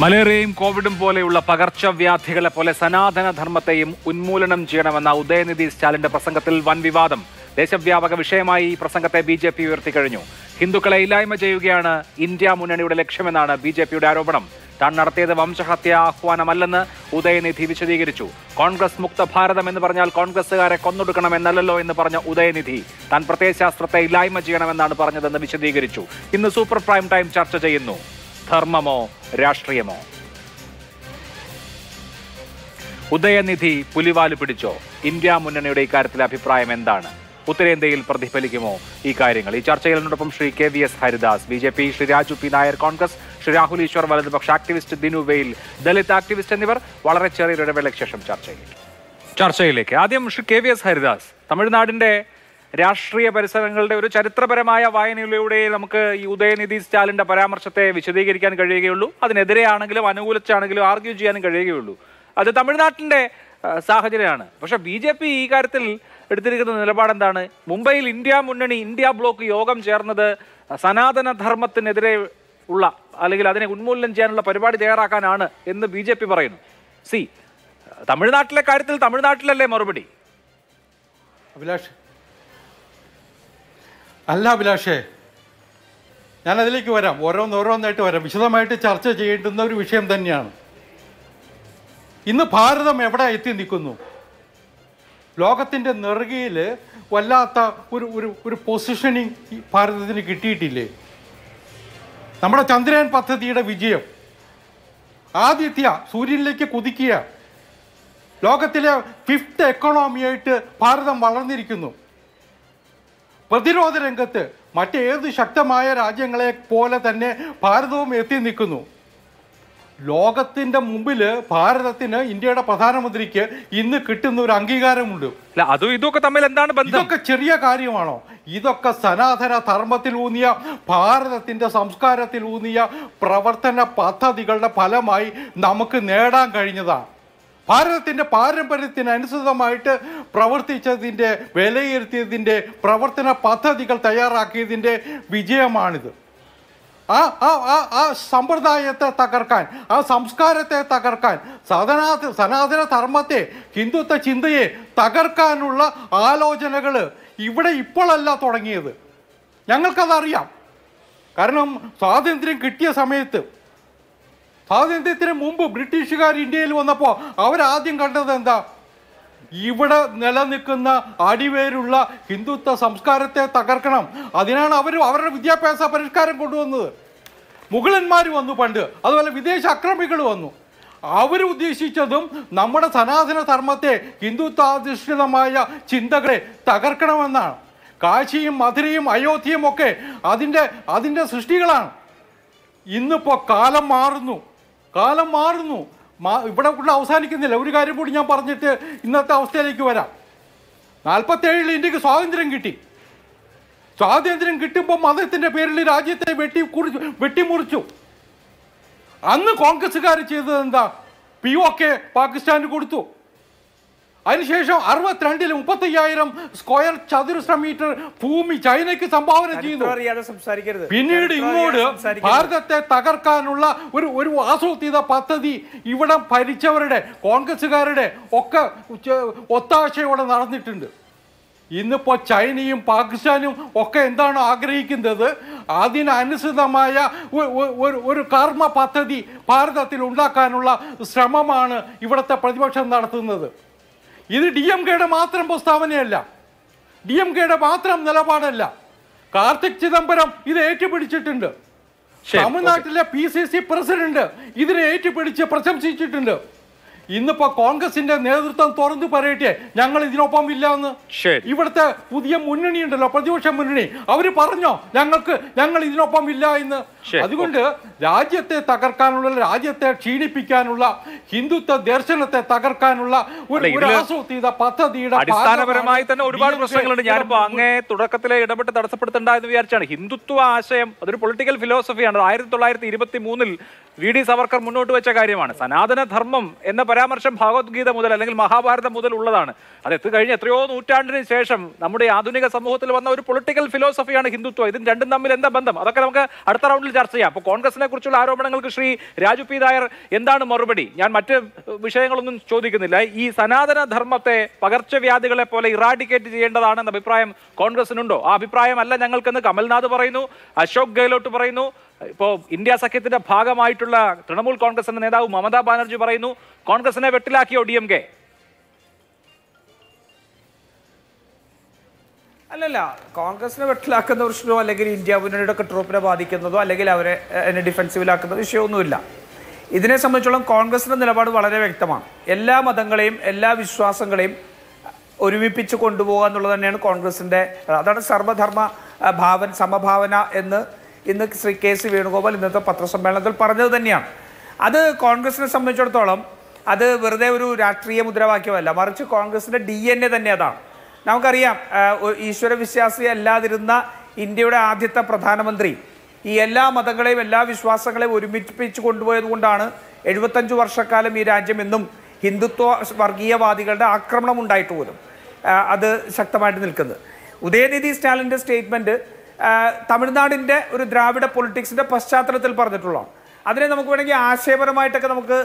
മലേറിയയും കോവിഡും പോലെയുള്ള പകർച്ചവ്യാധികളെ പോലെ സനാതന ധർമ്മത്തെയും ഉന്മൂലനം ചെയ്യണമെന്ന ഉദയനിധി സ്റ്റാലിന്റെ പ്രസംഗത്തിൽ വൻ വിവാദം. ദേശവ്യാപക വിഷയമായി ഈ പ്രസംഗത്തെ ബി ജെ പി ഉയർത്തിക്കഴിഞ്ഞു ഹിന്ദുക്കളെ ഇല്ലായ്മ ചെയ്യുകയാണ് ഇന്ത്യ മുന്നണിയുടെ ലക്ഷ്യമെന്നാണ് ബി ജെ പിയുടെ ആരോപണം. താൻ നടത്തിയത് വംശഹത്യ ആഹ്വാനമല്ലെന്ന് ഉദയനിധി വിശദീകരിച്ചു. കോൺഗ്രസ് മുക്ത ഭാരതം എന്ന് പറഞ്ഞാൽ കോൺഗ്രസുകാരെ കൊന്നൊടുക്കണമെന്നല്ലല്ലോ എന്ന് പറഞ്ഞ ഉദയനിധി താൻ പ്രത്യയശാസ്ത്രത്തെ ഇല്ലായ്മ ചെയ്യണമെന്നാണ് പറഞ്ഞതെന്ന് വിശദീകരിച്ചു. ഇന്ന് സൂപ്പർ പ്രൈം ടൈം ചർച്ച ചെയ്യുന്നു. ധർമ്മമോ രാഷ്ട്രീയമോ? ഉദയനിധി പുലിവാൽ പിടിച്ചോ? ഇന്ത്യ മുന്നണിയുടെ ഇക്കാര്യത്തിലെ അഭിപ്രായം എന്താണ്? ഉത്തരേന്ത്യയിൽ പ്രതിഫലിക്കുമോ ഈ കാര്യങ്ങൾ? ഈ ചർച്ചയിലോടൊപ്പം Shri K V S Haridas B J P Shri Raju P Nair Congress Shri Rahul Easwar വലതുപക്ഷ ആക്ടിവിസ്റ്റ് ദിനു വെയിൽ ദളിത് ആക്ടിവിസ്റ്റ് എന്നിവർ വളരെ ചെറിയൊരു ഇടവേളയ്ക്ക് ശേഷം ചർച്ചയിൽ ചർച്ചയിലേക്ക്. ആദ്യം Shri K V S Haridas തമിഴ്നാടിന്റെ രാഷ്ട്രീയ പരിസരങ്ങളുടെ ഒരു ചരിത്രപരമായ വായനയിലൂടെ നമുക്ക് ഈ ഉദയനിധി സ്റ്റാലിന്റെ പരാമർശത്തെ വിശദീകരിക്കാൻ കഴിയുകയുള്ളൂ. അതിനെതിരെയാണെങ്കിലും അനുകൂലിച്ചാണെങ്കിലും ആർഗ്യൂ ചെയ്യാനും കഴിയുകയുള്ളൂ. അത് തമിഴ്നാട്ടിന്റെ സാഹചര്യമാണ്. പക്ഷേ ബി ജെ പി ഈ കാര്യത്തിൽ എടുത്തിരിക്കുന്ന നിലപാട് എന്താണ്? മുംബൈയിൽ ഇന്ത്യ മുന്നണി ഇന്ത്യ ബ്ലോക്ക് യോഗം ചേർന്നത് സനാതന ധർമ്മത്തിനെതിരെ ഉള്ള അല്ലെങ്കിൽ അതിനെ ഉന്മൂലനം ചെയ്യാനുള്ള പരിപാടി തയ്യാറാക്കാനാണ് എന്ന് ബി ജെ പി പറയുന്നു. സി തമിഴ്നാട്ടിലെ കാര്യത്തിൽ തമിഴ്നാട്ടിലല്ലേ മറുപടി? അഭിലാഷ് അല്ല അഭിലാഷേ. ഞാൻ അതിലേക്ക് വരാം. ഓരോന്ന് ഓരോന്നായിട്ട് വരാം. വിശദമായിട്ട് ചർച്ച ചെയ്യേണ്ടുന്ന ഒരു വിഷയം തന്നെയാണ്. ഇന്ന് ഭാരതം എവിടെ എത്തി നിൽക്കുന്നു? ലോകത്തിന്റെ നെറുകയിൽ വല്ലാത്ത ഒരു ഒരു ഒരു പൊസിഷനിങ് ഭാരതത്തിന് കിട്ടിയിട്ടില്ലേ? നമ്മുടെ ചന്ദ്രയാൻ പദ്ധതിയുടെ വിജയം. ആദിത്യ സൂര്യനിലേക്ക് കുതിക്കുക. ലോകത്തിലെ ഫിഫ്ത്ത് എക്കണോമിയായിട്ട് ഭാരതം വളർന്നിരിക്കുന്നു. പ്രതിരോധ രംഗത്ത് മറ്റേത് ശക്തമായ രാജ്യങ്ങളെ പോലെ തന്നെ ഭാരതവും എത്തി നിൽക്കുന്നു. ലോകത്തിന്റെ മുമ്പിൽ ഭാരതത്തിന് ഇന്ത്യയുടെ പ്രധാനമന്ത്രിക്ക് ഇന്ന് കിട്ടുന്ന ഒരു അംഗീകാരമുണ്ട്. അതും ഇതൊക്കെ തമ്മിൽ എന്താണ് ബന്ധം? ഇതൊക്കെ ചെറിയ കാര്യമാണോ? ഇതൊക്കെ സനാതന ധർമ്മത്തിൽ ഊന്നിയ ഭാരതത്തിന്റെ സംസ്കാരത്തിൽ ഊന്നിയ പ്രവർത്തന പദ്ധതികളുടെ ഫലമായി നമുക്ക് നേടാൻ കഴിഞ്ഞതാണ് ഭാരതത്തിന്റെ പാരമ്പര്യത്തിനനുസൃതമായിട്ട് പ്രവർത്തിച്ചതിന്റെ വിലയിരുത്തിയതിന്റെ പ്രവർത്തന പദ്ധതികൾ തയ്യാറാക്കിയതിന്റെ വിജയമാണിത്. ആ ആ ആ ആ സമ്പ്രദായത്തെ തകർക്കാൻ ആ സംസ്കാരത്തെ തകർക്കാൻ സനാ സനാതന ധർമ്മത്തെ ഹിന്ദുത്വ ചിന്തയെ തകർക്കാനുള്ള ആലോചനകൾ ഇവിടെ ഇപ്പോഴല്ല തുടങ്ങിയത്. ഞങ്ങൾക്കതറിയാം. കാരണം സ്വാതന്ത്ര്യം കിട്ടിയ സമയത്ത് സ്വാതന്ത്ര്യത്തിന് മുമ്പ് ബ്രിട്ടീഷുകാർ ഇന്ത്യയിൽ വന്നപ്പോൾ അവരാദ്യം കണ്ടത് എന്താ? ഇവിടെ നിലനിൽക്കുന്ന അടിവേരുള്ള ഹിന്ദുത്വ സംസ്കാരത്തെ തകർക്കണം. അതിനാണ് അവർ അവരുടെ വിദ്യാഭ്യാസ പരിഷ്കാരം കൊണ്ടുവന്നത്. മുഗളന്മാർ വന്നു പണ്ട്. അതുപോലെ വിദേശ അക്രമികൾ വന്നു. അവർ ഉദ്ദേശിച്ചതും നമ്മുടെ സനാതന ധർമ്മത്തെ ഹിന്ദുത്വാധിഷ്ഠിതമായ ചിന്തകളെ തകർക്കണമെന്നാണ്. കാശിയും മധുരയും അയോധ്യയും ഒക്കെ അതിന്റെ അതിന്റെ സൃഷ്ടികളാണ്. ഇന്നിപ്പോൾ കാലം മാറുന്നു. കാലം മാറുന്നു. ഇവിടെ കൂടെ അവസാനിക്കുന്നില്ല. ഒരു കാര്യം കൂടി ഞാൻ പറഞ്ഞിട്ട് ഇന്നത്തെ അവസ്ഥയിലേക്ക് വരാം. നാൽപ്പത്തേഴിൽ ഇന്ത്യയ്ക്ക് സ്വാതന്ത്ര്യം കിട്ടി. സ്വാതന്ത്ര്യം കിട്ടുമ്പോൾ മതത്തിന്റെ പേരിൽ രാജ്യത്തെ വെട്ടി കുറിച്ചു വെട്ടിമുറിച്ചു. അന്ന് കോൺഗ്രസ്സുകാർ ചെയ്തത് എന്താ? പി ഒ കെ പാകിസ്ഥാന് കൊടുത്തു. അതിനുശേഷം അറുപത്തിരണ്ടിൽ മുപ്പത്തയ്യായിരം സ്ക്വയർ ചതുരശ്ര മീറ്റർ ഭൂമി ചൈനയ്ക്ക് സംഭാവന ചെയ്യുന്നു. പിന്നീട് ഇങ്ങോട്ട് ഭാരതത്തെ തകർക്കാനുള്ള ഒരു ഒരു ആസൂത്രിത പദ്ധതി ഇവിടെ ഭരിച്ചവരുടെ കോൺഗ്രസ്സുകാരുടെ ഒക്കെ ഒത്താശയോടെ നടന്നിട്ടുണ്ട്. ഇന്നിപ്പോൾ ചൈനയും പാകിസ്ഥാനും ഒക്കെ എന്താണ് ആഗ്രഹിക്കുന്നത്? അതിനനുസൃതമായ ഒരു കർമ്മ പദ്ധതി ഭാരതത്തിൽ ഉണ്ടാക്കാനുള്ള ശ്രമമാണ് ഇവിടുത്തെ പ്രതിപക്ഷം നടത്തുന്നത്. ഇത് ഡി എം കെയുടെ മാത്രം പ്രസ്താവനയല്ല. ഡി എം കെയുടെ മാത്രം നിലപാടല്ല. കാർത്തിക് ചിദംബരം ഇത് ഏറ്റുപിടിച്ചിട്ടുണ്ട്. തമിഴ്നാട്ടിലെ പി സി സി പ്രസിഡന്റ് ഇതിനെ ഏറ്റുപിടിച്ച് പ്രശംസിച്ചിട്ടുണ്ട്. ഇന്നിപ്പോ കോൺഗ്രസിന്റെ നേതൃത്വം തുറന്നു പറയട്ടെ. ഞങ്ങൾ ഇതിനൊപ്പം ഇല്ല എന്ന്. ഇവിടുത്തെ പുതിയ മുന്നണി ഉണ്ടല്ലോ പ്രതിപക്ഷ മുന്നണി. അവർ പറഞ്ഞോ ഞങ്ങൾക്ക് ഞങ്ങൾ ഇതിനൊപ്പം ഇല്ല എന്ന്. അതുകൊണ്ട് രാജ്യത്തെ തകർക്കാനുള്ള രാജ്യത്തെ ക്ഷീണിപ്പിക്കാനുള്ള ഹിന്ദുത്വ ദർശനത്തെ തകർക്കാനുള്ള ഒരു അല്ല, ഒരു ആസൂത്രിത പദ്ധതിയുടെ അടിസ്ഥാനപരമായി തന്നെ ഒരുപാട് പ്രശ്നങ്ങളുണ്ട്. ഞാനിപ്പോ അങ്ങേ തുടക്കത്തിലെ ഇടപെട്ട് തടസ്സപ്പെടുത്തണ്ട എന്ന് വിചാരിച്ചാണ്. ഹിന്ദുത്വ ആശയം അതൊരു പൊളിറ്റിക്കൽ ഫിലോസഫിയാണ് ആയിരത്തി തൊള്ളായിരത്തി ഇരുപത്തി മൂന്നിൽ വി ഡി സവർക്കർ മുന്നോട്ട് വെച്ച കാര്യമാണ്. സനാതന ധർമ്മം എന്ന പരാമർശം ഭഗവത്ഗീത മുതൽ അല്ലെങ്കിൽ മഹാഭാരതം മുതൽ ഉള്ളതാണ്. അത് എത്തിക്കഴിഞ്ഞ് കഴിഞ്ഞ എത്രയോ നൂറ്റാണ്ടിന് ശേഷം നമ്മുടെ ആധുനിക സമൂഹത്തിൽ വന്ന ഒരു പൊളിറ്റിക്കൽ ഫിലോസഫിയാണ് ഹിന്ദുത്വം. ഇതിന് രണ്ടും തമ്മിൽ എന്താ ബന്ധം? അതൊക്കെ നമുക്ക് അടുത്ത റൗണ്ടിൽ ചർച്ച ചെയ്യാം. അപ്പോൾ കോൺഗ്രസിനെ കുറിച്ചുള്ള ആരോപണങ്ങൾക്ക് ശ്രീ രാജു പി നായർ എന്താണ് മറുപടി? ഞാൻ മറ്റ് വിഷയങ്ങളൊന്നും ചോദിക്കുന്നില്ല. ഈ സനാതന ധർമ്മത്തെ പകർച്ചവ്യാധികളെ പോലെ ഇറാഡിക്കേറ്റ് ചെയ്യേണ്ടതാണെന്ന അഭിപ്രായം കോൺഗ്രസിനുണ്ടോ? ആ അഭിപ്രായമല്ല ഞങ്ങൾക്കെന്ന് കമൽനാഥ് പറയുന്നു അശോക് ഗെഹ്ലോട്ട് പറയുന്നു ഇപ്പോൾ ഇന്ത്യ സഖ്യത്തിന്റെ ഭാഗമായിട്ടുള്ള തൃണമൂൽ കോൺഗ്രസ് എന്ന നേതാവ് മമതാ ബാനർജി പറയുന്നു കോൺഗ്രസിനെ വെട്ടിലാക്കിയോ ഡി എം കെ? അല്ലല്ല കോൺഗ്രസിനെ വെട്ടിലാക്കുന്ന പ്രശ്നമോ അല്ലെങ്കിൽ ഇന്ത്യ മുന്നണിയുടെ ഒക്കെ ട്രൂപ്പിനെ ബാധിക്കുന്നതോ അല്ലെങ്കിൽ അവരെ എന്നെ ഡിഫെൻസീവിലാക്കുന്ന വിഷയമൊന്നുമില്ല ഇതിനെ സംബന്ധിച്ചോളം കോൺഗ്രസിന്റെ നിലപാട് വളരെ വ്യക്തമാണ്. എല്ലാ മതങ്ങളെയും എല്ലാ വിശ്വാസങ്ങളെയും ഒരുമിപ്പിച്ച് കൊണ്ടുപോകുക എന്നുള്ളത് തന്നെയാണ് കോൺഗ്രസിന്റെ അതാണ് സർവധർമ്മ ഭാവൻ സമഭാവന എന്ന് ഇന്ന് ശ്രീ കെ സി വേണുഗോപാൽ ഇന്നത്തെ പത്രസമ്മേളനത്തിൽ പറഞ്ഞത് തന്നെയാണ്. അത് കോൺഗ്രസിനെ സംബന്ധിച്ചിടത്തോളം അത് വെറുതെ ഒരു രാഷ്ട്രീയ മുദ്രാവാക്യമല്ല മറിച്ച് കോൺഗ്രസിന്റെ ഡി എൻ എ തന്നെ അതാണ്. നമുക്കറിയാം ഈശ്വര വിശ്വാസി അല്ലാതിരുന്ന ഇന്ത്യയുടെ ആദ്യത്തെ പ്രധാനമന്ത്രി. ഈ എല്ലാ മതങ്ങളെയും എല്ലാ വിശ്വാസങ്ങളെയും ഒരുമിപ്പിച്ച് കൊണ്ടുപോയത് കൊണ്ടാണ് എഴുപത്തഞ്ച് വർഷക്കാലം ഈ രാജ്യം എന്നും ഹിന്ദുത്വ വർഗീയവാദികളുടെ ആക്രമണം ഉണ്ടായിട്ട് പോലും അത് ശക്തമായിട്ട് നിൽക്കുന്നത്. ഉദയനിധി സ്റ്റാലിന്റെ സ്റ്റേറ്റ്മെന്റ് തമിഴ്നാടിന്റെ ഒരു ദ്രാവിഡ പൊളിറ്റിക്സിന്റെ പശ്ചാത്തലത്തിൽ പറഞ്ഞിട്ടുള്ളതാണ്. അതിനെ നമുക്ക് വേണമെങ്കിൽ ആശയപരമായിട്ടൊക്കെ നമുക്ക്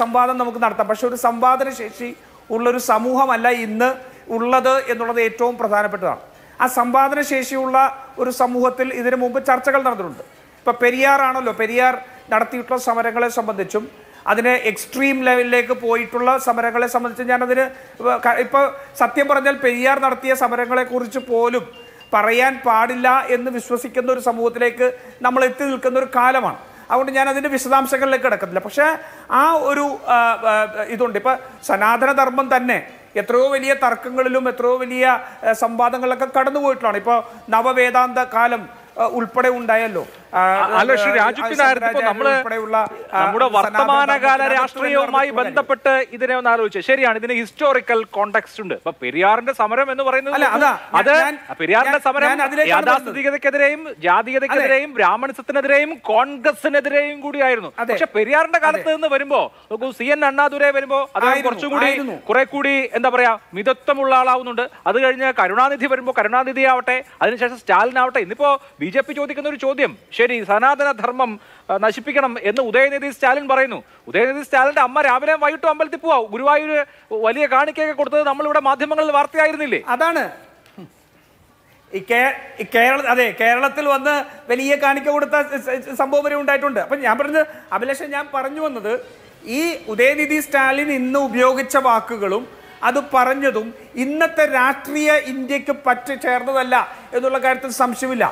സംവാദം നമുക്ക് നടത്താം. പക്ഷെ ഒരു സംവാദന ശേഷി ഉള്ളൊരു സമൂഹമല്ല ഇന്ന് ഉള്ളത് എന്നുള്ളത് ഏറ്റവും പ്രധാനപ്പെട്ടതാണ്. ആ സംവാദന ശേഷിയുള്ള ഒരു സമൂഹത്തിൽ ഇതിനു മുമ്പ് ചർച്ചകൾ നടന്നിട്ടുണ്ട്. ഇപ്പൊ പെരിയാറാണല്ലോ പെരിയാർ നടത്തിയിട്ടുള്ള സമരങ്ങളെ സംബന്ധിച്ചും അതിന് എക്സ്ട്രീം ലെവലിലേക്ക് പോയിട്ടുള്ള സമരങ്ങളെ സംബന്ധിച്ച് ഞാനതിന് ഇപ്പോൾ സത്യം പറഞ്ഞാൽ പെരിയാർ നടത്തിയ സമരങ്ങളെക്കുറിച്ച് പോലും പറയാൻ പാടില്ല എന്ന് വിശ്വസിക്കുന്ന ഒരു സമൂഹത്തിലേക്ക് നമ്മൾ എത്തി നിൽക്കുന്ന ഒരു കാലമാണ്. അതുകൊണ്ട് ഞാൻ അതിന്റെ വിശദാംശങ്ങളിലേക്ക് കിടക്കത്തില്ല പക്ഷേ ആ ഒരു ഇതുണ്ട്. ഇപ്പം സനാതനധർമ്മം തന്നെ എത്രയോ വലിയ തർക്കങ്ങളിലും എത്രയോ വലിയ സംവാദങ്ങളിലൊക്കെ കടന്നു പോയിട്ടുള്ളതാണ് ഇപ്പോൾ നവവേദാന്ത കാലം ഉൾപ്പെടെ ഉണ്ടായല്ലോ. അല്ല ശ്രീ രാജു പി നായർ ഇപ്പോ നമ്മൾ നമ്മുടെ വർത്തമാനകാല രാഷ്ട്രീയവുമായി ബന്ധപ്പെട്ട് ഇതിനെ ഒന്ന് ആലോചിച്ചു. ശരിയാണ് ഇതിന് ഹിസ്റ്റോറിക്കൽ കോണ്ടെക്സ്റ്റ് ഉണ്ട്. ഇപ്പൊ പെരിയാറിന്റെ സമരം എന്ന് പറയുന്നത് അതാ, പെരിയാറിന്റെ സമരം ഞാൻ ജാതീയതക്കെതിരെയും ബ്രാഹ്മണസത്തിനെതിരെയും കോൺഗ്രസിനെതിരെയും കൂടിയായിരുന്നു. പക്ഷെ പെരിയാറിന്റെ കാലത്ത് നിന്ന് വരുമ്പോ നോക്കൂ സി എൻ അണ്ണാദുരെ വരുമ്പോ അദ്ദേഹം കുറച്ചും കൂടി കുറെ കൂടി എന്താ പറയാ മിതത്വമുള്ള ആളാവുന്നുണ്ട്. അത് കഴിഞ്ഞ് കരുണാനിധി വരുമ്പോ കരുണാനിധി ആവട്ടെ അതിനുശേഷം സ്റ്റാലിൻ ആവട്ടെ ഇന്നിപ്പോ ബി ജെ പി ചോദിക്കുന്ന ഒരു ചോദ്യം ശരി സനാതന ധർമ്മം നശിപ്പിക്കണം എന്ന് ഉദയനിധി സ്റ്റാലിൻ പറയുന്നു. ഉദയനിധി സ്റ്റാലിന്റെ അമ്മ രാവിലെ വൈകിട്ടും അമ്പലത്തിൽ പോവാ. ഗുരുവായൂർ വലിയ കാണിക്കയൊക്കെ കൊടുത്തത് നമ്മളിവിടെ മാധ്യമങ്ങളിൽ വാർത്തയായിരുന്നില്ലേ? അതാണ്. ഈ കേരള അതെ കേരളത്തിൽ വന്ന് വലിയ കാണിക്ക കൊടുത്ത സംഭവം വരെ ഉണ്ടായിട്ടുണ്ട്. അപ്പം ഞാൻ പറഞ്ഞത് അഭിലാഷം ഞാൻ പറഞ്ഞു വന്നത് ഈ ഉദയനിധി സ്റ്റാലിൻ ഇന്ന് ഉപയോഗിച്ച വാക്കുകളും അത് പറഞ്ഞതും ഇന്നത്തെ രാഷ്ട്രീയ ഇന്ത്യയ്ക്ക് പറ്റി ചേർന്നതല്ല എന്നുള്ള കാര്യത്തിൽ സംശയമില്ല.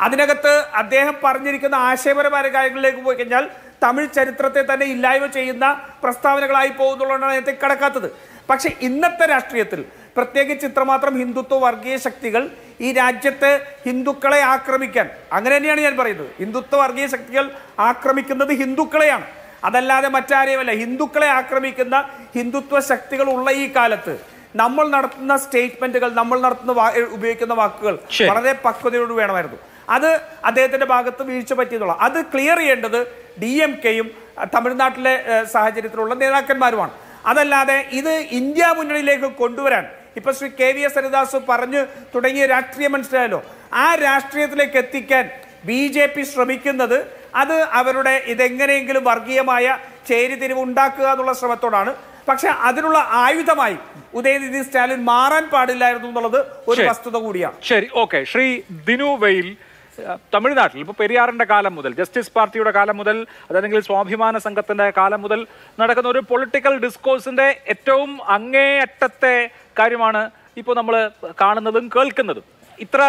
അതിനകത്ത് അദ്ദേഹം പറഞ്ഞിരിക്കുന്ന ആശയപരമായ കാര്യങ്ങളിലേക്ക് പോയി കഴിഞ്ഞാൽ തമിഴ് ചരിത്രത്തെ തന്നെ ഇല്ലായ്മ ചെയ്യുന്ന പ്രസ്താവനകളായി പോകുന്നുള്ളതാണ് അദ്ദേഹത്തെ കടക്കാത്തത്. പക്ഷെ ഇന്നത്തെ രാഷ്ട്രീയത്തിൽ പ്രത്യേകിച്ച് ഇത്രമാത്രം ഹിന്ദുത്വ വർഗീയ ശക്തികൾ ഈ രാജ്യത്തെ ഹിന്ദുക്കളെ ആക്രമിക്കാൻ അങ്ങനെ തന്നെയാണ് ഞാൻ പറയുന്നത്. ഹിന്ദുത്വ വർഗീയ ശക്തികൾ ആക്രമിക്കുന്നത് ഹിന്ദുക്കളെയാണ്. അതല്ലാതെ മറ്റാരെയുമല്ല ഹിന്ദുക്കളെ ആക്രമിക്കുന്ന ഹിന്ദുത്വ ശക്തികൾ ഉള്ള ഈ കാലത്ത് നമ്മൾ നടത്തുന്ന സ്റ്റേറ്റ്മെന്റുകൾ നമ്മൾ നടത്തുന്ന ഉപയോഗിക്കുന്ന വാക്കുകൾ വളരെ പക്വതയോട് വേണമായിരുന്നു. അത് അദ്ദേഹത്തിന്റെ ഭാഗത്ത് വീഴ്ച പറ്റിയതുള്ള അത് ക്ലിയർ ചെയ്യേണ്ടത് ഡി എം കെയും തമിഴ്നാട്ടിലെ സാഹചര്യത്തിലുള്ള നേതാക്കന്മാരുമാണ്. അതല്ലാതെ ഇത് ഇന്ത്യ മുന്നണിയിലേക്ക് കൊണ്ടുവരാൻ ഇപ്പൊ Shri K V S Haridas പറഞ്ഞു തുടങ്ങിയ രാഷ്ട്രീയം മനസ്സിലായല്ലോ. ആ രാഷ്ട്രീയത്തിലേക്ക് എത്തിക്കാൻ ബി ജെ പി ശ്രമിക്കുന്നത് അത് അവരുടെ ഇതെങ്ങനെയെങ്കിലും വർഗീയമായ ചേരിതിരിവ് ഉണ്ടാക്കുക എന്നുള്ള ശ്രമത്തോടാണ്. പക്ഷെ അതിനുള്ള ആയുധമായി ഉദയനിധി സ്റ്റാലിൻ മാറാൻ പാടില്ലായിരുന്നു എന്നുള്ളത് ഒരു വസ്തുത കൂടിയാണ്. ശരി ഓക്കെ. ശ്രീ ദിനു വെയിൽ തമിഴ്നാട്ടിൽ ഇപ്പോൾ പെരിയാറിന്റെ കാലം മുതൽ ജസ്റ്റിസ് പാർട്ടിയുടെ കാലം മുതൽ അതല്ലെങ്കിൽ സ്വാഭിമാന സംഘത്തിന്റെ കാലം മുതൽ നടക്കുന്ന ഒരു പൊളിറ്റിക്കൽ ഡിസ്കോഴ്സിന്റെ ഏറ്റവും അങ്ങേയറ്റത്തെ കാര്യമാണ് ഇപ്പോൾ നമ്മൾ കാണുന്നതും കേൾക്കുന്നതും. ഇത്ര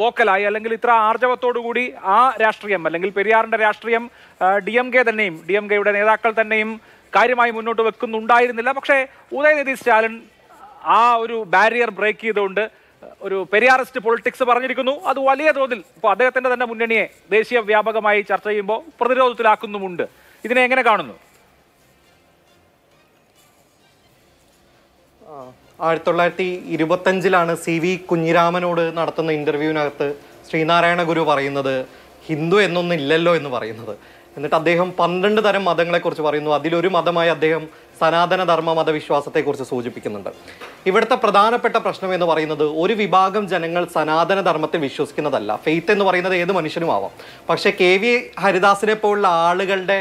വോക്കലായി അല്ലെങ്കിൽ ഇത്ര ആർജവത്തോടു കൂടി ആ രാഷ്ട്രീയം അല്ലെങ്കിൽ പെരിയാറിന്റെ രാഷ്ട്രീയം ഡി എം കെ തന്നെയും ഡി എം കെയുടെ നേതാക്കൾ തന്നെയും കാര്യമായി മുന്നോട്ട് വെക്കുന്നുണ്ടായിരുന്നില്ല. പക്ഷേ ഉദയനിധി സ്റ്റാലിൻ ആ ഒരു ബാരിയർ ബ്രേക്ക് ചെയ്തുകൊണ്ട് ഒരു പെരിയാറിസ്റ്റ് പൊളിറ്റിക്സ് പറഞ്ഞിരിക്കുന്നു. അത് വലിയ തോതിൽ ഇപ്പോൾ അദ്ദേഹത്തിന്റെ തന്നെ മുന്നണിയെ ദേശീയ വ്യാപകമായി ചർച്ച ചെയ്യുമ്പോൾ പ്രതിരോധത്തിലാക്കുന്നുമുണ്ട്. ഇതിനെ എങ്ങനെ കാണുന്നു? ആയിരത്തി തൊള്ളായിരത്തി ഇരുപത്തഞ്ചിലാണ് സി വി കുഞ്ഞിരാമനോട് നടത്തുന്ന ഇന്റർവ്യൂവിനകത്ത് ശ്രീനാരായണ ഗുരു പറയുന്നത് ഹിന്ദു എന്നൊന്നും ഇല്ലല്ലോ എന്ന് പറയുന്നത്. എന്നിട്ട് അദ്ദേഹം പന്ത്രണ്ട് തരം മതങ്ങളെക്കുറിച്ച് പറയുന്നു. അതിലൊരു മതമായി അദ്ദേഹം സനാതന ധർമ്മ മതവിശ്വാസത്തെക്കുറിച്ച് സൂചിപ്പിക്കുന്നുണ്ട്. ഇവിടുത്തെ പ്രധാനപ്പെട്ട പ്രശ്നം എന്ന് പറയുന്നത് ഒരു വിഭാഗം ജനങ്ങൾ സനാതന ധർമ്മത്തിൽ വിശ്വസിക്കുന്നതല്ല. ഫെയ്ത്ത് എന്ന് പറയുന്നത് ഏത് മനുഷ്യനും ആവാം പക്ഷേ കെ വി ഹരിദാസിനെ പോലുള്ള ആളുകളുടെ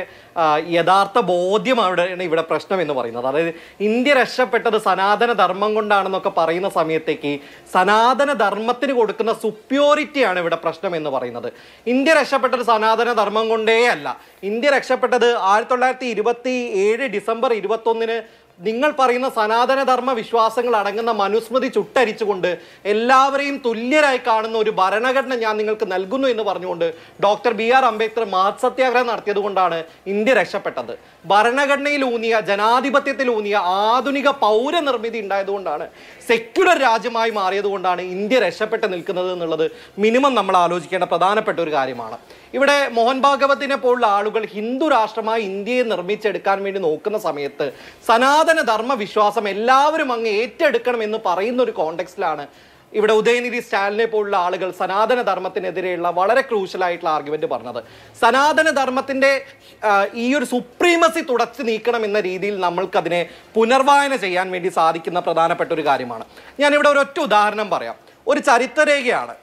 യഥാർത്ഥ ബോധ്യം അവിടെയാണ് ഇവിടെ പ്രശ്നം എന്ന് പറയുന്നത്. അതായത് ഇന്ത്യ രക്ഷപ്പെട്ടത് സനാതന ധർമ്മം കൊണ്ടാണെന്നൊക്കെ പറയുന്ന സമയത്തേക്ക് സനാതന ധർമ്മത്തിന് കൊടുക്കുന്ന സുപ്യോറിറ്റിയാണ് ഇവിടെ പ്രശ്നം എന്ന് പറയുന്നത്. ഇന്ത്യ രക്ഷപ്പെട്ടത് സനാതന ധർമ്മം കൊണ്ടേ അല്ല ഇന്ത്യ രക്ഷപ്പെട്ടത് ആയിരത്തി തൊള്ളായിരത്തി ഇരുപത്തി ഏഴ് ഡിസംബർ ഇരുപത്തൊന്നിന് നിങ്ങൾ പറയുന്ന സനാതനധർമ്മ വിശ്വാസങ്ങൾ അടങ്ങുന്ന മനുസ്മൃതി ചുട്ടരിച്ചുകൊണ്ട് എല്ലാവരെയും തുല്യരായി കാണുന്ന ഒരു ഭരണഘടന ഞാൻ നിങ്ങൾക്ക് നൽകുന്നു എന്ന് പറഞ്ഞുകൊണ്ട് doctor B R Ambedkar march സത്യാഗ്രഹം നടത്തിയതുകൊണ്ടാണ് ഇന്ത്യ രക്ഷപ്പെട്ടത്. ജനാധിപത്യത്തിൽ ഊന്നിയ ആധുനിക പൗരനിർമ്മിതി ഉണ്ടായതുകൊണ്ടാണ് സെക്യുലർ രാജ്യമായി മാറിയതുകൊണ്ടാണ് ഇന്ത്യ രക്ഷപ്പെട്ട് നിൽക്കുന്നത് എന്നുള്ളത് മിനിമം നമ്മൾ ആലോചിക്കേണ്ട പ്രധാനപ്പെട്ട ഒരു കാര്യമാണ്. ഇവിടെ മോഹൻ ഭാഗവതിനെ പോലുള്ള ആളുകൾ ഹിന്ദു രാഷ്ട്രമായി ഇന്ത്യയെ നിർമ്മിച്ചെടുക്കാൻ വേണ്ടി നോക്കുന്ന സമയത്ത് സനാതന ധർമ്മ വിശ്വാസം എല്ലാവരും അങ്ങ് ഏറ്റെടുക്കണം എന്ന് പറയുന്ന ഒരു കോണ്ടെക്സ്റ്റിലാണ് ഇവിടെ ഉദയനിധി സ്റ്റാലിനെ പോലുള്ള ആളുകൾ സനാതന ധർമ്മത്തിനെതിരെയുള്ള വളരെ ക്രൂഷ്യലായിട്ടുള്ള ആർഗ്യുമെന്റ് പറഞ്ഞത്. സനാതന ധർമ്മത്തിന്റെ ഈ ഒരു സുപ്രീമസി തുടച്ചു നീക്കണം എന്ന രീതിയിൽ നമ്മൾക്കതിനെ പുനർവായന ചെയ്യാൻ വേണ്ടി സാധിക്കുന്ന പ്രധാനപ്പെട്ട ഒരു കാര്യമാണ്. ഞാനിവിടെ ഒരൊറ്റ ഉദാഹരണം പറയാം. ഒരു ചരിത്രരേഖയാണ്.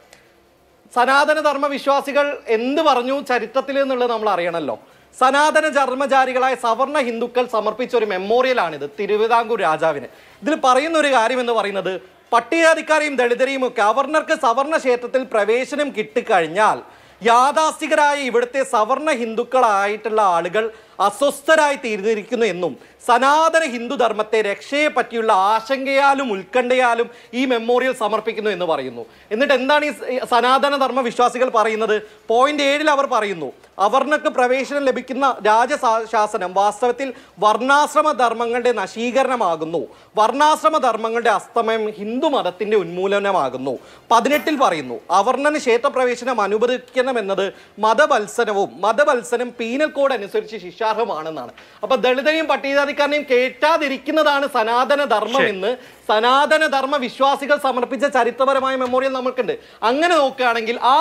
സനാതന ധർമ്മ വിശ്വാസികൾ എന്ത് പറഞ്ഞു ചരിത്രത്തിൽ എന്നുള്ളത് നമ്മൾ അറിയണമല്ലോ സനാതന ധർമ്മചാരികളായ സവർണ ഹിന്ദുക്കൾ സമർപ്പിച്ച ഒരു മെമ്മോറിയലാണിത് തിരുവിതാംകൂർ രാജാവിന്. ഇതിൽ പറയുന്ന ഒരു കാര്യം എന്ന് പറയുന്നത് പട്ടികജാതിക്കാരെയും ദളിതരെയും ഒക്കെ അവർണർക്ക് സവർണ ക്ഷേത്രത്തിൽ പ്രവേശനം കിട്ടിക്കഴിഞ്ഞാൽ യാഥാസ്ഥികരായ ഇവിടുത്തെ സവർണ ഹിന്ദുക്കളായിട്ടുള്ള ആളുകൾ അസ്വസ്ഥരായി തീർന്നിരിക്കുന്നു എന്നും സനാതന ഹിന്ദുധർമ്മത്തെ രക്ഷയെ പറ്റിയുള്ള ആശങ്കയാലും ഉത്കണ്ഠയാലും ഈ മെമ്മോറിയൽ സമർപ്പിക്കുന്നു എന്ന് പറയുന്നു. എന്നിട്ട് എന്താണ് ഈ സനാതന ധർമ്മ വിശ്വാസികൾ പറയുന്നത്? പോയിന്റ് ഏഴിൽ അവർ പറയുന്നു അവർണക്ക് പ്രവേശനം ലഭിക്കുന്ന രാജശാസനം വാസ്തവത്തിൽ വർണാശ്രമ ധർമ്മങ്ങളുടെ നശീകരണമാകുന്നു. വർണാശ്രമ ധർമ്മങ്ങളുടെ അസ്തമയം ഹിന്ദു മതത്തിന്റെ ഉന്മൂലനമാകുന്നു. പതിനെട്ടിൽ പറയുന്നു അവർണന് ക്ഷേത്രപ്രവേശനം അനുവദിക്കണമെന്നത് മതവത്സനവും മതവത്സനം പീനൽ കോഡ് അനുസരിച്ച് ശിക്ഷാർഹമാണെന്നാണ് അപ്പൊ ദളിതനെയും പട്ടികജാതിക്കാരനെയും കേറ്റാതിരിക്കുന്നതാണ് സനാതന ധർമ്മം എന്ന് സനാതന ധർമ്മ വിശ്വാസികൾ സമർപ്പിച്ച ചരിത്രപരമായ മെമ്മോറിയൽ നമുക്കുണ്ട് അങ്ങനെ നോക്കുകയാണെങ്കിൽ ആ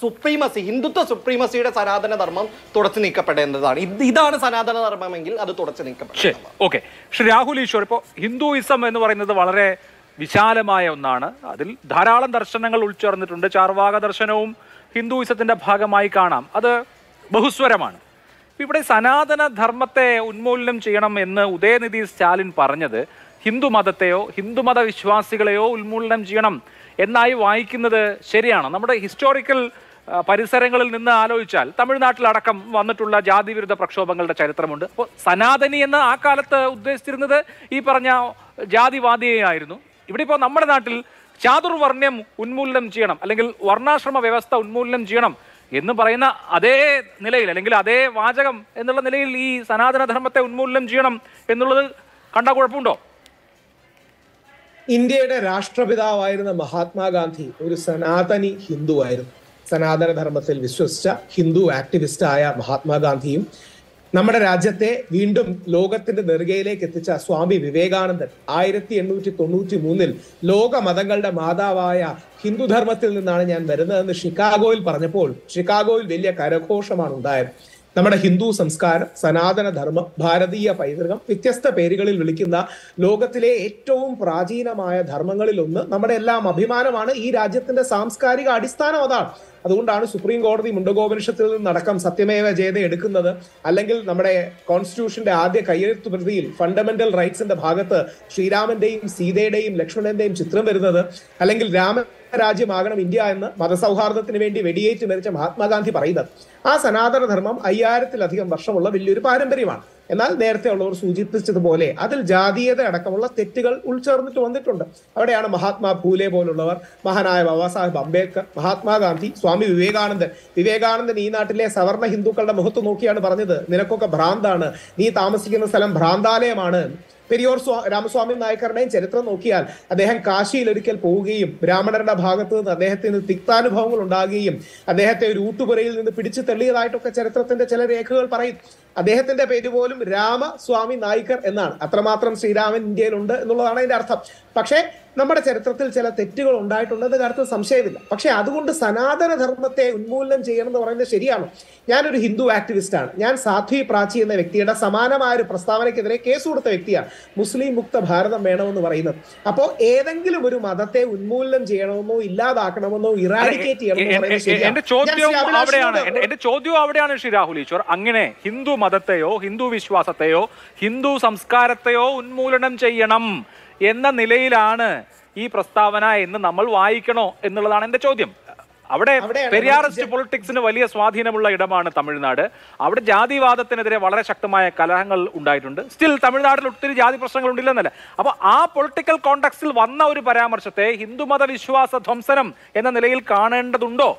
സുപ്രീമസി ഹിന്ദുത്വ സുപ്രീമസിയുടെ സനാതന ധർമ്മം തുടച്ചു നീക്കപ്പെടേണ്ടതാണ്. ഇത് ഇതാണ് സനാതന ധർമ്മമെങ്കിൽ അത് തുടച്ചു ശരി ഓക്കെ. ശ്രീ രാഹുൽ ഈശ്വർ ഇപ്പോൾ ഹിന്ദുയിസം എന്ന് പറയുന്നത് വളരെ വിശാലമായ ഒന്നാണ്. അതിൽ ധാരാളം ദർശനങ്ങൾ ഉൾച്ചേർന്നിട്ടുണ്ട്. ചാർവാക ദർശനവും ഹിന്ദുയിസത്തിന്റെ ഭാഗമായി കാണാം. അത് ബഹുസ്വരമാണ്. ഇവിടെ സനാതന ധർമ്മത്തെ ഉന്മൂലനം ചെയ്യണം എന്ന് ഉദയനിധി സ്റ്റാലിൻ പറഞ്ഞത് ഹിന്ദു മതത്തെയോ ഹിന്ദുമത വിശ്വാസികളെയോ ഉന്മൂലനം ചെയ്യണം എന്നായി വായിക്കുന്നത് ശരിയാണ്. നമ്മുടെ ഹിസ്റ്റോറിക്കൽ പരിസരങ്ങളിൽ നിന്ന് ആലോചിച്ചാൽ തമിഴ്നാട്ടിലടക്കം വന്നിട്ടുള്ള ജാതി വിരുദ്ധ പ്രക്ഷോഭങ്ങളുടെ ചരിത്രമുണ്ട്. അപ്പോൾ സനാതനി എന്ന് ആ കാലത്ത് ഉദ്ദേശിച്ചിരുന്നത് ഈ പറഞ്ഞ ജാതിവാദിയായിരുന്നു. ഇവിടെ ഇപ്പോൾ നമ്മുടെ നാട്ടിൽ ചാതുർവർണ്യം ഉന്മൂലനം ചെയ്യണം അല്ലെങ്കിൽ വർണാശ്രമ വ്യവസ്ഥ ഉന്മൂലനം ചെയ്യണം എന്ന് പറയുന്ന അതേ നിലയിൽ അല്ലെങ്കിൽ അതേ വാചകം എന്നുള്ള നിലയിൽ ഈ സനാതനധർമ്മത്തെ ഉന്മൂലനം ചെയ്യണം എന്നുള്ളത് കണ്ട കുഴപ്പമുണ്ടോ? ഇന്ത്യയുടെ രാഷ്ട്രപിതാവായിരുന്ന മഹാത്മാഗാന്ധി ഒരു സനാതനി ഹിന്ദുവായിരുന്നു. സനാതന ധർമ്മത്തിൽ വിശ്വസിച്ച ഹിന്ദു ആക്ടിവിസ്റ്റായ മഹാത്മാഗാന്ധിയും നമ്മുടെ രാജ്യത്തെ വീണ്ടും ലോകത്തിന്റെ നെറുകയിലേക്ക് എത്തിച്ച സ്വാമി വിവേകാനന്ദൻ ആയിരത്തി എണ്ണൂറ്റി തൊണ്ണൂറ്റി മൂന്നിൽ ലോക മതങ്ങളുടെ മാതാവായ ഹിന്ദുധർമ്മത്തിൽ നിന്നാണ് ഞാൻ വരുന്നതെന്ന് ഷിക്കാഗോയിൽ പറഞ്ഞപ്പോൾ ഷിക്കാഗോയിൽ വലിയ കരഘോഷമാണ് ഉണ്ടായത്. നമ്മുടെ ഹിന്ദു സംസ്കാരം സനാതന ധർമ്മം ഭാരതീയ പൈതൃകം വ്യത്യസ്ത പേരുകളിൽ വിളിക്കുന്ന ലോകത്തിലെ ഏറ്റവും പ്രാചീനമായ ധർമ്മങ്ങളിൽ ഒന്ന് നമ്മുടെ എല്ലാം അഭിമാനമാണ്. ഈ രാജ്യത്തിന്റെ സാംസ്കാരിക അടിസ്ഥാനം അതാണ്. അതുകൊണ്ടാണ് സുപ്രീം കോടതി മുണ്ടകോപനിഷത്തിൽ നിന്നടക്കം സത്യമേവ ജയത എടുക്കുന്നത്. അല്ലെങ്കിൽ നമ്മുടെ കോൺസ്റ്റിറ്റ്യൂഷന്റെ ആദ്യ കയ്യെഴുത്ത് പ്രതിയിൽ ഫണ്ടമെന്റൽ റൈറ്റ്സിന്റെ ഭാഗത്ത് ശ്രീരാമന്റെയും സീതയുടെയും ലക്ഷ്മണന്റെയും ചിത്രം വരുന്നത്. അല്ലെങ്കിൽ രാമ രാജ്യമാകണം ഇന്ത്യ എന്ന് മതസൗഹാർദ്ദത്തിന് വേണ്ടി വെടിയേറ്റ് മരിച്ച മഹാത്മാഗാന്ധി പറയുന്നത്. ആ സനാതനധർമ്മം അയ്യായിരത്തിലധികം വർഷമുള്ള വലിയൊരു പാരമ്പര്യമാണ്. എന്നാൽ നേരത്തെ ഉള്ളവർ സൂചിപ്പിച്ചതുപോലെ അതിൽ ജാതീയത അടക്കമുള്ള തെറ്റുകൾ ഉൾച്ചേർന്നിട്ട് വന്നിട്ടുണ്ട്. അവിടെയാണ് മഹാത്മാ ഫൂലെ പോലുള്ളവർ മഹാനായ ബാബാ സാഹിബ് അംബേദ്കർ മഹാത്മാഗാന്ധി സ്വാമി വിവേകാനന്ദൻ. വിവേകാനന്ദൻ ഈ നാട്ടിലെ സവർണ ഹിന്ദുക്കളുടെ മുഖത്ത് നോക്കിയാണ് പറഞ്ഞത് നിനക്കൊക്കെ ഭ്രാന്താണ്. നീ താമസിക്കുന്ന സ്ഥലം ഭ്രാന്താലയമാണ്. പെരിയോർ സ്വാ രാമസ്വാമി നായക്കറുടെയും ചരിത്രം നോക്കിയാൽ അദ്ദേഹം കാശിയിൽ ഒരിക്കൽ പോവുകയും ബ്രാഹ്മണരുടെ ഭാഗത്ത് നിന്ന് അദ്ദേഹത്തിന് തിക്താനുഭവങ്ങൾ ഉണ്ടാകുകയും അദ്ദേഹത്തെ ഒരു ഊട്ടുപുരയിൽ നിന്ന് പിടിച്ചു തള്ളിയതായിട്ടൊക്കെ ചരിത്രത്തിന്റെ ചില രേഖകൾ പറയും. അദ്ദേഹത്തിന്റെ പേര് പോലും രാമസ്വാമി നായിക്കർ എന്നാണ്. അത്രമാത്രം ശ്രീരാമൻ ഇന്ത്യയിലുണ്ട് എന്നുള്ളതാണ് അതിന്റെ അർത്ഥം. പക്ഷേ നമ്മുടെ ചരിത്രത്തിൽ ചില തെറ്റുകൾ ഉണ്ടായിട്ടുണ്ടെന്ന കാര്യത്തിൽ സംശയമില്ല. പക്ഷേ അതുകൊണ്ട് സനാതന ധർമ്മത്തെ ഉന്മൂലനം ചെയ്യണം എന്ന് പറയുന്നത് ശരിയാണ്. ഞാനൊരു ഹിന്ദു ആക്ടിവിസ്റ്റാണ് ഞാൻ സാധ്വി പ്രാചി എന്ന വ്യക്തിയുടെ സമാനമായ ഒരു പ്രസ്താവനയ്ക്കെതിരെ കേസ് കൊടുത്ത വ്യക്തിയാണ് മുസ്ലിം മുക്ത ഭാരതം വേണമെന്ന് പറയുന്നത്. അപ്പോൾ ഏതെങ്കിലും ഒരു മതത്തെ ഉന്മൂലനം ചെയ്യണമെന്നോ ഇല്ലാതാക്കണമെന്നോ ഇറാഡിക്കേറ്റ് ചെയ്യണമെന്നോ എന്റെ ചോദ്യവും അവിടെയാണ്. എന്റെ- എന്റെ ചോദ്യവും അവിടെയാണ് ശ്രീ രാഹുൽ ഈശ്വർ. അങ്ങനെ ഹിന്ദു മതത്തെയോ ഹിന്ദു വിശ്വാസത്തെയോ ഹിന്ദു സംസ്കാരത്തെയോ ഉന്മൂലനം ചെയ്യണം. എന്ന നിലയിലാണ് ഈ പ്രസ്താവന എന്ന് നമ്മൾ വായിക്കണോ എന്നുള്ളതാണ് എന്റെ ചോദ്യം. അവിടെ പെരിയാറിസ്റ്റ് പൊളിറ്റിക്സിന് വലിയ സ്വാധീനമുള്ള ഇടമാണ് തമിഴ്നാട്. അവിടെ ജാതിവാദത്തിനെതിരെ വളരെ ശക്തമായ കലഹങ്ങൾ ഉണ്ടായിട്ടുണ്ട്. സ്റ്റിൽ തമിഴ്നാട്ടിൽ ഒത്തിരി ജാതി പ്രശ്നങ്ങൾ ഉണ്ടില്ലെന്നല്ല അപ്പോൾ ആ പൊളിറ്റിക്കൽ കോണ്ടക്സ്റ്റിൽ വന്ന ഒരു പരാമർശത്തെ ഹിന്ദുമത വിശ്വാസ ധ്വംസനം എന്ന നിലയിൽ കാണേണ്ടതുണ്ടോ?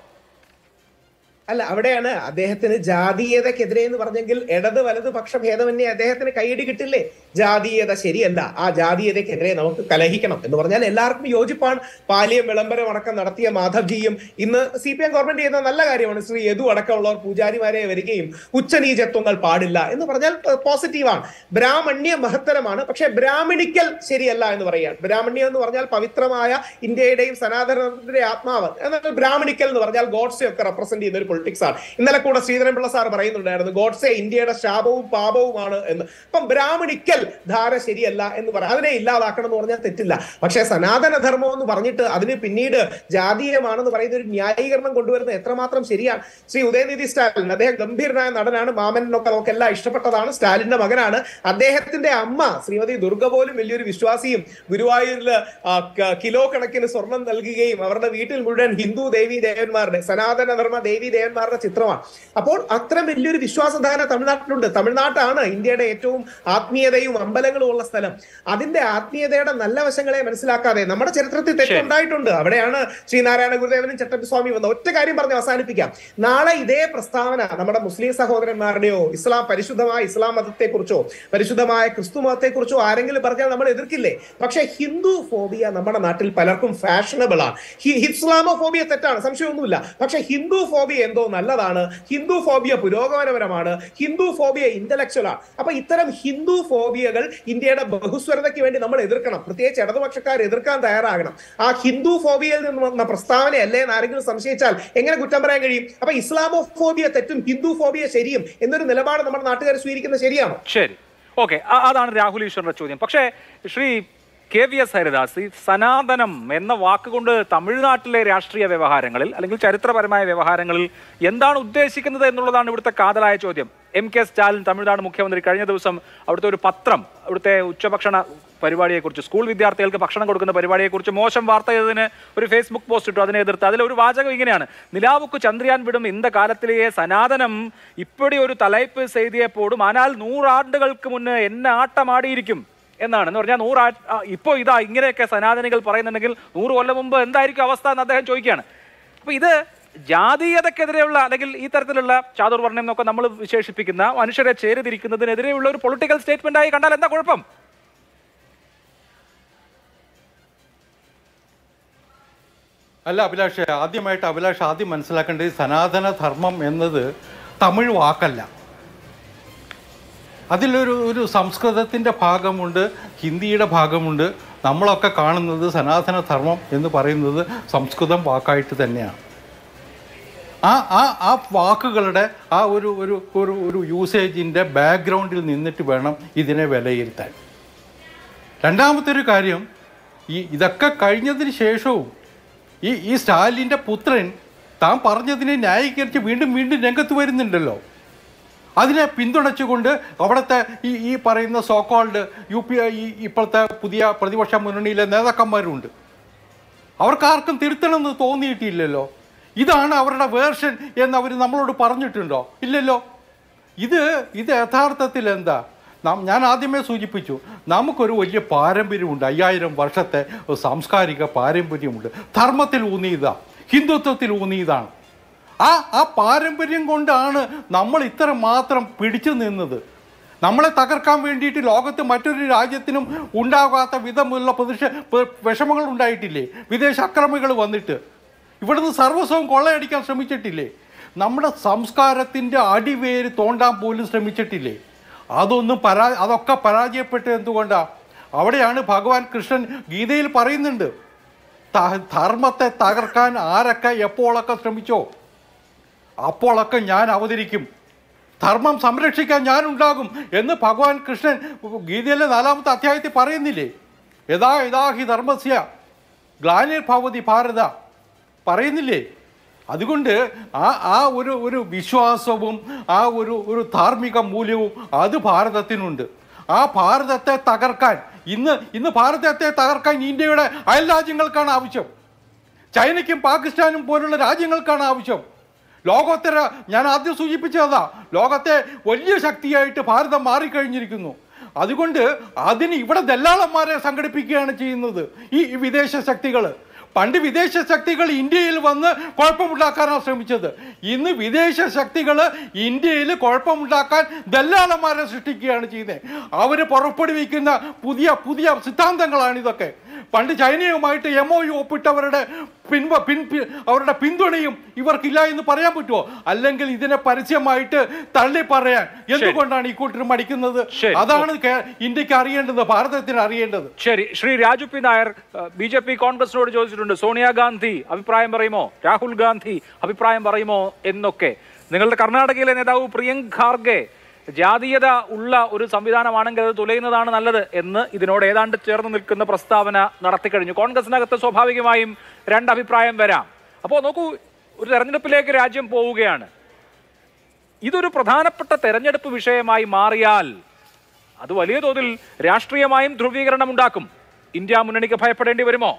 അല്ല അവിടെയാണ് അദ്ദേഹത്തിന് ജാതീയതക്കെതിരെ എന്ന് പറഞ്ഞെങ്കിൽ ഇടത് വലത് പക്ഷ ഭേദമന്യേ അദ്ദേഹത്തിന് കൈയടി കിട്ടില്ലേ? ജാതീയത ശരിയല്ല ആ ജാതീയതക്കെതിരെ നമുക്ക് കലഹിക്കണം എന്ന് പറഞ്ഞാൽ എല്ലാവർക്കും യോജിപ്പാണ്. പാലിയം വിളംബരം അടക്കം നടത്തിയ മാധവ്ജിയും ഇന്ന് സി പി എം ഗവൺമെന്റ് ചെയ്യുന്ന നല്ല കാര്യമാണ്. ശ്രീ യദു അടക്കമുള്ളവർ പൂജാരിമാരെ വരികയും ഉച്ചനീചത്വങ്ങൾ പാടില്ല എന്ന് പറഞ്ഞാൽ പോസിറ്റീവാണ്. ബ്രാഹ്മണ്യ മഹത്തരമാണ്. പക്ഷെ ബ്രാഹ്മണിക്കൽ ശരിയല്ല എന്ന് പറയുകയാണ് ബ്രാഹ്മണ്യം എന്ന് പറഞ്ഞാൽ പവിത്രമായ ഇന്ത്യയുടെയും സനാതനത്തിന്റെ ആത്മാവ്. എന്നാൽ ബ്രാഹ്മണിക്കൽ എന്ന് പറഞ്ഞാൽ ഗോഡ്സെ ഒക്കെ റെപ്രസെന്റ് ചെയ്യുന്ന ഒരു പൊളിറ്റിക്സ് ആണ്. ഇന്നലെ കൂടെ ശ്രീധരൻപിള്ള സാർ പറയുന്നുണ്ടായിരുന്നു ഗോഡ്സെ ഇന്ത്യയുടെ ശാപവും പാപവുമാണ് എന്ന്. അപ്പം ബ്രാഹ്മണിക്കൽ ധാര ശരിയല്ല എന്ന് പറയാം അതിനെ ഇല്ലാതാക്കണം എന്ന് പറഞ്ഞാൽ തെറ്റില്ല. പക്ഷേ സനാതന ധർമ്മം എന്ന് പറഞ്ഞിട്ട് അതിന് പിന്നീട് ജാതീയമാണെന്ന് പറയുന്ന ഒരു ന്യായീകരണം കൊണ്ടുവരുന്നത് എത്രമാത്രം ശരിയാണ്? ശ്രീ ഉദയനിധി സ്റ്റാലിൻ അദ്ദേഹം ഗംഭീരനായ നടനാണ് മാമനൊക്കെ നമുക്കെല്ലാം ഇഷ്ടപ്പെട്ടതാണ് സ്റ്റാലിന്റെ മകനാണ്. അദ്ദേഹത്തിന്റെ അമ്മ ശ്രീമതി ദുർഗ പോലും വലിയൊരു വിശ്വാസിയും ഗുരുവായൂരിൽ കിലോ കണക്കിന് സ്വർണം നൽകുകയും അവരുടെ വീട്ടിൽ മുഴുവൻ ഹിന്ദു ദേവി ദേവന്മാരുടെ സനാതന ധർമ്മ ദേവി ദേവന്മാരുടെ ചിത്രമാണ്. അപ്പോൾ അത്രയും വലിയൊരു വിശ്വാസധാരണ തമിഴ്നാട്ടിലുണ്ട്. തമിഴ്നാട്ടാണ് ഇന്ത്യയുടെ ഏറ്റവും ആത്മീയതയും അമ്പലങ്ങളും ഉള്ള സ്ഥലം. അതിന്റെ ആത്മീയതയുടെ നല്ല വശങ്ങളെ മനസ്സിലാക്കാതെ നമ്മുടെ ചരിത്രത്തിൽ തെറ്റുണ്ടായിട്ടുണ്ട്. അവിടെയാണ് ശ്രീനാരായണ ഗുരുദേവനും ചട്ടപ്പിസ്വാമി വന്ന ഒറ്റ കാര്യം പറഞ്ഞ് അവസാനിപ്പിക്കാം. നാളെ ഇതേ പ്രസ്താവന നമ്മുടെ മുസ്ലിം സഹോദരന്മാരുടെയോ ഇസ്ലാം പരിശുദ്ധമായ ഇസ്ലാം മതത്തെക്കുറിച്ചോ പരിശുദ്ധമായ ക്രിസ്തു മതത്തെക്കുറിച്ചോ ആരെങ്കിലും പറഞ്ഞാൽ നമ്മൾ എതിർക്കില്ലേ? പക്ഷേ ഹിന്ദു ഫോബിയ നമ്മുടെ നാട്ടിൽ പലർക്കും ഫാഷനബിൾ ആണ്. ഇസ്ലാമോ ഫോബിയ തെറ്റാണ്. സംശയമൊന്നുമില്ല. പക്ഷെ ഹിന്ദു ഫോബിയ എന്തോ നല്ലതാണ്. ഹിന്ദു ഫോബിയ പുരോഗമനപരമാണ്. ഹിന്ദു ഫോബിയ ഇന്റലക്ച്വൽ ആണ് അപ്പൊ ഇത്തരം ഹിന്ദു ഫോബിയകൾ ഇന്ത്യയുടെ ബഹുസ്വരതയ്ക്ക് വേണ്ടി നമ്മൾ എതിർക്കണം. പ്രത്യേകിച്ച് ഇടതുപക്ഷക്കാർ എതിർക്കാൻ തയ്യാറാകണം. ആ ഹിന്ദു ഫോബിയയിൽ നിന്ന് വന്ന പ്രസ്താവന അല്ലേ എന്ന് ആരെങ്കിലും സംശയിച്ചാൽ എങ്ങനെ കുറ്റം പറയാൻ കഴിയും? അപ്പൊ ഇസ്ലാമോ ഫോബിയ തെറ്റും ഹിന്ദു ഫോബിയ ശരിയും എന്നൊരു നിലപാട് നമ്മുടെ നാട്ടുകാർ സ്വീകരിക്കുന്നത് ശരിയാണോ? ശരി. ഓക്കെ. അതാണ് രാഹുൽ ഈശ്വരന്റെ ചോദ്യം. പക്ഷേ Shri K V S Haridas ഈ സനാതനം എന്ന വാക്കുകൊണ്ട് തമിഴ്നാട്ടിലെ രാഷ്ട്രീയ വ്യവഹാരങ്ങളിൽ അല്ലെങ്കിൽ ചരിത്രപരമായ വ്യവഹാരങ്ങളിൽ എന്താണ് ഉദ്ദേശിക്കുന്നത് എന്നുള്ളതാണ് ഇവിടുത്തെ കാതലായ ചോദ്യം. എം കെ സ്റ്റാലിൻ തമിഴ്നാട് മുഖ്യമന്ത്രി കഴിഞ്ഞ ദിവസം അവിടുത്തെ ഒരു പത്രം അവിടുത്തെ ഉച്ചഭക്ഷണ പരിപാടിയെക്കുറിച്ച് സ്കൂൾ വിദ്യാർത്ഥികൾക്ക് ഭക്ഷണം കൊടുക്കുന്ന പരിപാടിയെക്കുറിച്ച് മോശം വാർത്ത ചെയ്തതിന് ഒരു ഫേസ്ബുക്ക് പോസ്റ്റ് ഇട്ടു അതിനെ എതിർത്ത്. അതിൽ ഒരു വാചകം ഇങ്ങനെയാണ്. നിലാവുക്ക് ചന്ദ്രയാൻ വിടും ഇന്ത കാലത്തിലെ സനാതനം ഇപ്പടി ഒരു തലയ്പ് ചെയ്തിയെ പോടും. ആനാൽ നൂറാണ്ടുകൾക്ക് മുന്നേ എന്നെ ആട്ടമാടിയിരിക്കും. എന്നാണ് എന്ന് പറഞ്ഞാൽ നൂറ് ഇപ്പോൾ ഇതാ ഇങ്ങനെയൊക്കെ സനാതനികൾ പറയുന്നുണ്ടെങ്കിൽ നൂറ് കൊല്ലം മുമ്പ് എന്തായിരിക്കും അവസ്ഥ എന്ന് അദ്ദേഹം ചോദിക്കുകയാണ്. അപ്പോൾ ഇത് ജാതീയതക്കെതിരെയുള്ള അല്ലെങ്കിൽ ഈ തരത്തിലുള്ള ചാതുർവർണം എന്നൊക്കെ നമ്മൾ വിശേഷിപ്പിക്കുന്ന മനുഷ്യരെ ചേരിതിരിക്കുന്നതിനെതിരെയുള്ള ഒരു പൊളിറ്റിക്കൽ സ്റ്റേറ്റ്മെന്റ് ആയി കണ്ടാൽ എന്താ കുഴപ്പം? അല്ല അഭിലാഷ് ആദ്യമായിട്ട് അഭിലാഷ് ആദ്യം മനസ്സിലാക്കേണ്ടത് സനാതന ധർമ്മം എന്നത് തമിഴ് വാക്കല്ല. അതിലൊരു ഒരു സംസ്കൃതത്തിന്റെ ഭാഗമുണ്ട് ഹിന്ദിയുടെ ഭാഗമുണ്ട്. നമ്മളൊക്കെ കാണുന്നത് സനാതന ധർമ്മം എന്ന് പറയുന്നത് സംസ്കൃതം വാക്കായിട്ട് തന്നെയാണ്. ആ ആ ആ വാക്കുകളുടെ ആ ഒരു ഒരു ഒരു ഒരു യൂസേജിന്റെ ബാക്ക്ഗ്രൗണ്ടിൽ നിന്നിട്ട് വേണം ഇതിനെ വിലയിരുത്താൻ. രണ്ടാമത്തെ ഒരു കാര്യം ഈ ഇതൊക്കെ കഴിഞ്ഞതിന് ശേഷവും ഈ ഈ സ്റ്റാലിന്റെ പുത്രൻ താൻ പറഞ്ഞതിനെ ന്യായീകരിച്ച് വീണ്ടും വീണ്ടും രംഗത്ത് വരുന്നുണ്ടല്ലോ. അതിനെ പിന്തുണച്ചുകൊണ്ട് അവിടുത്തെ ഈ ഈ പറയുന്ന സോക്കോൾഡ് യു പി ഈ ഇപ്പോഴത്തെ പുതിയ പ്രതിപക്ഷ മുന്നണിയിലെ നേതാക്കന്മാരുണ്ട്. അവർക്കാർക്കും തിരുത്തണമെന്ന് തോന്നിയിട്ടില്ലല്ലോ. ഇതാണ് അവരുടെ വേർഷൻ എന്ന് അവർ നമ്മളോട് പറഞ്ഞിട്ടുണ്ടോ? ഇല്ലല്ലോ. ഇത് ഇത് യഥാർത്ഥത്തിൽ എന്താ? നാം ഞാൻ ആദ്യമേ സൂചിപ്പിച്ചു നമുക്കൊരു വലിയ പാരമ്പര്യമുണ്ട്. അയ്യായിരം വർഷത്തെ സാംസ്കാരിക പാരമ്പര്യമുണ്ട്. ധർമ്മത്തിൽ ഊന്നിയതാണ് ഹിന്ദുത്വത്തിൽ ഊന്നിയതാണ്. ആ ആ പാരമ്പര്യം കൊണ്ടാണ് നമ്മൾ ഇത്ര മാത്രം പിടിച്ചു നിന്നത്. നമ്മളെ തകർക്കാൻ വേണ്ടിയിട്ട് ലോകത്ത് മറ്റൊരു രാജ്യത്തിനും ഉണ്ടാകാത്ത വിധമുള്ള പ്രതിഷ വിഷമങ്ങൾ ഉണ്ടായിട്ടില്ലേ? വിദേശ അക്രമികൾ വന്നിട്ട്. ഇവിടുന്ന് സർവസ്വം കൊള്ളയടിക്കാൻ ശ്രമിച്ചിട്ടില്ലേ? നമ്മുടെ സംസ്കാരത്തിന്റെ അടിവേര് തോണ്ടാൻ പോലും ശ്രമിച്ചിട്ടില്ലേ? അതൊന്നും പരാ അതൊക്കെ പരാജയപ്പെട്ടത് എന്തുകൊണ്ടാണ് അവിടെയാണ് ഭഗവാൻ കൃഷ്ണൻ ഗീതയിൽ പറയുന്നുണ്ട്. ധർമ്മത്തെ തകർക്കാൻ ആരൊക്കെ എപ്പോഴൊക്കെ ശ്രമിച്ചോ? അപ്പോഴൊക്കെ ഞാൻ അവതരിക്കും. ധർമ്മം സംരക്ഷിക്കാൻ ഞാൻ ഉണ്ടാകും എന്ന് ഭഗവാൻ കൃഷ്ണൻ ഗീതയിലെ നാലാമത്തെ അധ്യായത്തിൽ പറയുന്നില്ലേ? യഥാ യഥാ ഹി ധർമ്മസ്യ ഗ്ലാനിർ ഭവതി ഭാരത പറയുന്നില്ലേ? അതുകൊണ്ട് ആ ആ ഒരു ഒരു വിശ്വാസവും ആ ഒരു ഒരു ധാർമ്മിക മൂല്യവും അത് ഭാരതത്തിനുണ്ട്. ആ ഭാരതത്തെ തകർക്കാൻ ഇന്ന് ഇന്ന് ഭാരതത്തെ തകർക്കാൻ ഇന്ത്യയുടെ അയൽ രാജ്യങ്ങൾക്കാണ് ആവശ്യം. ചൈനയ്ക്കും പാകിസ്ഥാനും പോലുള്ള രാജ്യങ്ങൾക്കാണ് ആവശ്യം. ലോകോത്തര ഞാൻ ആദ്യം സൂചിപ്പിച്ചതാ ലോകത്തെ വലിയ ശക്തിയായിട്ട് ഭാരതം മാറിക്കഴിഞ്ഞിരിക്കുന്നു. അതുകൊണ്ട് അതിന് ഇവിടെ ദല്ലാളന്മാരെ സംഘടിപ്പിക്കുകയാണ് ചെയ്യുന്നത് ഈ വിദേശ ശക്തികൾ പണ്ട് വിദേശ ശക്തികൾ ഇന്ത്യയിൽ വന്ന് കുഴപ്പമുണ്ടാക്കാനാണ് ശ്രമിച്ചത്. ഇന്ന് വിദേശ ശക്തികൾ ഇന്ത്യയിൽ കുഴപ്പമുണ്ടാക്കാൻ ദല്ലാളന്മാരെ സൃഷ്ടിക്കുകയാണ് ചെയ്യുന്നത്. അവർ പുറപ്പെടുവിക്കുന്ന പുതിയ പുതിയ സിദ്ധാന്തങ്ങളാണ് ഇതൊക്കെ പണ്ട് ചൈനയുമായിട്ട് എം ഒ യു ഒപ്പിട്ടവരുടെ പിൻവ പിൻ അവരുടെ പിന്തുണയും ഇവർക്കില്ല എന്ന് പറയാൻ പറ്റുമോ അല്ലെങ്കിൽ ഇതിനെ പരസ്യമായിട്ട് തള്ളി പറയാൻ എന്തുകൊണ്ടാണ് ഈ കൂട്ടർ മടിക്കുന്നത്? അതാണ് ഇന്ത്യയ്ക്ക് അറിയേണ്ടത് ഭാരതത്തിന് അറിയേണ്ടത്. ശരി. Shri Raju P Nair B J P കോൺഗ്രസിനോട് ചോദിച്ചിട്ടുണ്ട് സോണിയാഗാന്ധി അഭിപ്രായം പറയുമോ? രാഹുൽ ഗാന്ധി അഭിപ്രായം പറയുമോ? എന്നൊക്കെ. നിങ്ങളുടെ കർണാടകയിലെ നേതാവ് പ്രിയങ്ക് ഖാർഗെ ജാതീയത ഉള്ള ഒരു സംവിധാനമാണെങ്കിൽ അത് തുലയുന്നതാണ് നല്ലത് എന്ന് ഇതിനോട് ഏതാണ്ട് ചേർന്ന് നിൽക്കുന്ന പ്രസ്താവന നടത്തിക്കഴിഞ്ഞു കോൺഗ്രസിനകത്ത് സ്വാഭാവികമായും രണ്ടഭിപ്രായം വരാം. അപ്പോൾ നോക്കൂ ഒരു തെരഞ്ഞെടുപ്പിലേക്ക് രാജ്യം പോവുകയാണ്. ഇതൊരു പ്രധാനപ്പെട്ട തെരഞ്ഞെടുപ്പ് വിഷയമായി മാറിയാൽ അത് വലിയ തോതിൽ രാഷ്ട്രീയമായും ധ്രുവീകരണം ഉണ്ടാക്കും. ഇന്ത്യ മുന്നണിക്ക് ഭയപ്പെടേണ്ടി വരുമോ?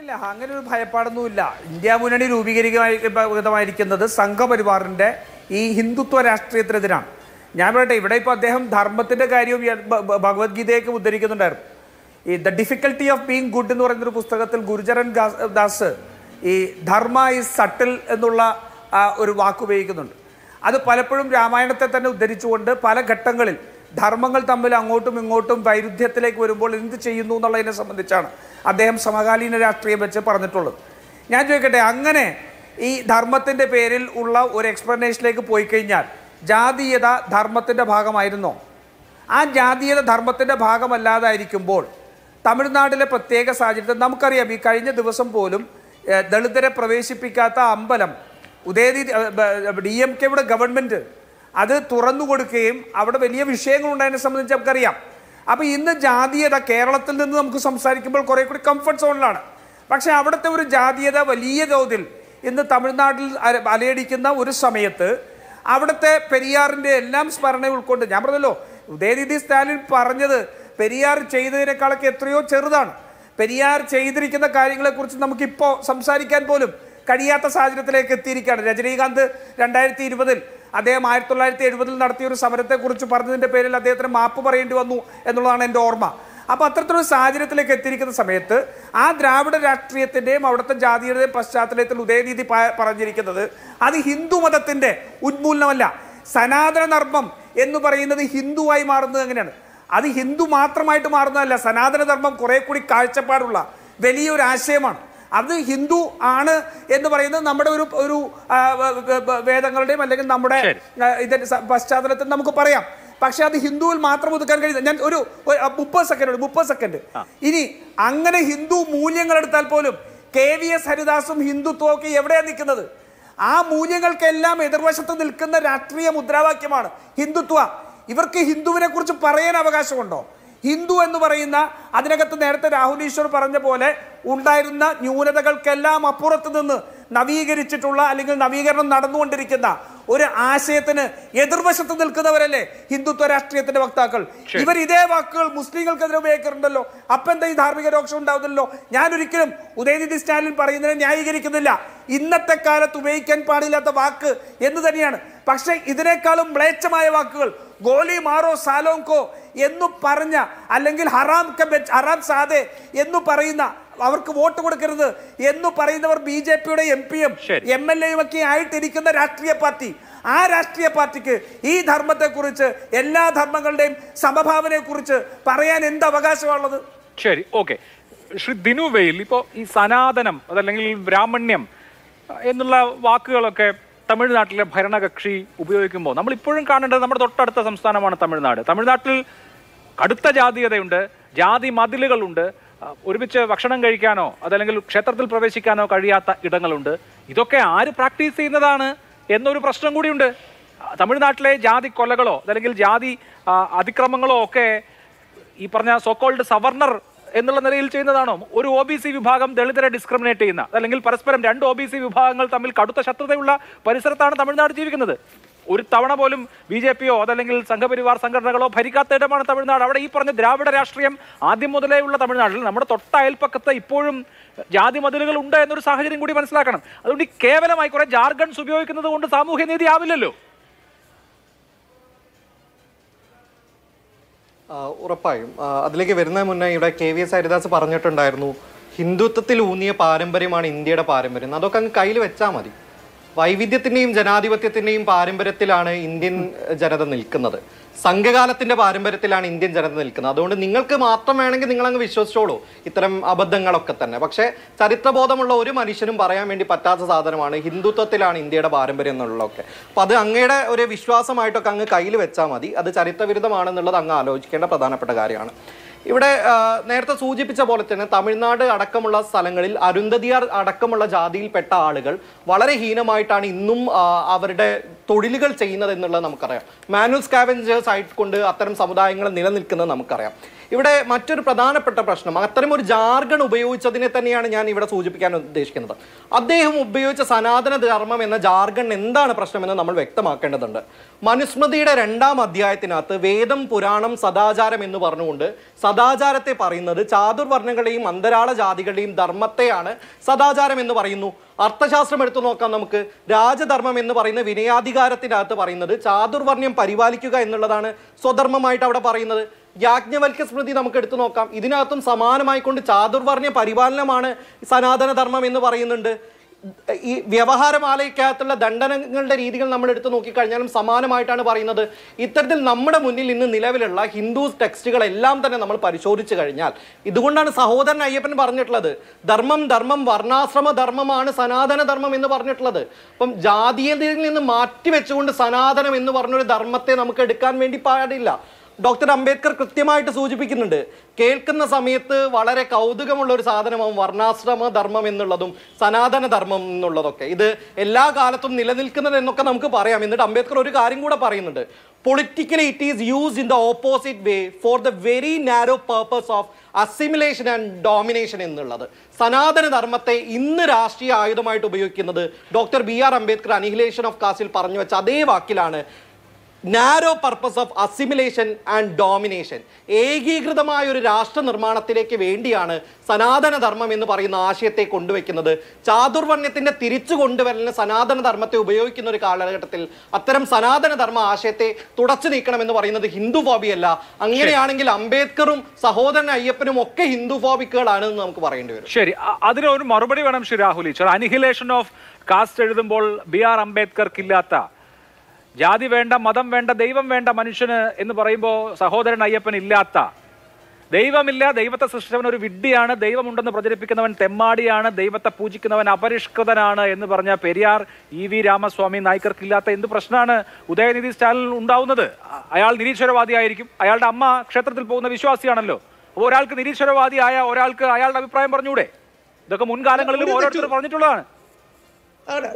ഇല്ല അങ്ങനെ ഒരു ഭയപ്പാടൊന്നുമില്ല. ഇന്ത്യ മുന്നണി രൂപീകരിക്കുന്നതായിരിക്കുന്നത് സംഘപരിവാറിന്റെ ഈ ഹിന്ദുത്വ രാഷ്ട്രീയത്തിനെതിരാണ്. ഞാൻ പറയട്ടെ ഇവിടെ ഇപ്പോൾ അദ്ദേഹം ധർമ്മത്തിന്റെ കാര്യവും ഭഗവത്ഗീതയൊക്കെ ഉദ്ധരിക്കുന്നുണ്ടായിരുന്നു. ഈ the difficulty of being good എന്ന് പറയുന്നൊരു പുസ്തകത്തിൽ ഗുരുചരൻ ദാസ് ഈ ധർമ്മ ഈ സട്ടിൽ എന്നുള്ള ഒരു വാക്ക് ഉപയോഗിക്കുന്നുണ്ട് അത് പലപ്പോഴും രാമായണത്തെ തന്നെ ഉദ്ധരിച്ചുകൊണ്ട് പല ഘട്ടങ്ങളിൽ ധർമ്മങ്ങൾ തമ്മിൽ അങ്ങോട്ടും ഇങ്ങോട്ടും വൈരുദ്ധ്യത്തിലേക്ക് വരുമ്പോൾ എന്ത് ചെയ്യുന്നു എന്നുള്ളതിനെ സംബന്ധിച്ചാണ് അദ്ദേഹം സമകാലീന രാഷ്ട്രീയം വെച്ച് പറഞ്ഞിട്ടുള്ളത്. ഞാൻ ചോദിക്കട്ടെ അങ്ങനെ ഈ ധർമ്മത്തിന്റെ പേരിൽ ഉള്ള ഒരു എക്സ്പ്ലനേഷനിലേക്ക് പോയി കഴിഞ്ഞാൽ ജാതീയത ധർമ്മത്തിന്റെ ഭാഗമായിരുന്നോ? ആ ജാതീയത ധർമ്മത്തിന്റെ ഭാഗമല്ലാതായിരിക്കുമ്പോൾ തമിഴ്നാട്ടിലെ പ്രത്യേക സാഹചര്യത്തിൽ നമുക്കറിയാം ഈ കഴിഞ്ഞ ദിവസം പോലും ദളിതരെ പ്രവേശിപ്പിക്കാത്ത അമ്പലം ഉദയതി ഡി എം കെയുടെ ഗവൺമെന്റ് അത് തുറന്നു കൊടുക്കുകയും അവിടെ വലിയ വിഷയങ്ങൾ ഉണ്ടായതിനെ സംബന്ധിച്ച് നമുക്കറിയാം. അപ്പോൾ ഇന്ന് ജാതീയത കേരളത്തിൽ നിന്ന് നമുക്ക് സംസാരിക്കുമ്പോൾ കുറേ കൂടി കംഫർട്ട് സോണിലാണ് പക്ഷേ അവിടുത്തെ ഒരു ജാതീയത വലിയ തോതിൽ ഇന്ന് തമിഴ്നാട്ടിൽ അല- അലയടിക്കുന്ന ഒരു സമയത്ത് അവിടുത്തെ പെരിയാറിന്റെ എല്ലാം സ്മരണ ഉൾക്കൊണ്ട് ഞാൻ പറഞ്ഞല്ലോ ഉദയനിധി സ്റ്റാലിൻ പറഞ്ഞത് പെരിയാർ ചെയ്തതിനേക്കാളൊക്കെ എത്രയോ ചെറുതാണ്. പെരിയാർ ചെയ്തിരിക്കുന്ന കാര്യങ്ങളെക്കുറിച്ച് നമുക്കിപ്പോൾ സംസാരിക്കാൻ പോലും കഴിയാത്ത സാഹചര്യത്തിലേക്ക് എത്തിയിരിക്കുകയാണ്. രജനീകാന്ത് രണ്ടായിരത്തി ഇരുപതിൽ അദ്ദേഹം ആയിരത്തി തൊള്ളായിരത്തി എഴുപതിൽ നടത്തിയ ഒരു സമരത്തെക്കുറിച്ച് പറഞ്ഞതിന്റെ പേരിൽ അദ്ദേഹത്തിന് മാപ്പ് പറയേണ്ടി വന്നു എന്നുള്ളതാണ് എന്റെ ഓർമ്മ. അപ്പോൾ അത്തരത്തിലൊരു സാഹചര്യത്തിലേക്ക് എത്തിയിരിക്കുന്ന സമയത്ത് ആ ദ്രാവിഡ രാഷ്ട്രീയത്തിന്റെയും അവിടുത്തെ ജാതീയതയും പശ്ചാത്തലത്തിൽ ഉദയനീതി പറഞ്ഞിരിക്കുന്നത് അത് ഹിന്ദു മതത്തിന്റെ ഉന്മൂലനമല്ല. സനാതന ധർമ്മം എന്ന് പറയുന്നത് ഹിന്ദുവായി മാറുന്നത് എങ്ങനെയാണ്? അത് ഹിന്ദു മാത്രമായിട്ട് മാറുന്നതല്ല സനാതന ധർമ്മം കുറെ കൂടി കാഴ്ചപ്പാടുള്ള വലിയൊരു ആശയമാണ്. അത് ഹിന്ദു ആണ് എന്ന് പറയുന്നത് നമ്മുടെ ഒരു ഒരു വേദങ്ങളുടെയും അല്ലെങ്കിൽ നമ്മുടെ. ഇതിന്റെ പശ്ചാത്തലത്തിൽ നമുക്ക് പറയാം. പക്ഷെ അത് ഹിന്ദുവിൽ മാത്രം ഒതുക്കാൻ കഴിയില്ല. ഞാൻ ഒരു മുപ്പത് സെക്കൻഡ് ഉണ്ട് മുപ്പത് സെക്കൻഡ്. ഇനി അങ്ങനെ ഹിന്ദു മൂല്യങ്ങൾ എടുത്താൽ പോലും കെ വി എസ് ഹരിദാസും ഹിന്ദുത്വവും ഒക്കെ എവിടെയാണ് നിൽക്കുന്നത്? ആ മൂല്യങ്ങൾക്കെല്ലാം എതിർവശത്ത് നിൽക്കുന്ന രാഷ്ട്രീയ മുദ്രാവാക്യമാണ് ഹിന്ദുത്വ. ഇവർക്ക് ഹിന്ദുവിനെ കുറിച്ച് പറയാൻ അവകാശമുണ്ടോ? ഹിന്ദു എന്ന് പറയുന്ന അതിനകത്ത് നേരത്തെ രാഹുൽ ഈശ്വർ പറഞ്ഞ പോലെ ഉണ്ടായിരുന്ന ന്യൂനതകൾക്കെല്ലാം അപ്പുറത്ത് നിന്ന് നവീകരിച്ചിട്ടുള്ള അല്ലെങ്കിൽ നവീകരണം നടന്നുകൊണ്ടിരിക്കുന്ന ഒരു ആശയത്തിന് എതിർവശത്ത് നിൽക്കുന്നവരല്ലേ ഹിന്ദുത്വ രാഷ്ട്രീയത്തിന്റെ വക്താക്കൾ? ഇവർ ഇതേ വാക്കുകൾ മുസ്ലിങ്ങൾക്കെതിരെ ഉപയോഗിക്കാറുണ്ടല്ലോ. അപ്പം എന്താ ഈ ധാർമ്മിക രോക്ഷം ഉണ്ടാവുന്നല്ലോ? ഞാൻ ഒരിക്കലും ഉദയനിധി സ്റ്റാലിൻ പറയുന്നതിനെ ന്യായീകരിക്കുന്നില്ല. ഇന്നത്തെ കാലത്ത് ഉപയോഗിക്കാൻ പാടില്ലാത്ത വാക്ക് എന്ന് തന്നെയാണ്. പക്ഷേ ഇതിനേക്കാളും മ്ലേച്ഛമായ വാക്കുകൾ ഗോലി മാറോ സാലോങ്കോ എന്നു പറഞ്ഞ അല്ലെങ്കിൽ ഹറാം കെ ബെച്ച് ഹറാം സാദെ എന്ന് പറയുന്ന അവർക്ക് വോട്ട് കൊടുക്കരുത് എന്ന് പറയുന്നവർ ബി ജെ പിയുടെ എം പിയും. എം എൽ എയും ഒക്കെ ആയിട്ടിരിക്കുന്ന രാഷ്ട്രീയ പാർട്ടി. ആ രാഷ്ട്രീയ പാർട്ടിക്ക് ഈ ധർമ്മത്തെക്കുറിച്ച് എല്ലാ ധർമ്മങ്ങളുടെയും സമഭാവനയെക്കുറിച്ച് പറയാൻ എന്ത് അവകാശമാണുള്ളത്? ശരി ഓക്കെ. ശ്രീ ദിനു ദിനുവയിൽ ഇപ്പോൾ ഈ സനാതനം അതല്ലെങ്കിൽ ബ്രാഹ്മണ്യം എന്നുള്ള വാക്കുകളൊക്കെ തമിഴ്നാട്ടിലെ ഭരണകക്ഷി ഉപയോഗിക്കുമ്പോൾ നമ്മൾ ഇപ്പോഴും കാണേണ്ടത് നമ്മുടെ തൊട്ടടുത്ത സംസ്ഥാനമാണ് തമിഴ്നാട്. തമിഴ്നാട്ടിൽ കടുത്ത ജാതീയതയുണ്ട് ജാതി മതിലുകളുണ്ട് ഒരുമിച്ച് ഭക്ഷണം കഴിക്കാനോ അതല്ലെങ്കിൽ ക്ഷേത്രത്തിൽ പ്രവേശിക്കാനോ കഴിയാത്ത ഇടങ്ങളുണ്ട്. ഇതൊക്കെ ആര് പ്രാക്ടീസ് ചെയ്യുന്നതാണ് എന്നൊരു പ്രശ്നം കൂടിയുണ്ട്. തമിഴ്നാട്ടിലെ ജാതി കൊലകളോ അതല്ലെങ്കിൽ ജാതി അതിക്രമങ്ങളോ ഒക്കെ ഈ പറഞ്ഞ സോക്കോൾഡ് സവർണർ എന്നുള്ള നിലയിൽ ചെയ്യുന്നതാണോ? ഒരു ഒ ബി സി വിഭാഗം ദളിതരെ ഡിസ്ക്രിമിനേറ്റ് ചെയ്യുന്ന അല്ലെങ്കിൽ പരസ്പരം രണ്ട് ഒ ബി സി വിഭാഗങ്ങൾ തമ്മിൽ കടുത്ത ശത്രുതയുള്ള പരിസരത്താണ് തമിഴ്നാട് ജീവിക്കുന്നത്. ഒരു തവണ പോലും ബി ജെ പിയോ അതല്ലെങ്കിൽ സംഘപരിവാർ സംഘടനകളോ ഭരിക്കാത്ത ഇടമാണ് തമിഴ്നാട്. അവിടെ ഈ പറഞ്ഞ ദ്രാവിഡ രാഷ്ട്രീയം ആദ്യം മുതലേ ഉള്ള തമിഴ്നാട്ടിൽ നമ്മുടെ തൊട്ട അയൽപ്പക്കത്ത് ഇപ്പോഴും ജാതി മതിലുകൾ ഉണ്ട് എന്നൊരു സാഹചര്യം കൂടി മനസ്സിലാക്കണം. അതുകൊണ്ട് ഈ കേവലമായി കുറെ ജാർഖണ്ഡ്സ് ഉപയോഗിക്കുന്നത് കൊണ്ട് സാമൂഹ്യ നീതി ആവില്ലല്ലോ. ഉറപ്പായും. അതിലേക്ക് വരുന്നതിന് മുന്നേ ഇവിടെ കെ വി എസ് ഹരിദാസ് പറഞ്ഞിട്ടുണ്ടായിരുന്നു ഹിന്ദുത്വത്തിൽ ഊന്നിയ പാരമ്പര്യമാണ് ഇന്ത്യയുടെ പാരമ്പര്യം. അതൊക്കെ അങ്ങ് കയ്യിൽ വെച്ചാൽ മതി. വൈവിധ്യത്തിന്റെയും ജനാധിപത്യത്തിന്റെയും പാരമ്പര്യത്തിലാണ് ഇന്ത്യൻ ജനത നിൽക്കുന്നത്. സംഘകാലത്തിന്റെ പാരമ്പര്യത്തിലാണ് ഇന്ത്യൻ ജനത നിൽക്കുന്നത്. അതുകൊണ്ട് നിങ്ങൾക്ക് മാത്രം വേണമെങ്കിൽ നിങ്ങൾ അങ്ങ് വിശ്വസിച്ചോളൂ ഇത്തരം അബദ്ധങ്ങളൊക്കെ തന്നെ. പക്ഷേ ചരിത്രബോധമുള്ള ഒരു മനുഷ്യനും പറയാൻ വേണ്ടി പറ്റാത്ത സാധനമാണ് ഹിന്ദുത്വത്തിലാണ് ഇന്ത്യയുടെ പാരമ്പര്യം എന്നുള്ളതൊക്കെ. അപ്പൊ അത് അങ്ങയുടെ ഒരു വിശ്വാസമായിട്ടൊക്കെ അങ്ങ് കയ്യിൽ വെച്ചാൽ മതി. അത് ചരിത്രവിരുദ്ധമാണെന്നുള്ളത് അങ്ങ് ആലോചിക്കേണ്ട പ്രധാനപ്പെട്ട കാര്യമാണ്. ഇവിടെ നേരത്തെ സൂചിപ്പിച്ച പോലെ തന്നെ തമിഴ്നാട് അടക്കമുള്ള സ്ഥലങ്ങളിൽ അരുന്ധതിയാർ അടക്കമുള്ള ജാതിയിൽപ്പെട്ട ആളുകൾ വളരെ ഹീനമായിട്ടാണ് ഇന്നും അവരുടെ തൊഴിലുകൾ ചെയ്യുന്നത് എന്നുള്ളത് നമുക്കറിയാം. മാനുവൽ സ്കാവഞ്ചേഴ്സ് ആയിക്കൊണ്ട് അത്തരം സമുദായങ്ങൾ നിലനിൽക്കുന്നത് നമുക്കറിയാം. ഇവിടെ മറ്റൊരു പ്രധാനപ്പെട്ട പ്രശ്നം അത്തരം ഒരു ജാർഗൺ ഉപയോഗിച്ചതിനെ തന്നെയാണ് ഞാൻ ഇവിടെ സൂചിപ്പിക്കാൻ ഉദ്ദേശിക്കുന്നത്. അദ്ദേഹം ഉപയോഗിച്ച സനാതന ധർമ്മം എന്ന ജാർഗൺ എന്താണ് പ്രശ്നമെന്ന് നമ്മൾ വ്യക്തമാക്കേണ്ടതുണ്ട്. മനുസ്മൃതിയുടെ രണ്ടാം അധ്യായത്തിനകത്ത് വേദം പുരാണം സദാചാരം എന്ന് പറഞ്ഞുകൊണ്ട് സദാചാരത്തെ പറയുന്നത് ചാതുർവർണങ്ങളെയും അന്തരാള ജാതികളുടെയും ധർമ്മത്തെയാണ് സദാചാരം എന്ന് പറയുന്നു. അർത്ഥശാസ്ത്രം എടുത്തു നോക്കാം നമുക്ക്. രാജധർമ്മം എന്ന് പറയുന്ന വിനയാധികാരത്തിനകത്ത് പറയുന്നത് ചാതുർവർണ്യം പരിപാലിക്കുക എന്നുള്ളതാണ് സ്വധർമ്മമായിട്ട് അവിടെ പറയുന്നത്. യാജ്ഞവൽക്യ സ്മൃതി നമുക്ക് എടുത്തു നോക്കാം. ഇതിനകത്തും സമാനമായിക്കൊണ്ട് ചാതുർവർണ പരിപാലനമാണ് സനാതന ധർമ്മം എന്ന് പറയുന്നുണ്ട്. ഈ വ്യവഹാരമാലയ്ക്കകത്തുള്ള ദണ്ഡനങ്ങളുടെ രീതികൾ നമ്മൾ എടുത്തു നോക്കിക്കഴിഞ്ഞാലും സമാനമായിട്ടാണ് പറയുന്നത്. ഇത്തരത്തിൽ നമ്മുടെ മുന്നിൽ ഇന്ന് നിലവിലുള്ള ഹിന്ദു ടെക്സ്റ്റുകളെല്ലാം തന്നെ നമ്മൾ പരിശോധിച്ചു കഴിഞ്ഞാൽ ഇതുകൊണ്ടാണ് സഹോദരൻ അയ്യപ്പൻ പറഞ്ഞിട്ടുള്ളത്. ധർമ്മം ധർമ്മം വർണാശ്രമ ധർമ്മമാണ് സനാതന ധർമ്മം എന്ന് പറഞ്ഞിട്ടുള്ളത്. അപ്പം ജാതീയതയിൽ നിന്ന് മാറ്റിവെച്ചുകൊണ്ട് സനാതനം എന്ന് പറഞ്ഞൊരു ധർമ്മത്തെ നമുക്ക് എടുക്കാൻ വേണ്ടി പാടില്ല. ഡോക്ടർ അംബേദ്കർ കൃത്യമായിട്ട് സൂചിപ്പിക്കുന്നുണ്ട്. കേൾക്കുന്ന സമയത്ത് വളരെ കൗതുകമുള്ള ഒരു സാധനമാവും വർണാശ്രമ ധർമ്മം എന്നുള്ളതും സനാതന ധർമ്മം എന്നുള്ളതൊക്കെ. ഇത് എല്ലാ കാലത്തും നിലനിൽക്കുന്നത് എന്നൊക്കെ നമുക്ക് പറയാം. എന്നിട്ട് അംബേദ്കർ ഒരു കാര്യം കൂടെ പറയുന്നുണ്ട്. Politically it is use in the opposite way for the very narrow purpose of assimilation and domination എന്നുള്ളത്. സനാതന ധർമ്മത്തെ ഇന്ന് രാഷ്ട്രീയ ആയുധമായിട്ട് ഉപയോഗിക്കുന്നത് doctor B R Ambedkar annihilation of caste പറഞ്ഞു വെച്ച അതേ വാക്കിലാണ്. Narrow purpose of assimilation and domination ഏകീകൃതമായ ഒരു രാഷ്ട്ര നിർമ്മാണത്തിലേക്ക് വേണ്ടിയാണ് സനാതനധർമ്മം എന്ന് പറയുന്ന ആശയത്തെ കൊണ്ടുവയ്ക്കുന്നത്. ചാതുർവർണത്തിന്റെ തിരിച്ചു കൊണ്ടുവരലിന് സനാതനധർമ്മത്തെ ഉപയോഗിക്കുന്ന ഒരു കാലഘട്ടത്തിൽ അത്തരം സനാതനധർമ്മ ആശയത്തെ തുടച്ചു നീക്കണമെന്ന് പറയുന്നത് ഹിന്ദു ഫോബിയല്ല അങ്ങനെയാണെങ്കിൽ അംബേദ്കറും സഹോദരൻ അയ്യപ്പനും ഒക്കെ ഹിന്ദു ഫോബിക്കുകളാണെന്ന് നമുക്ക് പറയേണ്ടി വരും. ശരി അതിനൊരു മറുപടി വേണം Shri Rahul annihilation of caste എഴുതുമ്പോൾ ബി ആർ അംബേദ്കർക്കില്ലാത്ത ജാതി വേണ്ട മതം വേണ്ട ദൈവം വേണ്ട മനുഷ്യന് എന്ന് പറയുമ്പോൾ സഹോദരൻ അയ്യപ്പൻ ഇല്ലാത്ത. ദൈവമില്ല ദൈവത്തെ സൃഷ്ടിച്ചവൻ ഒരു വിഡ്ഢിയാണ് ദൈവമുണ്ടെന്ന് പ്രചരിപ്പിക്കുന്നവൻ തെമ്മാടിയാണ് ദൈവത്തെ പൂജിക്കുന്നവൻ അപരിഷ്കൃതനാണ് എന്ന് പറഞ്ഞ പെരിയാർ ഇ വി രാമസ്വാമി നായ്ക്കർക്കില്ലാത്ത എന്ത് പ്രശ്നമാണ് ഉദയനിധി സ്റ്റാലിൻ ഉണ്ടാവുന്നത്? അയാൾ നിരീശ്വരവാദിയായിരിക്കും. അയാളുടെ അമ്മ ക്ഷേത്രത്തിൽ പോകുന്ന വിശ്വാസിയാണല്ലോ. അപ്പോൾ ഒരാൾക്ക് നിരീശ്വരവാദിയായ ഒരാൾക്ക് അയാളുടെ അഭിപ്രായം പറഞ്ഞൂടെ? ഇതൊക്കെ മുൻകാലങ്ങളിലും ഓരോരുത്തർ പറഞ്ഞിട്ടുള്ളതാണ്.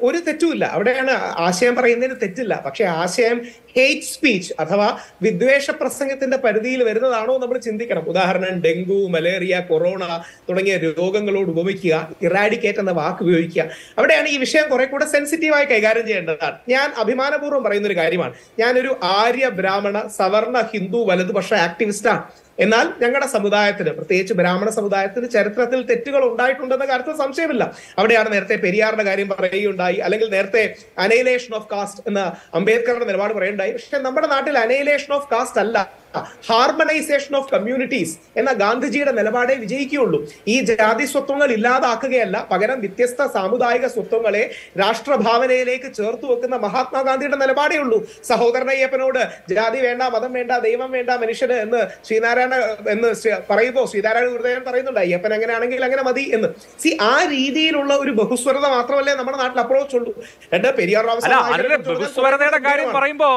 ഒരു തെറ്റുമില്ല. അവിടെയാണ് ആശയം പറയുന്നതിന് തെറ്റില്ല. പക്ഷെ ആശയം ഹേറ്റ് സ്പീച്ച് അഥവാ വിദ്വേഷ പ്രസംഗത്തിന്റെ പരിധിയിൽ വരുന്നതാണോ നമ്മൾ ചിന്തിക്കണം. ഉദാഹരണം ഡെങ്കു മലേറിയ കൊറോണ തുടങ്ങിയ രോഗങ്ങളോട് ഉപമിക്കുക ഇറാഡിക്കേറ്റ് എന്ന വാക്ക് ഉപയോഗിക്കുക. അവിടെയാണ് ഈ വിഷയം കുറെ കൂടെ സെൻസിറ്റീവായി കൈകാര്യം ചെയ്യേണ്ടതാണ്. ഞാൻ അഭിമാനപൂർവം പറയുന്ന ഒരു കാര്യമാണ്. ഞാനൊരു ആര്യ ബ്രാഹ്മണ സവർണ ഹിന്ദു വലതുപക്ഷ ആക്ടിവിസ്റ്റാണ് എന്നാൽ ഞങ്ങളുടെ സമുദായത്തിന് പ്രത്യേകിച്ച് ബ്രാഹ്മണ സമുദായത്തിന് ചരിത്രത്തിൽ തെറ്റുകൾ ഉണ്ടായിട്ടുണ്ടെന്ന കാര്യത്തിൽ സംശയമില്ല. അവിടെയാണ് നേരത്തെ പെരിയാറിന്റെ കാര്യം പറയുകയുണ്ടായി അല്ലെങ്കിൽ നേരത്തെ അനൈലേഷൻ ഓഫ് കാസ്റ്റ് എന്ന അംബേദ്കറുടെ നിലപാട് പറയുണ്ടായി പക്ഷെ നമ്മുടെ നാട്ടിൽ അനൈലേഷൻ ഓഫ് കാസ്റ്റ് അല്ല. ഹാർമണൈസേഷൻ ഓഫ് കമ്മ്യൂണിറ്റീസ് എന്ന ഗാന്ധിജിയുടെ നിലപാടേ വിജയിക്കുകയുള്ളൂ. ഈ ജാതി സ്വത്വങ്ങൾ ഇല്ലാതാക്കുകയല്ല പകരം വ്യത്യസ്ത സാമുദായിക സ്വത്വങ്ങളെ രാഷ്ട്രഭാവനയിലേക്ക് ചേർത്ത് വെക്കുന്ന മഹാത്മാഗാന്ധിയുടെ നിലപാടേ ഉള്ളൂ. സഹോദരനയ്യപ്പനോട് ജാതി വേണ്ട മതം വേണ്ട ദൈവം വേണ്ട മനുഷ്യന് എന്ന് ശ്രീനാരായണ എന്ന് പറയുമ്പോൾ ശ്രീനാരായണ ഗുരുദേവൻ പറയുന്നുണ്ട് അയ്യപ്പൻ എങ്ങനെയാണെങ്കിൽ അങ്ങനെ മതി എന്ന്. സി ആ രീതിയിലുള്ള ഒരു ബഹുസ്വരത മാത്രമല്ലേ നമ്മുടെ നാട്ടിൽ അപ്രോച്ച് ഉള്ളൂ. രണ്ട് പെരിയാർ ബഹുസ്വരതയുടെ കാര്യം പറയുമ്പോൾ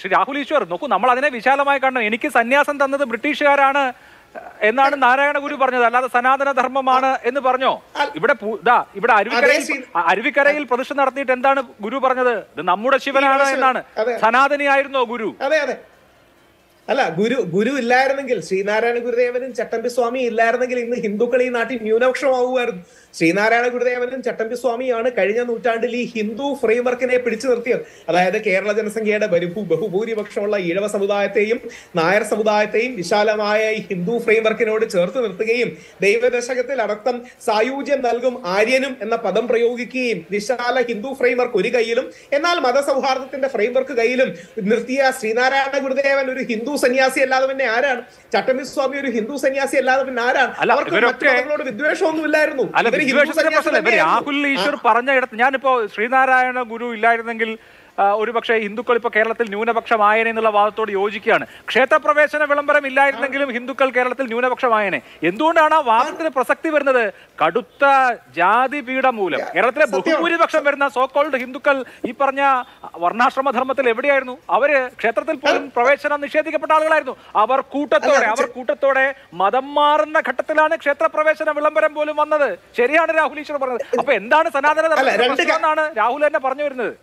ശ്രീ രാഹുൽ ഈശ്വർ നോക്കൂ നമ്മൾ അതിനെ വിശാലമായി കാണണം. എനിക്ക് സന്യാസം തന്നത് ബ്രിട്ടീഷുകാരാണ് എന്നാണ് നാരായണ ഗുരു പറഞ്ഞത്. അല്ലാതെ സനാതന ധർമ്മമാണ് എന്ന് പറഞ്ഞോ? ഇവിടെ ഇവിടെ അരുവിക്കരയിൽ അരുവിക്കരയിൽ പ്രതിഷ്ഠ നടത്തിയിട്ട് എന്താണ് ഗുരു പറഞ്ഞത്? ഇത് നമ്മുടെ ശിവനാണ് എന്നാണ്. സനാതനിയായിരുന്നോ ഗുരു? അതെ അതെ. അല്ല ഗുരു ഗുരു ഇല്ലായിരുന്നെങ്കിൽ ശ്രീനാരായണ ഗുരുദേവനും ചട്ടമ്പി സ്വാമി ഇല്ലായിരുന്നെങ്കിൽ ഇന്ന് ഹിന്ദുക്കൾ ഈ നാട്ടിൽ ന്യൂനപക്ഷമാവുമായിരുന്നു. ശ്രീനാരായണ ഗുരുദേവനും ചട്ടമ്പി സ്വാമിയാണ് കഴിഞ്ഞ നൂറ്റാണ്ടിൽ ഈ ഹിന്ദു ഫ്രെയിംവർക്കിനെ പിടിച്ചു നിർത്തിയത്. അതായത് കേരള ജനസംഖ്യയുടെ ബഹു ബഹുഭൂരിപക്ഷമുള്ള ഈഴവ സമുദായത്തെയും നായർ സമുദായത്തെയും വിശാലമായ ഈ ഹിന്ദു ഫ്രെയിംവർക്കിനോട് ചേർത്ത് നിർത്തുകയും ദൈവദശകത്തിൽ അടക്കം സായൂജ്യം നൽകും ആര്യനും എന്ന പദം പ്രയോഗിക്കുകയും വിശാല ഹിന്ദു ഫ്രെയിംവർക്ക് ഒരു കയ്യിലും എന്നാൽ മതസൗഹാർദ്ദത്തിന്റെ ഫ്രെയിംവർക്ക് കയ്യിലും നിർത്തിയ ശ്രീനാരായണ ഗുരുദേവൻ ഒരു ഹിന്ദു സന്യാസി അല്ലാതെ പിന്നെ ആരാണ്? ചട്ടമ്പി സ്വാമി ഒരു ഹിന്ദു സന്യാസി അല്ലാതെ പിന്നെ ആരാണ്? അവർക്ക് മറ്റു ഇവരൊക്കെ- മതങ്ങളോട് ഹിന്ദു രാഹുൽ ഈശ്വർ പറഞ്ഞ ഇടത്ത് ഞാനിപ്പോ ശ്രീനാരായണ ഗുരു ഇല്ലായിരുന്നെങ്കിൽ ഒരുപക്ഷെ ഹിന്ദുക്കൾ ഇപ്പോൾ കേരളത്തിൽ ന്യൂനപക്ഷമായനെ എന്നുള്ള വാദത്തോട് യോജിക്കുകയാണ്. ക്ഷേത്രപ്രവേശന വിളംബരം ഇല്ലായിരുന്നെങ്കിലും ഹിന്ദുക്കൾ കേരളത്തിൽ ന്യൂനപക്ഷമായനെ. എന്തുകൊണ്ടാണ് ആ വാദത്തിന് പ്രസക്തി വരുന്നത്? കടുത്ത ജാതി പീഡ മൂലം. കേരളത്തിലെ. ബഹുഭൂരിപക്ഷം വരുന്ന സോക്കോൾഡ് ഹിന്ദുക്കൾ ഈ പറഞ്ഞ വർണാശ്രമ ധർമ്മത്തിൽ എവിടെയായിരുന്നു? അവർ ക്ഷേത്രത്തിൽ പോലും പ്രവേശനം നിഷേധിക്കപ്പെട്ട ആളുകളായിരുന്നു. അവർ കൂട്ടത്തോടെ അവർ കൂട്ടത്തോടെ മതം മാറുന്ന ഘട്ടത്തിലാണ് ക്ഷേത്രപ്രവേശന വിളംബരം പോലും വന്നത്. ശരിയാണ് രാഹുൽ ഈശ്വർ പറഞ്ഞത്. അപ്പൊ എന്താണ് സനാതന രണ്ട് രാഹുൽ തന്നെ പറഞ്ഞു വരുന്നത്?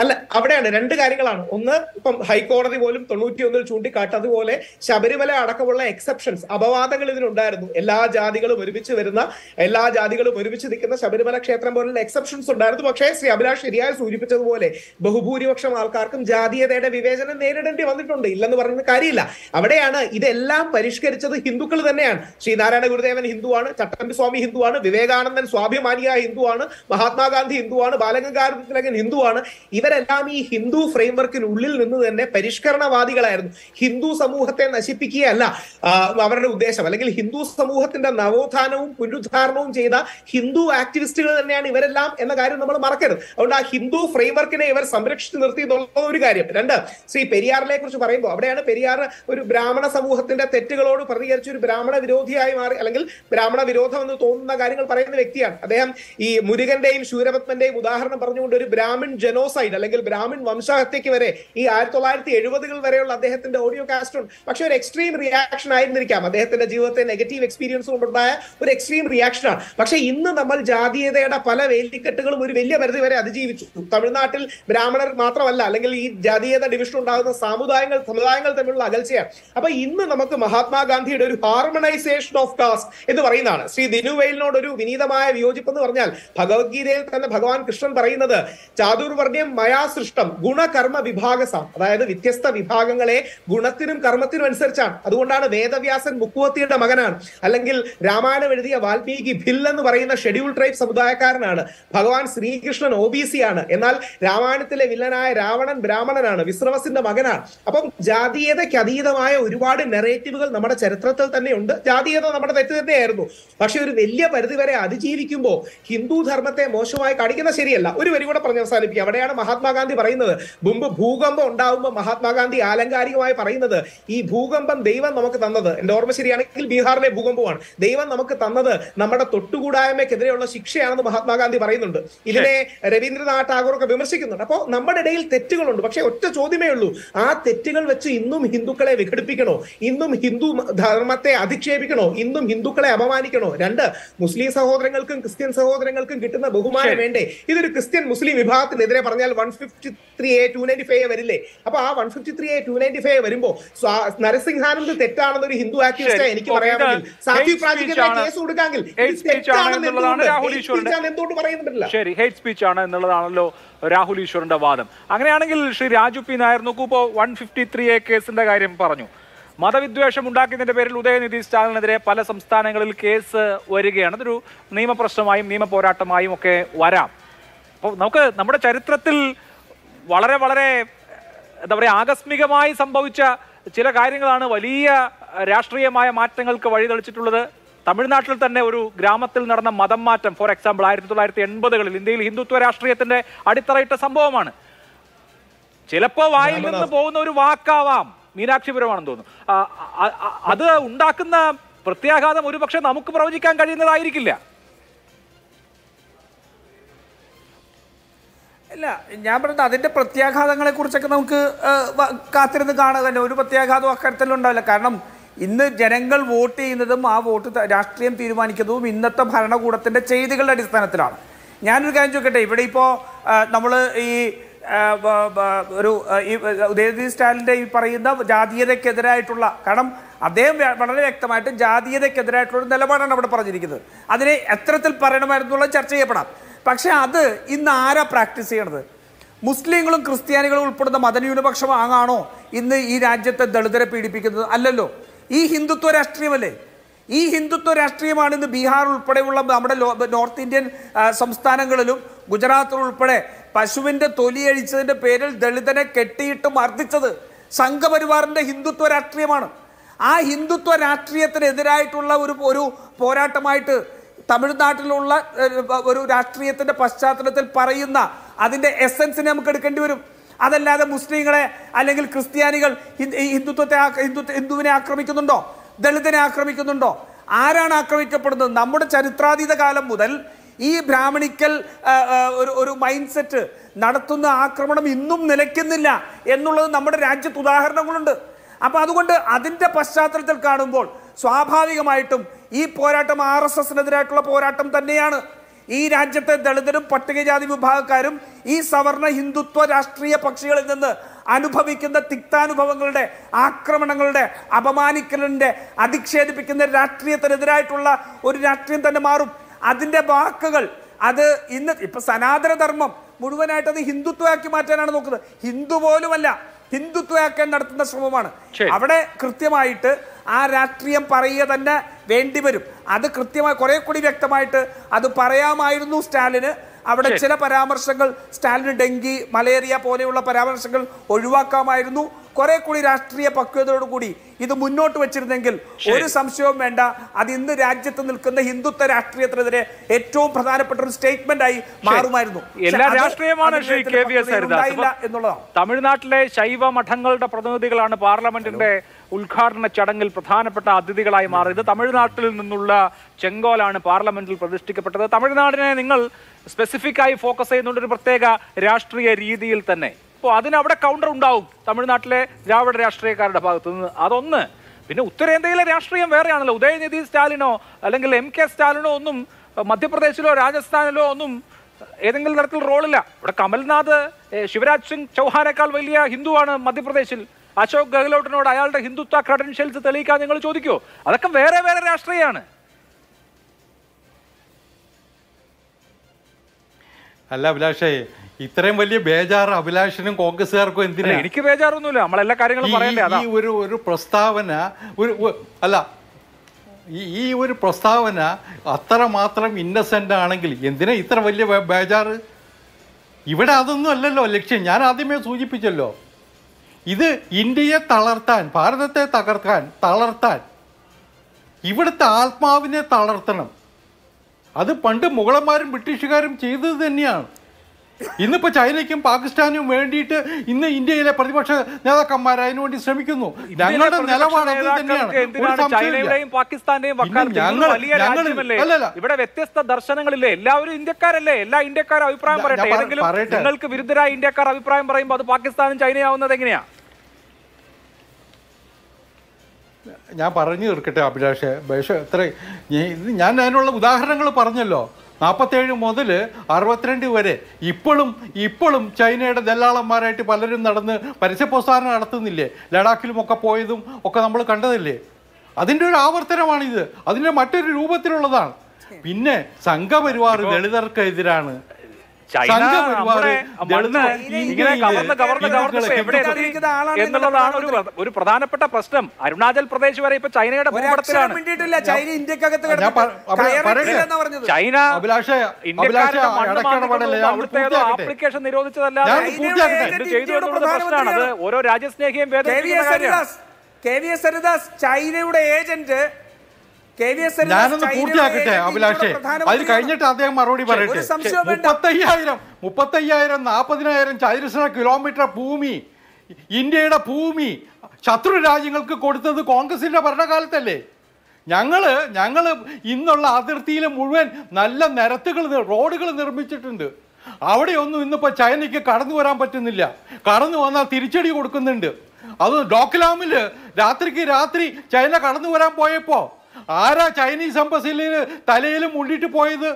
അല്ല അവിടെയാണ് രണ്ട് കാര്യങ്ങളാണ്. ഒന്ന് ഇപ്പം ഹൈക്കോടതി പോലും തൊണ്ണൂറ്റി ഒന്നിൽ ചൂണ്ടിക്കാട്ടതുപോലെ ശബരിമല അടക്കമുള്ള എക്സെപ്ഷൻസ് അപവാദങ്ങൾ ഇതിനുണ്ടായിരുന്നു എല്ലാ ജാതികളും ഒരുമിച്ച് വരുന്ന എല്ലാ ജാതികളും ഒരുമിച്ച് നിൽക്കുന്ന ശബരിമല ക്ഷേത്രം പോലുള്ള എക്സെപ്ഷൻസ് ഉണ്ടായിരുന്നു. പക്ഷേ ശ്രീ അഭിലാഷ് ശരിയായി സൂചിപ്പിച്ചതുപോലെ ബഹുഭൂരിപക്ഷം ആൾക്കാർക്കും ജാതീയതയുടെ വിവേചനം നേരിടേണ്ടി വന്നിട്ടുണ്ട്. ഇല്ലെന്ന് പറയുന്ന കാര്യമില്ല. അവിടെയാണ് ഇതെല്ലാം പരിഷ്കരിച്ചത് ഹിന്ദുക്കൾ തന്നെയാണ്. ശ്രീനാരായണ ഗുരുദേവൻ ഹിന്ദുവാണ് ചട്ടമ്പി സ്വാമി ഹിന്ദുവാണ് വിവേകാനന്ദൻ സ്വാഭിമാനിയായ ഹിന്ദുവാണ് മഹാത്മാഗാന്ധി ഹിന്ദുവാണ് ബാലഗംഗാധര തിലകൻ ഹിന്ദുവാണ്. ഇവരെല്ലാം ഈ ഹിന്ദു ഫ്രെയിംവർക്കിനുള്ളിൽ നിന്ന് തന്നെ പരിഷ്കരണവാദികളായിരുന്നു. ഹിന്ദു സമൂഹത്തെ നശിപ്പിക്കുകയല്ല അവരുടെ ഉദ്ദേശം. അല്ലെങ്കിൽ ഹിന്ദു സമൂഹത്തിന്റെ നവോത്ഥാനവും പുനരുദ്ധാരണവും ചെയ്ത ഹിന്ദു ആക്ടിവിസ്റ്റുകൾ തന്നെയാണ് ഇവരെല്ലാം എന്ന കാര്യം നമ്മൾ മറക്കരുത്. അതുകൊണ്ട് ആ ഹിന്ദു ഫ്രെയിംവർക്കിനെ ഇവർ സംരക്ഷിച്ചു നിർത്തി എന്നുള്ള ഒരു കാര്യം. രണ്ട് ശ്രീ പെരിയാറിനെ കുറിച്ച് പറയുമ്പോൾ അവിടെയാണ് പെരിയാർ ഒരു ബ്രാഹ്മണ സമൂഹത്തിന്റെ തെറ്റുകളോട് പ്രതികരിച്ച് ഒരു ബ്രാഹ്മണ വിരോധിയായി മാറി അല്ലെങ്കിൽ ബ്രാഹ്മണ വിരോധം എന്ന് തോന്നുന്ന കാര്യങ്ങൾ പറയുന്ന വ്യക്തിയാണ്. അദ്ദേഹം ഈ മുരുകന്റെയും ശൂരപത്മന്റെയും ഉദാഹരണം പറഞ്ഞുകൊണ്ട് ഒരു ബ്രാഹ്മിൺ ജനോസൈഡ് അല്ലെങ്കിൽ ബ്രാഹ്മിൺ വംശഹത്യക്ക് വരെ ഈ ആയിരത്തി തൊള്ളായിരത്തി എഴുപതുകൾ വരെയുള്ള അദ്ദേഹത്തിന്റെ ഓഡിയോ കാസ്റ്റ് ഉണ്ട്. പക്ഷെ ഒരു എക്സ്ട്രീം റിയാക്ഷൻ ആയിരുന്നിരിക്കാം. അദ്ദേഹത്തിന്റെ ജീവിതത്തെ നെഗറ്റീവ് എക്സ്പീരിയൻസ് കൊണ്ടുണ്ടായ ഒരു എക്സ്ട്രീം റിയാക്ഷനാണ് പക്ഷെ ഇന്ന് നമ്മൾ ജാതീയതയുടെ പല വേലിക്കെട്ടുകളും ഒരു വലിയ പരിധി വരെ അതിജീവിച്ചു. തമിഴ്നാട്ടിൽ ബ്രാഹ്മണർ മാത്രമല്ല അല്ലെങ്കിൽ ഈ ജാതീയത ഡിവിഷൻ ഉണ്ടാകുന്ന സാമുദായങ്ങൾ സമുദായങ്ങൾ തമ്മിലുള്ള അകൽച്ചയാണ്. അപ്പൊ ഇന്ന് നമുക്ക് മഹാത്മാഗാന്ധിയുടെ ഒരു ഹാർമണൈസേഷൻ ഓഫ് കാസ്റ്റ് എന്ന് പറയുന്നതാണ്. ശ്രീ ദിനുവെയിലിനോട് ഒരു വിനീതമായ വിയോജിപ്പ് എന്ന് പറഞ്ഞാൽ ഭഗവത്ഗീതയിൽ തന്നെ ഭഗവാൻ കൃഷ്ണൻ പറയുന്നത് ചാതുർവർണ്യം മയാ സൃഷ്ടം ഗുണകർമ്മ വിഭാഗസാം. അതായത് വ്യത്യസ്ത വിഭാഗങ്ങളെ ഗുണത്തിനും കർമ്മത്തിനും അനുസരിച്ചാണ്. അതുകൊണ്ടാണ് വേദവ്യാസൻ മുക്കുവത്തിയുടെ മകനാണ്. അല്ലെങ്കിൽ രാമായണം എഴുതിയ വാൽമീകി ഭിൽ എന്ന് പറയുന്ന ഷെഡ്യൂൾ ട്രൈബ് സമുദായക്കാരനാണ്. ഭഗവാൻ ശ്രീകൃഷ്ണൻ ഒ ബി സി ആണ്. എന്നാൽ രാമായണത്തിലെ വില്ലനായ രാവണൻ ബ്രാഹ്മണനാണ്. വിശ്രവസിന്റെ മകനാണ്. അപ്പം ജാതീയതയ്ക്ക് അതീതമായ ഒരുപാട് നെറേറ്റീവുകൾ നമ്മുടെ ചരിത്രത്തിൽ തന്നെ ഉണ്ട് ജാതീയത നമ്മുടെ തെറ്റ് തന്നെയായിരുന്നു. പക്ഷെ ഒരു വലിയ പരിധി വരെ അതിജീവിക്കുമ്പോൾ ഹിന്ദു ധർമ്മത്തെ മോശമായി കാണിക്കുന്ന ശരിയല്ല. ഒരു വരി കൂടെ പറഞ്ഞ് അവസാനിപ്പിക്കുക അവിടെയാണ് മഹാത്മാഗാന്ധി പറയുന്നത്? മുമ്പ് ഭൂകമ്പം ഉണ്ടാവുമ്പോൾ മഹാത്മാഗാന്ധി ആലങ്കാരികമായി പറയുന്നത് ഈ ഭൂകമ്പം ദൈവം നമുക്ക് തന്നത്. എന്റെ ഓർമ്മ ശരിയാണെങ്കിൽ ബീഹാറിലെ ഭൂകമ്പമാണ്. ദൈവം നമുക്ക് തന്നത് നമ്മുടെ തൊട്ടുകൂടായ്മയ്ക്കെതിരെയുള്ള ശിക്ഷയാണെന്ന് മഹാത്മാഗാന്ധി പറയുന്നുണ്ട്. ഇതിനെ രവീന്ദ്രനാഥ് ടാഗോറൊക്കെ വിമർശിക്കുന്നുണ്ട്. അപ്പോൾ നമ്മുടെ ഇടയിൽ തെറ്റുകളുണ്ട്. പക്ഷെ ഒറ്റ ചോദ്യമേ ഉള്ളൂ. ആ തെറ്റുകൾ വെച്ച് ഇന്നും ഹിന്ദുക്കളെ വിഘടിപ്പിക്കണോ? ഇന്നും ഹിന്ദു ധർമ്മത്തെ അധിക്ഷേപിക്കണോ? ഇന്നും ഹിന്ദുക്കളെ അപമാനിക്കണോ? രണ്ട് മുസ്ലിം സഹോദരങ്ങൾക്കും ക്രിസ്ത്യൻ സഹോദരങ്ങൾക്കും കിട്ടുന്ന ബഹുമാനം. വേണ്ടേ? ഇതൊരു ക്രിസ്ത്യൻ മുസ്ലിം വിഭാഗത്തിനെതിരെ പറഞ്ഞാൽ one fifty three A two ninety five വരില്ലേ? അപ്പൊ ആ one fifty three A two ninety five വരുമ്പോ നരസിംഹാനന്ദ് തെറ്റാണെന്ന് ഒരു ഹിന്ദു ആക്ടിവിസ്റ്റ് എനിക്ക് പറയാമെങ്കിൽ സാഫി പ്രാജിക്കെതിരെ കേസ് കൊടുക്കാമെങ്കിൽ എന്തുകൊണ്ട് പറയാൻ പറ്റില്ല? ശരി ഹേറ്റ് സ്പീച്ച് ആണ് എന്നുള്ളതാണല്ലോ രാഹുൽ ഈശ്വറിന്റെ വാദം. അങ്ങനെയാണെങ്കിൽ ശ്രീ രാജു പി നായർ നോക്കൂ ഇപ്പോൾ വൺ ഫിഫ്റ്റി ത്രീ എ കേസിന്റെ കാര്യം പറഞ്ഞു. മതവിദ്വേഷം ഉണ്ടാക്കിയതിന്റെ പേരിൽ ഉദയനിധി സ്റ്റാലിനെതിരെ പല സംസ്ഥാനങ്ങളിൽ കേസ് വരികയാണ്. അതൊരു നിയമപ്രശ്നമായും നിയമ പോരാട്ടമായും ഒക്കെ വരാം. അപ്പോൾ നമുക്ക് നമ്മുടെ ചരിത്രത്തിൽ വളരെ വളരെ എന്താ പറയുക ആകസ്മികമായി സംഭവിച്ച ചില കാര്യങ്ങളാണ് വലിയ രാഷ്ട്രീയമായ മാറ്റങ്ങൾക്ക് വഴിതെളിച്ചിട്ടുള്ളത്. തമിഴ്നാട്ടിൽ തന്നെ ഒരു ഗ്രാമത്തിൽ നടന്ന മതം മാറ്റം ഫോർ എക്സാമ്പിൾ ആയിരത്തി തൊള്ളായിരത്തി എൺപതുകളിൽ ഇന്ത്യയിൽ ഹിന്ദുത്വ രാഷ്ട്രീയത്തിന്റെ അടിത്തറയിട്ട സംഭവമാണ്. ചിലപ്പോൾ വായിൽ നിന്ന് പോകുന്ന ഒരു വാക്കാവാം മീനാക്ഷിപുരമാണെന്ന് തോന്നുന്നു. അത് ഉണ്ടാക്കുന്ന പ്രത്യാഘാതം ഒരുപക്ഷെ നമുക്ക് പ്രവചിക്കാൻ കഴിയുന്നതായിരിക്കില്ല. ഇല്ല ഞാൻ പറഞ്ഞത് അതിന്റെ പ്രത്യാഘാതങ്ങളെ കുറിച്ചൊക്കെ നമുക്ക് കാത്തിരുന്ന് കാണുക തന്നെ. ഒരു പ്രത്യാഘാതവും അക്കാര്യത്തിലും ഉണ്ടാവില്ല. കാരണം ഇന്ന് ജനങ്ങൾ വോട്ട് ചെയ്യുന്നതും ആ വോട്ട് രാഷ്ട്രീയം തീരുമാനിക്കുന്നതും ഇന്നത്തെ ഭരണകൂടത്തിന്റെ ചെയ്തികളുടെ അടിസ്ഥാനത്തിലാണ്. ഞാനൊരു കാര്യം ചോദിക്കട്ടെ? ഇവിടെ ഇപ്പോൾ നമ്മൾ ഈ ഒരു ഉദയനിധി സ്റ്റാലിന്റെ ഈ പറയുന്ന ജാതീയതയ്ക്കെതിരായിട്ടുള്ള കാരണം അദ്ദേഹം വളരെ വ്യക്തമായിട്ട് ജാതീയതയ്ക്കെതിരായിട്ടുള്ള ഒരു നിലപാടാണ് അവിടെ പറഞ്ഞിരിക്കുന്നത്. അതിനെ എത്തരത്തിൽ പറയണമായിരുന്നുള്ള ചർച്ച ചെയ്യപ്പെടാം. പക്ഷെ അത് ഇന്ന് ആരാ പ്രാക്ടീസ് ചെയ്യണത്? മുസ്ലിങ്ങളും ക്രിസ്ത്യാനികളും ഉൾപ്പെടുന്ന മതന്യൂനപക്ഷം ആങ്ങാണോ ഇന്ന് ഈ രാജ്യത്തെ ദളിതരെ പീഡിപ്പിക്കുന്നത്? അല്ലല്ലോ. ഈ ഹിന്ദുത്വ രാഷ്ട്രീയമല്ലേ? ഈ ഹിന്ദുത്വ രാഷ്ട്രീയമാണ് ഇന്ന് ബീഹാർ ഉൾപ്പെടെയുള്ള നമ്മുടെ നോർത്ത് ഇന്ത്യൻ സംസ്ഥാനങ്ങളിലും ഗുജറാത്തിൽ ഉൾപ്പെടെ പശുവിന്റെ തൊലി അഴിച്ചതിന്റെ പേരിൽ ദളിതനെ കെട്ടിയിട്ട് മർദ്ദിച്ചത് സംഘപരിവാറിന്റെ ഹിന്ദുത്വ രാഷ്ട്രീയമാണ്. ആ ഹിന്ദുത്വ രാഷ്ട്രീയത്തിനെതിരായിട്ടുള്ള ഒരു ഒരു പോരാട്ടമായിട്ട് തമിഴ്നാട്ടിലുള്ള ഒരു രാഷ്ട്രീയത്തിന്റെ പശ്ചാത്തലത്തിൽ പറയുന്ന അതിന്റെ എസൻസിനെ നമുക്ക് എടുക്കേണ്ടി വരും. അതല്ലാതെ മുസ്ലിങ്ങളെ അല്ലെങ്കിൽ ക്രിസ്ത്യാനികൾ ഹിന്ദുത്വത്തെ ഹിന്ദു ഹിന്ദുവിനെ ആക്രമിക്കുന്നുണ്ടോ? ദളിതനെ ആക്രമിക്കുന്നുണ്ടോ? ആരാണ് ആക്രമിക്കപ്പെടുന്നത്? നമ്മുടെ ചരിത്രാതീത കാലം മുതൽ ഈ ബ്രാഹ്മണിക്കൽ ഒരു ഒരു മൈൻഡ് സെറ്റ് നടത്തുന്ന ആക്രമണം ഇന്നും നിലയ്ക്കുന്നില്ല എന്നുള്ളത് നമ്മുടെ രാജ്യത്ത് ഉദാഹരണങ്ങളുണ്ട്. അപ്പോൾ അതുകൊണ്ട് അതിന്റെ പശ്ചാത്തലത്തിൽ കാണുമ്പോൾ സ്വാഭാവികമായിട്ടും ഈ പോരാട്ടം ആർ എസ് എസിനെതിരായിട്ടുള്ള പോരാട്ടം തന്നെയാണ്. ഈ രാജ്യത്തെ ദളിതരും പട്ടികജാതി വിഭാഗക്കാരും ഈ സവർണ ഹിന്ദുത്വ രാഷ്ട്രീയ പക്ഷികളിൽ നിന്ന് അനുഭവിക്കുന്ന തിക്താനുഭവങ്ങളുടെ ആക്രമണങ്ങളുടെ അപമാനിക്കലിന്റെ അധിക്ഷേപിക്കുന്ന രാഷ്ട്രീയത്തിനെതിരായിട്ടുള്ള ഒരു രാഷ്ട്രീയം തന്നെ മാറും. അതിന്റെ വാക്കുകൾ അത് ഇന്ന് ഇപ്പം സനാതനധർമ്മം മുഴുവനായിട്ട് അത് ഹിന്ദുത്വമാക്കി മാറ്റാനാണ് നോക്കുന്നത്. ഹിന്ദു പോലുമല്ല. ഹിന്ദുത്വയാക്കാൻ നടത്തുന്ന ശ്രമമാണ്. അവിടെ കൃത്യമായിട്ട് ആ രാഷ്ട്രീയം പറയുക തന്നെ വേണ്ടിവരും അത് കൃത്യമായി കുറെ കൂടി വ്യക്തമായിട്ട് അത് പറയാമായിരുന്നു സ്റ്റാലിന്. അവിടെ ചില പരാമർശങ്ങൾ സ്റ്റാലിന് ഡെങ്കി മലേറിയ പോലെയുള്ള പരാമർശങ്ങൾ ഒഴിവാക്കാമായിരുന്നു. കുറെ കൂടി രാഷ്ട്രീയ പക്വതയോടുകൂടി ഇത് മുന്നോട്ട് വെച്ചിരുന്നെങ്കിൽ ഒരു സംശയവും വേണ്ട. അത് ഇന്ന് രാജ്യത്ത് നിൽക്കുന്ന ഹിന്ദുത്വ രാഷ്ട്രീയത്തിനെതിരെ ഏറ്റവും പ്രധാനപ്പെട്ട ഒരു സ്റ്റേറ്റ്മെന്റ് ആയി മാറുമായിരുന്നു. എല്ലാ രാഷ്ട്രീയമാണ് എന്നുള്ളതാണ്. തമിഴ്നാട്ടിലെ ശൈവ മഠങ്ങളുടെ പ്രതിനിധികളാണ് പാർലമെന്റിന്റെ ഉദ്ഘാടന ചടങ്ങിൽ പ്രധാനപ്പെട്ട അതിഥികളായി മാറിയത് തമിഴ്നാട്ടിൽ നിന്നുള്ള ചെങ്കോലാണ് പാർലമെന്റിൽ പ്രതിഷ്ഠിക്കപ്പെട്ടത്. തമിഴ്നാടിനെ നിങ്ങൾ സ്പെസിഫിക്കായി ഫോക്കസ് ചെയ്യുന്നുണ്ട് ഒരു പ്രത്യേക രാഷ്ട്രീയ രീതിയിൽ തന്നെ. അപ്പോൾ അതിനവിടെ കൗണ്ടർ ഉണ്ടാവും തമിഴ്നാട്ടിലെ ദ്രാവിഡ രാഷ്ട്രീയക്കാരുടെ ഭാഗത്തു നിന്ന്. അതൊന്ന്. പിന്നെ ഉത്തരേന്ത്യയിലെ രാഷ്ട്രീയം വേറെയാണല്ലോ. ഉദയനിധി സ്റ്റാലിനോ അല്ലെങ്കിൽ എം കെ സ്റ്റാലിനോ ഒന്നും മധ്യപ്രദേശിലോ രാജസ്ഥാനിലോ ഒന്നും ഏതെങ്കിലും തരത്തിൽ റോളില്ല ഇവിടെ കമൽനാഥ് ശിവരാജ് സിംഗ് ചൗഹാനേക്കാൾ വലിയ ഹിന്ദുവാണ് മധ്യപ്രദേശിൽ. അശോക് ഗെഹ്ലോട്ടിനോട് അയാളുടെ ഹിന്ദുത്വ ക്രെഡൻഷ്യൽസ് തെളിയിക്കാൻ നിങ്ങൾ ചോദിക്കോ. അതൊക്കെ വേറെ വേറെ രാഷ്ട്രീയമാണ് അല്ല അഭിലാഷേ ഇത്രയും വലിയ ബേജാറ് അഭിലാഷിനും കോൺഗ്രസ്സുകാർക്കും എന്തിനാ? എനിക്ക് ബേജാറൊന്നുമില്ല. നമ്മളെല്ലാ കാര്യങ്ങളും പറയണ്ടേ ഈ ഒരു ഒരു പ്രസ്താവന ഒരു അല്ല ഈ ഈ ഒരു പ്രസ്താവന അത്ര മാത്രം ഇന്നസെന്റ് ആണെങ്കിൽ എന്തിനാ ഇത്ര വലിയ ബേജാറ്? ഇവിടെ അതൊന്നും അല്ലല്ലോ ലക്ഷ്യം. ഞാൻ ആദ്യമേ സൂചിപ്പിച്ചല്ലോ. ഇത് ഇന്ത്യയെ തളർത്താൻ ഭാരതത്തെ തകർക്കാൻ തളർത്താൻ. ഇവിടുത്തെ ആത്മാവിനെ തളർത്തണം. അത് പണ്ട് മുഗളന്മാരും ബ്രിട്ടീഷുകാരും ചെയ്തത് തന്നെയാണ്. ഇന്നിപ്പോ ചൈനയ്ക്കും പാകിസ്ഥാനും വേണ്ടിയിട്ട് ഇന്ന് ഇന്ത്യയിലെ പ്രതിപക്ഷ നേതാക്കന്മാർ അതിനുവേണ്ടി ശ്രമിക്കുന്നു. ഞങ്ങളുടെ നിലപാട്. ചൈനയുടെയും പാകിസ്ഥാന്റെയും വലിയ രാജ്യമല്ലേ? ഇവിടെ വ്യത്യസ്ത ദർശനങ്ങളില്ലേ? എല്ലാവരും ഇന്ത്യക്കാരല്ലേ? എല്ലാ ഇന്ത്യക്കാരും അഭിപ്രായം പറയട്ടെ. ഏതെങ്കിലും നിങ്ങൾക്ക് വിരുദ്ധരായ ഇന്ത്യക്കാർ അഭിപ്രായം പറയുമ്പോൾ അത് പാകിസ്ഥാനും ചൈനയാവുന്നത് എങ്ങനെയാ? ഞാൻ പറഞ്ഞു തീർക്കട്ടെ അഭിലാഷ്. പക്ഷേ എത്ര ഞ- ഞാൻ അതിനുള്ള ഉദാഹരണങ്ങൾ പറഞ്ഞല്ലോ. നാൽപ്പത്തേഴ് മുതൽ അറുപത്തിരണ്ട് വരെ. ഇപ്പോഴും ഇപ്പോഴും ചൈനയുടെ ദല്ലാളന്മാരായിട്ട് പലരും നടന്ന് പരസ്യപ്രസ്ഥാനം നടത്തുന്നില്ലേ? ലഡാക്കിലുമൊക്കെ പോയതും ഒക്കെ നമ്മൾ കണ്ടതല്ലേ? അതിന്റെ ഒരു ആവർത്തനമാണിത്. അതിന്റെ മറ്റൊരു രൂപത്തിലുള്ളതാണ്. പിന്നെ സംഘപരിവാർ ദളിതർക്കെതിരാണ്. ചൈന നമ്മുടെ മണ്ണ് ഇങ്ങനെ ഇന്ത്യയിലെ കവർന്ന് കവർന്ന് കവർന്ന് എവിടെ എന്നുള്ളതാണ് ഒരു ഒരു പ്രധാനപ്പെട്ട പ്രശ്നം. അരുണാചൽ പ്രദേശ് വരെ ഇപ്പൊ ചൈനയുടെ ഭൂപടത്തിലാണ്. ചൈന ഇന്ത്യക്കകത്ത് ചൈന ഇന്ത്യക്കാരുടെ മണ്ണ് ഇടയ്ക്കിടപെടല്ലേ അവിടുത്തെ ആപ്ലിക്കേഷൻ നിരോധിച്ചതല്ലാതെ ചെയ്തു പ്രശ്നമാണ്. അത് ഓരോ രാജ്യസ്നേഹിയും കെ വി എസ് കാര്യമാണ്. Haridas. K V S Haridas ചൈനയുടെ ഏജന്റ് ഞാനൊന്ന് പൂർത്തിയാക്കട്ടെ അഭിലാഷേ. ഇന്ത്യയുടെ കഴിഞ്ഞിട്ട് അദ്ദേഹം മറുപടി പറയട്ടെ. മുപ്പത്തയ്യായിരം മുപ്പത്തയ്യായിരം നാൽപ്പതിനായിരം ചതുരശ്ര കിലോമീറ്റർ ഭൂമി ഇന്ത്യയുടെ ഭൂമി ശത്രു രാജ്യങ്ങൾക്ക് കൊടുത്തത് കോൺഗ്രസിന്റെ ഭരണകാലത്തല്ലേ? ഞങ്ങൾ ഞങ്ങൾ ഇന്നുള്ള അതിർത്തിയിൽ മുഴുവൻ നല്ല നിരത്തുകൾ റോഡുകൾ നിർമ്മിച്ചിട്ടുണ്ട്. അവിടെയൊന്നും ഇന്നിപ്പോ ചൈനയ്ക്ക് കടന്നു വരാൻ പറ്റുന്നില്ല. കടന്നു വന്നാൽ തിരിച്ചടി കൊടുക്കുന്നുണ്ട്. അത് ഡോക്ലാമിൽ രാത്രിക്ക് രാത്രി ചൈന കടന്നു വരാൻ പോയപ്പോ ആരാ ചൈനീസ് എംബസിയിൽ തലയിൽ മുണ്ടിട്ട് പോയത്?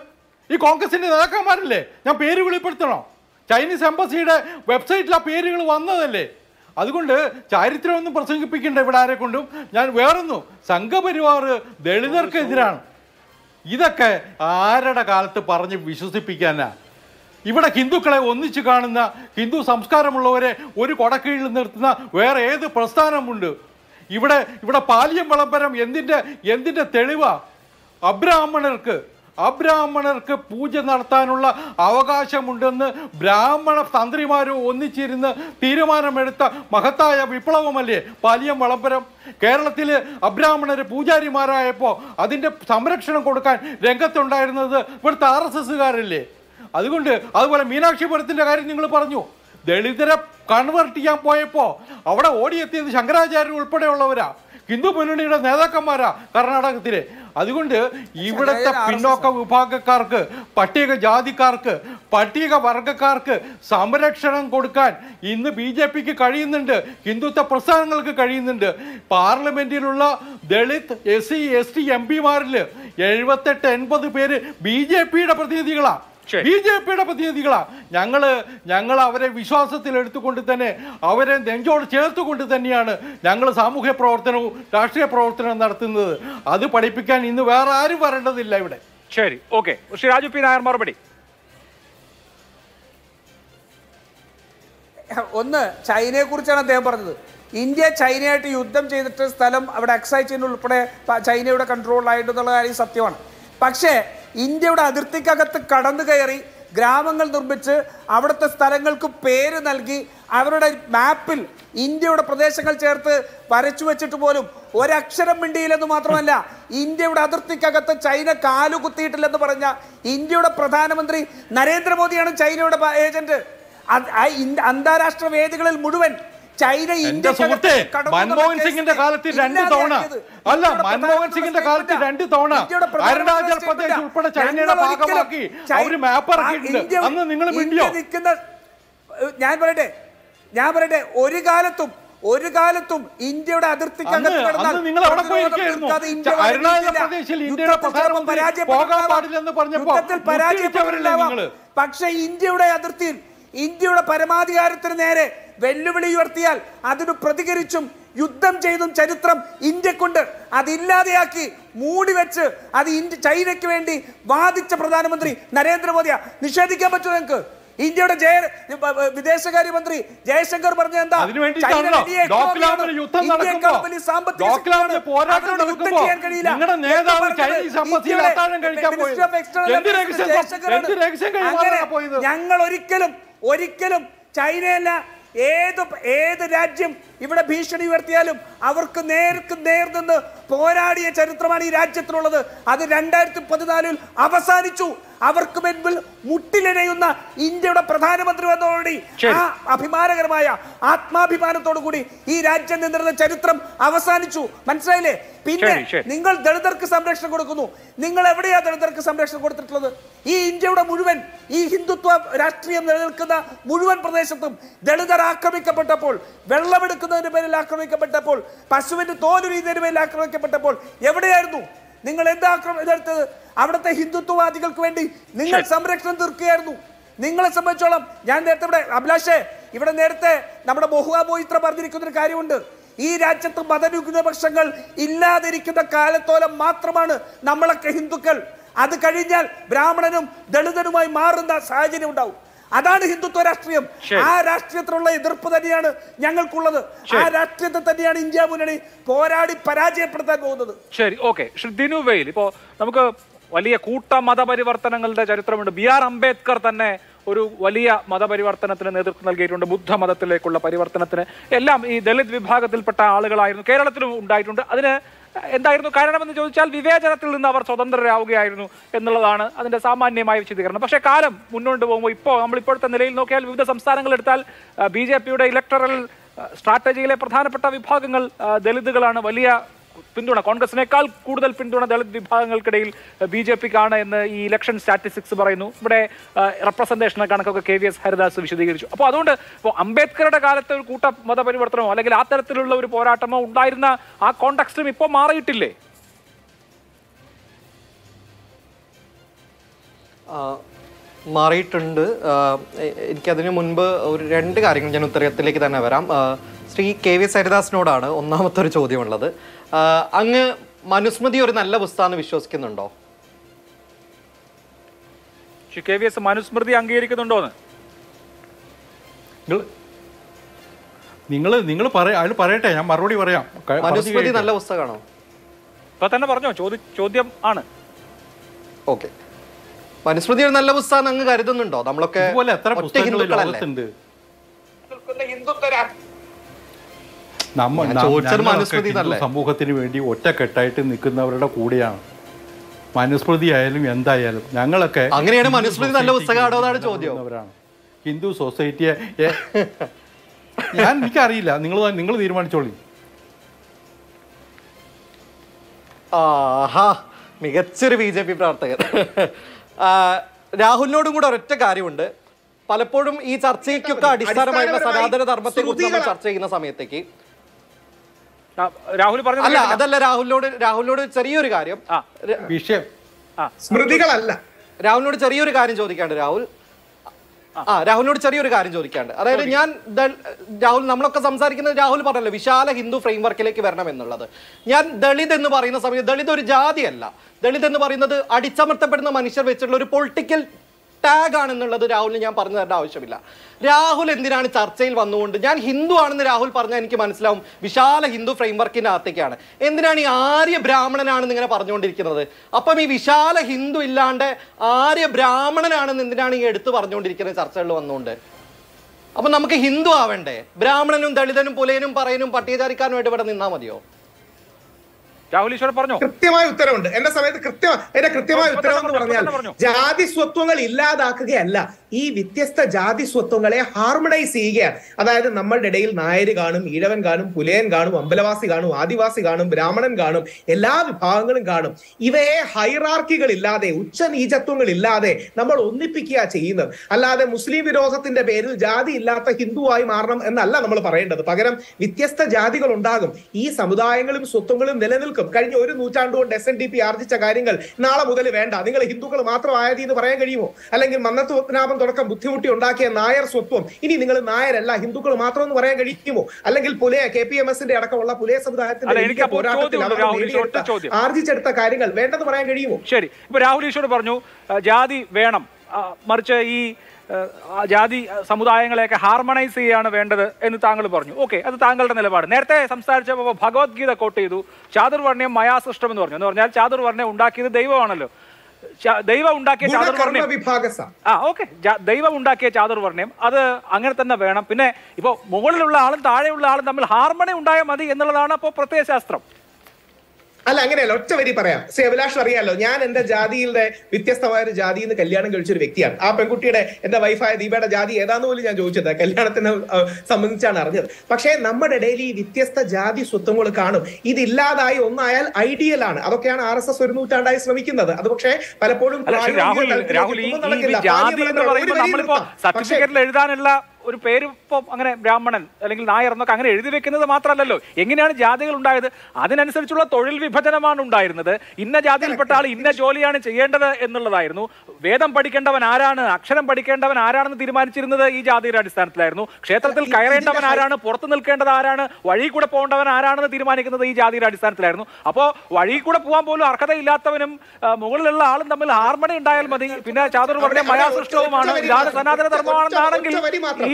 ഈ കോൺഗ്രസിന്റെ നേതാക്കന്മാരല്ലേ? ഞാൻ പേര് വെളിപ്പെടുത്തണോ? ചൈനീസ് എംബസിയുടെ വെബ്സൈറ്റിൽ ആ പേരുകൾ വന്നതല്ലേ? അതുകൊണ്ട് ചാരിത്രമൊന്നും പ്രസംഗിപ്പിക്കണ്ട ഇവിടെ ആരെ കൊണ്ടും. ഞാൻ വേറൊന്നും സംഘപരിവാർ ദളിതർക്കെതിരാണ്. ഇതൊക്കെ ആരുടെ കാലത്ത് പറഞ്ഞ് വിശ്വസിപ്പിക്കാനാ? ഇവിടെ ഹിന്ദുക്കളെ ഒന്നിച്ചു കാണുന്ന ഹിന്ദു സംസ്കാരമുള്ളവരെ ഒരു കൊടക്കീഴിൽ നിർത്തുന്ന വേറെ ഏത് പ്രസ്ഥാനമുണ്ട്? ഇവിടെ ഇവിടെ പാലിയം വിളംബരം എന്തിന്റെ എന്തിന്റെ തെളിവാ? അബ്രാഹ്മണർക്ക് അബ്രാഹ്മണർക്ക് പൂജ നടത്താനുള്ള അവകാശമുണ്ടെന്ന് ബ്രാഹ്മണ തന്ത്രിമാരും ഒന്നിച്ചിരുന്ന് തീരുമാനമെടുത്ത മഹത്തായ വിപ്ലവമല്ലേ പാലിയം വിളംബരം? കേരളത്തിൽ അബ്രാഹ്മണർ പൂജാരിമാരായപ്പോൾ അതിന്റെ സംരക്ഷണം കൊടുക്കാൻ രംഗത്തുണ്ടായിരുന്നത് ഇവിടുത്തെ ആർ എസ് എസ്സുകാരല്ലേ? അതുകൊണ്ട് അതുപോലെ മീനാക്ഷിപുരത്തിന്റെ കാര്യം നിങ്ങൾ പറഞ്ഞു. ദളിതരെ കൺവേർട്ട് ചെയ്യാൻ പോയപ്പോ അവിടെ ഓടിയെത്തിയത് ശങ്കരാചാര്യ ഉൾപ്പെടെയുള്ളവരാ. ഹിന്ദു മുന്നണിയുടെ നേതാക്കന്മാരാ കർണാടകത്തിലെ. അതുകൊണ്ട് ഇവിടുത്തെ പിന്നോക്ക വിഭാഗക്കാർക്ക് പട്ടിക ജാതിക്കാർക്ക് പട്ടിക വർഗക്കാർക്ക് സംരക്ഷണം കൊടുക്കാൻ ഇന്ന് ബി ജെ പിക്ക് കഴിയുന്നുണ്ട്. ഹിന്ദുത്വ പ്രസ്ഥാനങ്ങൾക്ക് കഴിയുന്നുണ്ട്. പാർലമെന്റിലുള്ള Dalit S C S T M പിമാരിൽ എഴുപത്തെട്ട് എൺപത് പേര് ബി ജെ പിയുടെ പ്രതിനിധികളാ. ശരി. ബി ജെ പിയുടെ പ്രതിനിധികളാ. ഞങ്ങൾ ഞങ്ങൾ അവരെ വിശ്വാസത്തിൽ എടുത്തുകൊണ്ട് തന്നെ അവരെ നെഞ്ചോട് ചേർത്തുകൊണ്ട് തന്നെയാണ് ഞങ്ങൾ സാമൂഹ്യ പ്രവർത്തനവും രാഷ്ട്രീയ പ്രവർത്തനവും നടത്തുന്നത്. അത് പഠിപ്പിക്കാൻ ഇന്ന് വേറെ ആരും വരേണ്ടതില്ല ഇവിടെ. ശരി ഓക്കെ. ശ്രീ രാജു പി നായർ മറുപടി. ഒന്ന് ചൈനയെ കുറിച്ചാണ് അദ്ദേഹം പറഞ്ഞത്. ഇന്ത്യ ചൈനയായിട്ട് യുദ്ധം ചെയ്തിട്ട് സ്ഥലം അവിടെ എക്സൈസ് ചെയ്യുന്ന ഉൾപ്പെടെ ചൈനയുടെ കൺട്രോളിലായിട്ടുള്ള കാര്യം സത്യമാണ്. പക്ഷേ ഇന്ത്യയുടെ അതിർത്തിക്കകത്ത് കടന്നു കയറി ഗ്രാമങ്ങൾ നിർമ്മിച്ച് അവിടുത്തെ സ്ഥലങ്ങൾക്ക് പേര് നൽകി അവരുടെ മാപ്പിൽ ഇന്ത്യയുടെ പ്രദേശങ്ങൾ ചേർത്ത് വരച്ചു വെച്ചിട്ട് പോലും ഒരക്ഷരം മിണ്ടിയില്ലെന്ന് മാത്രമല്ല ഇന്ത്യയുടെ അതിർത്തിക്കകത്ത് ചൈന കാലുകുത്തിയിട്ടില്ലെന്ന് പറഞ്ഞ ഇന്ത്യയുടെ പ്രധാനമന്ത്രി നരേന്ദ്രമോദിയാണ് ചൈനയുടെ ഏജന്റ്. അന്താരാഷ്ട്ര വേദികളിൽ മുഴുവൻ ചൈന സുഹൃത്തെ മൻമോഹൻ സിംഗിന്റെ കാലത്ത് രണ്ട് തവണ. അല്ല മൻമോഹൻ സിംഗിന്റെ കാലത്ത് രണ്ട് തവണ. അരുണാചൽ പ്രദേശ് ഉൾപ്പെടെ ചൈനയുടെ ഭാഗമാക്കി. അവർ മാപ്പ് ഇറക്കിയിട്ടുണ്ട്. അന്ന് നിങ്ങൾ മിണ്ടിയോ? ഞാൻ പറയട്ടെ. ഞാൻ പറയട്ടെ. ഒരു കാലത്തും ഒരു കാലത്തും ഇന്ത്യയുടെ അതിർത്തിക്ക് മുട്ടിയിട്ടവരല്ലേ പക്ഷേ ഇന്ത്യയുടെ അതിർത്തിയിൽ ഇന്ത്യയുടെ പരമാധികാരത്തിന് നേരെ വെല്ലുവിളി ഉയർത്തിയാൽ അതിന് പ്രതികരിച്ചും യുദ്ധം ചെയ്തും ചരിത്രം ഇന്ത്യക്കുണ്ട്. അതില്ലാതെയാക്കി മൂടി വെച്ച് അത് ഇന്ത്യ ചൈനയ്ക്ക് വേണ്ടി വാദിച്ച പ്രധാനമന്ത്രി നരേന്ദ്രമോദിയാ. നിഷേധിക്കാൻ പറ്റുമോ നിങ്ങൾക്ക്? ഇന്ത്യയുടെ ജയ വിദേശകാര്യമന്ത്രി ജയശങ്കർ പറഞ്ഞ എന്താ? ഞങ്ങൾ ഒരിക്കലും ഒരിക്കലും ചൈനയല്ല ഏത് ഏത് രാജ്യം ഇവിടെ ഭീഷണി ഉയർത്തിയാലും അവർക്ക് നേർക്ക് നേർ നിന്ന് പോരാടിയ ചരിത്രമാണ് ഈ രാജ്യത്തിനുള്ളത്. അത് രണ്ടായിരത്തി പതിനാലിൽ അവസാനിച്ചു. അവർക്ക് മുൻപിൽ മുട്ടിലിഴയുന്ന ഇന്ത്യയുടെ പ്രധാനമന്ത്രി വന്നതോടുകൂടി ആ അഭിമാനകരമായ ആത്മാഭിമാനത്തോടു കൂടി ഈ രാജ്യം നിന്നിരുന്ന ചരിത്രം അവസാനിച്ചു. മനസ്സിലായില്ലേ? പിന്നെ. നിങ്ങൾ ദളിതർക്ക് സംരക്ഷണം കൊടുക്കുന്നു. നിങ്ങൾ എവിടെയാ ദളിതർക്ക് സംരക്ഷണം കൊടുത്തിട്ടുള്ളത്? ഈ ഇന്ത്യയുടെ മുഴുവൻ ഈ ഹിന്ദുത്വ രാഷ്ട്രീയം നിലനിൽക്കുന്ന മുഴുവൻ പ്രദേശത്തും ദളിതർ ആക്രമിക്കപ്പെട്ടപ്പോൾ വെള്ളമെടുക്കുന്നതിന് പേരിൽ ആക്രമിക്കപ്പെട്ടപ്പോൾ പശുവിന്റെ തോലുരീതിയുടെ പേരിൽ ആക്രമിക്കപ്പെട്ടപ്പോൾ എവിടെയായിരുന്നു? നിങ്ങൾ എന്താ ഇതെടുത്തത്? അവിടുത്തെ ഹിന്ദുത്വവാദികൾക്ക് വേണ്ടി നിങ്ങൾ സംരക്ഷണം തീർക്കുകയായിരുന്നു. നിങ്ങളെ സംബന്ധിച്ചോളം ഞാൻ നേരത്തെ ഇവിടെ അഭിലാഷേ ഇവിടെ നേരത്തെ നമ്മുടെ ബഹുവാബോയിത്ര പറഞ്ഞിരിക്കുന്ന ഒരു കാര്യമുണ്ട്. ഈ രാജ്യത്ത് മതന്യൂനപക്ഷങ്ങൾ ഇല്ലാതിരിക്കുന്ന കാലത്തോളം മാത്രമാണ് നമ്മളൊക്കെ ഹിന്ദുക്കൾ. അത് കഴിഞ്ഞാൽ ബ്രാഹ്മണനും ദളിതനുമായി മാറുന്ന സാഹചര്യം ഉണ്ടാവും. അതാണ് ഹിന്ദുത്വ രാഷ്ട്രീയം. ആ രാഷ്ട്രീയത്തിലുള്ള എതിർപ്പ് തന്നെയാണ് ഞങ്ങൾക്കുള്ളത്. ആ രാഷ്ട്രീയത്തെ തന്നെയാണ് ഇന്ത്യ മുന്നണി പോരാടി പരാജയപ്പെടുത്താൻ പോകുന്നത്. ശരി ഓക്കെ. ദിനു വെയിൽ. ഇപ്പോ നമുക്ക് വലിയ കൂട്ട മതപരിവർത്തനങ്ങളുടെ ചരിത്രമുണ്ട്. ബി ആർ അംബേദ്കർ തന്നെ ഒരു വലിയ മതപരിവർത്തനത്തിന് നേതൃത്വം നൽകിയിട്ടുണ്ട്. ബുദ്ധമതത്തിലേക്കുള്ള പരിവർത്തനത്തിന്. എല്ലാം ഈ ദളിത് വിഭാഗത്തിൽപ്പെട്ട ആളുകളായിരുന്നു. കേരളത്തിലും ഉണ്ടായിട്ടുണ്ട്. അതിന് എന്തായിരുന്നു കാരണമെന്ന് ചോദിച്ചാൽ വിവേചനത്തിൽ നിന്ന് അവർ സ്വതന്ത്രരാവുകയായിരുന്നു എന്നുള്ളതാണ് അതിന്റെ സാമാന്യമായ വിശദീകരണം. പക്ഷേ കാലം മുന്നോട്ട് പോകുമ്പോൾ ഇപ്പോൾ നമ്മൾ ഇപ്പോഴത്തെ നിലയിൽ നോക്കിയാൽ വിവിധ സംസ്ഥാനങ്ങൾ എടുത്താൽ ബി ജെ പിയുടെ ഇലക്ടറൽ സ്ട്രാറ്റജിയിലെ പ്രധാനപ്പെട്ട വിഭാഗങ്ങൾ ദലിതുകളാണ് വലിയ പിന്തുണ. കോൺഗ്രസിനേക്കാൾ കൂടുതൽ പിന്തുണ ദളിത് വിഭാഗങ്ങൾക്കിടയിൽ ബി ജെ പിക്കാണ് എന്ന് ഈ ഇലക്ഷൻ സ്റ്റാറ്റിസ്റ്റിക്സ് പറയുന്നു. ഇവിടെ റെപ്രസെന്റേഷനെ കണക്കൊക്കെ കെ വി എസ് ഹരിദാസ് വിശദീകരിച്ചു. അപ്പോൾ അതുകൊണ്ട് ഇപ്പോൾ അംബേദ്കറുടെ കാലത്തെ ഒരു കൂട്ട മതപരിവർത്തനമോ അല്ലെങ്കിൽ ആ തരത്തിലുള്ള ഒരു പോരാട്ടമോ ഉണ്ടായിരുന്ന ആ കോണ്ടക്സ്റ്റും ഇപ്പോൾ മാറിയിട്ടില്ലേ? മാറിയിട്ടുണ്ട്. എനിക്കതിനു മുൻപ് ഒരു രണ്ട് കാര്യങ്ങൾ ഞാൻ ഉത്തരത്തിലേക്ക് തന്നെ വരാം. ശ്രീ കെ വി സരിദാസിനോടാണ് ഒന്നാമത്തെ ഒരു ചോദ്യമുള്ളത് അങ്ങ് മനുസ്മൃതി ഒരു നല്ല പുസ്തകമെന്ന് വിശ്വസിക്കുന്നുണ്ടോ? Shri K V S Manusmriti അംഗീകരിക്കുന്നുണ്ടോന്ന്? നിങ്ങൾ നിങ്ങൾ പറയ അയാൾ പറയട്ടെ ഞാൻ മറുപടി പറയാം. മനുസ്മൃതി നല്ല പുസ്തകമാണോ? ഇപ്പൊ തന്നെ പറഞ്ഞോ ചോദ്യ ചോദ്യം ആണ്. ഓക്കെ. മനുസ്മൃതി ഒരു നല്ല പുസ്തകം അങ്ങ് കരുതുന്നുണ്ടോ? നമ്മളൊക്കെ ഹിന്ദുക്കളല്ലേ? ലോകത്തുണ്ട്? നമ്മ ഞാൻ ന- ചോദിച്ചത് ഞങ്ങളൊക്കെ മനുസ്മൃതി ഹിന്ദു എന്നല്ലേ? സമൂഹത്തിന് വേണ്ടി ഒറ്റക്കെട്ടായിട്ട് നിൽക്കുന്നവരുടെ കൂടെയാണ്. മനുസ്മൃതി ആയാലും എന്തായാലും ഞങ്ങളൊക്കെ അങ്ങനെയാണ് ഹിന്ദു മനുസ്മൃതി നല്ല പുസ്തകമാണോ ചോദ്യം. ഹിന്ദു സൊസൈറ്റിയെ ഞാൻ എനിക്കറിയില്ല. നിങ്ങൾ നിങ്ങൾ തീരുമാനിച്ചോളി. ആഹാ മികച്ചൊരു ബി ജെ പി പ്രവർത്തകർ ആ, രാഹുലിനോടും കൂടെ ഒരൊറ്റ കാര്യമുണ്ട്. പലപ്പോഴും ഈ ചർച്ചയ്ക്കൊക്കെ അടിസ്ഥാനമായിട്ടുള്ള സനാതന ധർമ്മത്തെ കുറിച്ച് നമ്മൾ ചർച്ച ചെയ്യുന്ന സമയത്തേക്ക് രാഹുൽ പറഞ്ഞു അല്ല അതല്ല രാഹുലിനോട് രാഹുലിനോട് ചെറിയൊരു കാര്യം. വിഷയം. സ്മൃതികളല്ല. രാഹുലിനോട് ചെറിയൊരു കാര്യം ചോദിക്കാണ്ട് രാഹുൽ. ആ. രാഹുലിനോട് ചെറിയൊരു കാര്യം ചോദിക്കാണ്ട് അതായത് ഞാൻ രാഹുൽ നമ്മളൊക്കെ സംസാരിക്കുന്നത് രാഹുൽ പറഞ്ഞല്ലോ വിശാല ഹിന്ദു ഫ്രെയിംവർക്കിലേക്ക് വരണം എന്നുള്ളത്. ഞാൻ ദളിത് എന്ന് പറയുന്ന സമയത്ത് ദളിത് ഒരു ജാതിയല്ല. ദളിത് എന്ന് പറയുന്നത് അടിച്ചമർത്തപ്പെടുന്ന മനുഷ്യർ വെച്ചിട്ടുള്ള ഒരു പൊളിറ്റിക്കൽ ടാഗ് ആണെന്നുള്ളത് രാഹുലിന് ഞാൻ പറഞ്ഞു തരേണ്ട ആവശ്യമില്ല. രാഹുൽ എന്തിനാണ് ചർച്ചയിൽ വന്നുകൊണ്ട്? ഞാൻ ഹിന്ദു ആണെന്ന് രാഹുൽ പറഞ്ഞാൽ എനിക്ക് മനസ്സിലാവും. വിശാല ഹിന്ദു ഫ്രെയിംവർക്കിന്റെ അകത്തേക്കാണ് എന്തിനാണ് ഈ ആര്യ ബ്രാഹ്മണനാണെന്ന് ഇങ്ങനെ പറഞ്ഞുകൊണ്ടിരിക്കുന്നത്? അപ്പം ഈ വിശാല ഹിന്ദു ഇല്ലാണ്ട് ആര്യ ബ്രാഹ്മണനാണെന്ന് എന്തിനാണ് ഈ എടുത്തു പറഞ്ഞുകൊണ്ടിരിക്കുന്നത് ചർച്ചകളിൽ വന്നുകൊണ്ട്? അപ്പം നമുക്ക് ഹിന്ദു ആവണ്ടേ? ബ്രാഹ്മണനും ദളിതനും പുലയനും പറയനും പട്ടികജാതിക്കാരനുമായിട്ട് ഇവിടെ നിന്നാൽ മതിയോ? രാഹുൽ ഈശ്വർ പറഞ്ഞു? കൃത്യമായ ഉത്തരവുണ്ട്. എന്റെ സമയത്ത് കൃത്യമായ എന്റെ കൃത്യമായ ഉത്തരവ് എന്ന് പറഞ്ഞാൽ. ജാതി സ്വത്വങ്ങൾ ഇല്ലാതാക്കുകയല്ല. ഈ വ്യത്യസ്ത ജാതി സ്വത്വങ്ങളെ ഹാർമണൈസ് ചെയ്യുകയാണ്. അതായത് നമ്മളുടെ ഇടയിൽ നായര് കാണും ഈഴവൻ കാണും പുലയൻ കാണും അമ്പലവാസി കാണും ആദിവാസി കാണും ബ്രാഹ്മണൻ കാണും എല്ലാ വിഭാഗങ്ങളും കാണും. ഇവയെ ഹൈറാർക്കികൾ ഇല്ലാതെ ഉച്ചനീചത്വങ്ങൾ ഇല്ലാതെ നമ്മൾ ഒന്നിപ്പിക്കുക ചെയ്യുന്നത്. അല്ലാതെ മുസ്ലിം വിരോധത്തിന്റെ പേരിൽ ജാതി ഇല്ലാത്ത ഹിന്ദുവായി മാറണം എന്നല്ല നമ്മൾ പറയേണ്ടത്. പകരം വ്യത്യസ്ത ജാതികൾ ഉണ്ടാകും ഈ സമുദായങ്ങളും സ്വത്വങ്ങളും നിലനിൽക്കും. കഴിഞ്ഞ ഒരു നൂറ്റാണ്ട് കൊണ്ട് എസ് എൻ ഡി പി ആർജിച്ച കാര്യങ്ങൾ നാളെ മുതൽ വേണ്ട. നിങ്ങൾ ഹിന്ദുക്കൾ മാത്രമായത് എന്ന് പറയാൻ കഴിയുമോ? അല്ലെങ്കിൽ മന്നത്ത് പത്മനാഭം തുടക്കം ബുദ്ധിമുട്ടി ഉണ്ടാക്കിയ നായർ സ്വത്വം ഇനി നിങ്ങൾ നായരല്ല ഹിന്ദുക്കൾ മാത്രം എന്ന് പറയാൻ കഴിയുമോ? അല്ലെങ്കിൽ പുലയ കെ പി എം എസിന്റെ അടക്കമുള്ള പുലയ സമുദായത്തിന്റെ പോരാട്ടത്തിൽ. ആർജിച്ചെടുത്ത കാര്യങ്ങൾ വേണ്ടെന്ന് പറയാൻ കഴിയുമോ? ശരി ഇപ്പൊ രാഹുൽ ഈശ്വർ പറഞ്ഞു ജാതി വേണം. മറിച്ച് ഈ ജാതി സമുദായങ്ങളെയൊക്കെ ഹാർമണൈസ് ചെയ്യാണ് വേണ്ടത് എന്ന് താങ്കൾ പറഞ്ഞു. ഓക്കെ അത് താങ്കളുടെ നിലപാട്. നേരത്തെ സംസാരിച്ചപ്പോൾ ഭഗവത്ഗീത കോട്ട് ചെയ്തു. ചാതുർവർണയം മയാസൃഷ്ടം എന്ന് പറഞ്ഞു. എന്ന് പറഞ്ഞാൽ ചാതുർവർണയം ഉണ്ടാക്കിയത് ദൈവമാണല്ലോ. ദൈവം ഉണ്ടാക്കിയ ചാതുർവർണ്യം ആ ഓക്കെ ദൈവം ഉണ്ടാക്കിയ ചാതുർവർണയം അത് അങ്ങനെ തന്നെ വേണം. പിന്നെ ഇപ്പോൾ മുകളിലുള്ള ആളും താഴെയുള്ള ആളും തമ്മിൽ ഹാർമണി ഉണ്ടായാൽ മതി എന്നുള്ളതാണ് അപ്പോൾ പ്രത്യയശാസ്ത്രം. അല്ല അങ്ങനെയല്ല ഒറ്റ വരി പറയാം. ശ്രീ അഭിലാഷ് അറിയാലോ ഞാൻ എന്റെ ജാതിയുടെ വ്യത്യസ്തമായ ഒരു ജാതിയിൽ നിന്ന് കല്യാണം കഴിച്ചൊരു വ്യക്തിയാണ്. ആ പെൺകുട്ടിയുടെ എന്റെ വൈഫായ ദീപയുടെ ജാതി ഏതാന്ന് പോലും ഞാൻ ചോദിച്ചത് കല്യാണത്തിനെ സംബന്ധിച്ചാണ് അറിഞ്ഞത്. പക്ഷേ നമ്മുടെ ഇടയിൽ ഈ വ്യത്യസ്ത ജാതി സ്വത്വങ്ങൾ കാണും. ഇതില്ലാതായി ഒന്നായാൽ ഐഡിയൽ ആണ്. അതൊക്കെയാണ് ആർ എസ് എസ് ഒരു നൂറ്റാണ്ടായി ശ്രമിക്കുന്നത്. അത് പക്ഷേ പലപ്പോഴും എഴുതാനുള്ള ഒരു പേര് ഇപ്പോൾ അങ്ങനെ ബ്രാഹ്മണൻ അല്ലെങ്കിൽ നായർ എന്നൊക്കെ അങ്ങനെ എഴുതി വെക്കുന്നത് മാത്രമല്ലല്ലോ. എങ്ങനെയാണ് ജാതികൾ ഉണ്ടായത്? അതിനനുസരിച്ചുള്ള തൊഴിൽ വിഭജനമാണ് ഉണ്ടായിരുന്നത്. ഇന്ന ജാതിയിൽപ്പെട്ട ആൾ ഇന്ന ജോലിയാണ് ചെയ്യേണ്ടത് എന്നുള്ളതായിരുന്നു. വേദം പഠിക്കേണ്ടവൻ ആരാണ്? അക്ഷരം പഠിക്കേണ്ടവൻ ആരാണെന്ന് തീരുമാനിച്ചിരുന്നത് ഈ ജാതിയുടെ അടിസ്ഥാനത്തിലായിരുന്നു. ക്ഷേത്രത്തിൽ കയറേണ്ടവൻ ആരാണ്? പുറത്തു നിൽക്കേണ്ടത് ആരാണ്? വഴി കൂടെ പോകേണ്ടവൻ ആരാണെന്ന് തീരുമാനിക്കുന്നത് ഈ ജാതിയുടെ അടിസ്ഥാനത്തിലായിരുന്നു. അപ്പോൾ വഴി കൂടെ പോകാൻ പോലും അർഹതയില്ലാത്തവനും മുകളിലുള്ള ആളും തമ്മിൽ ഹാർമണി ഉണ്ടായാൽ മതി. പിന്നെ ചാതുർ പറഞ്ഞ മയാസൃഷ്ടവുമാണ്. ഇതാണ് സനാതന ധർമ്മമാണെന്നാണെങ്കിൽ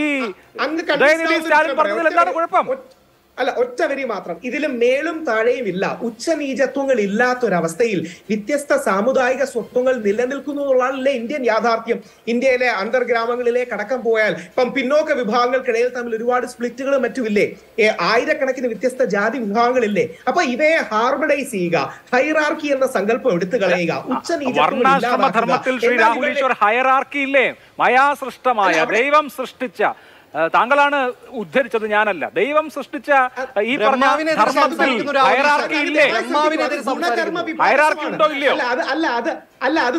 ഈ. ഈ ഉദയനിധി സ്റ്റാലിൻ പറഞ്ഞതിൽ എന്താണ് കുഴപ്പം? അല്ല ഒറ്റ വരി മാത്രം. ഇതിലും മേളും താഴെയും ഇല്ല. ഉച്ചനീചത്വങ്ങൾ ഇല്ലാത്തൊരവസ്ഥയിൽ വ്യത്യസ്ത സാമുദായിക സ്വത്വങ്ങൾ നിലനിൽക്കുന്നു എന്നുള്ളതല്ലേ ഇന്ത്യൻ യാഥാർത്ഥ്യം. ഇന്ത്യയിലെ അന്തർഗ്രാമങ്ങളിലേക്ക് അടക്കം പോയാൽ ഇപ്പം പിന്നോക്ക വിഭാഗങ്ങൾക്കിടയിൽ തമ്മിൽ ഒരുപാട് സ്പ്ലിറ്റുകളും മറ്റുമില്ലേ? ആയിരക്കണക്കിന് വ്യത്യസ്ത ജാതി വിഭാഗങ്ങളില്ലേ? അപ്പൊ ഇവയെ ഹാർമണൈസ് ചെയ്യുക ഹൈറാർക്കി എന്ന സങ്കല്പം എടുത്തു കളയുക ഉച്ചനീചത്വം ഹൈറാർക്കി ഹയറാർക്കി ഇല്ലേ മയാസൃഷ്ടമായ സൃഷ്ടമായ ദൈവം സൃഷ്ടിച്ച താങ്കളാണ് ഉദ്ധരിച്ചത് ഞാനല്ല. ദൈവം സൃഷ്ടിച്ച ഈ പറഞ്ഞ ധർമ്മത്തിൽ ഹയറാർക്കി ഇല്ലേ? ഉണ്ടോ ഇല്ലയോ? അല്ല അത് അല്ല അത്.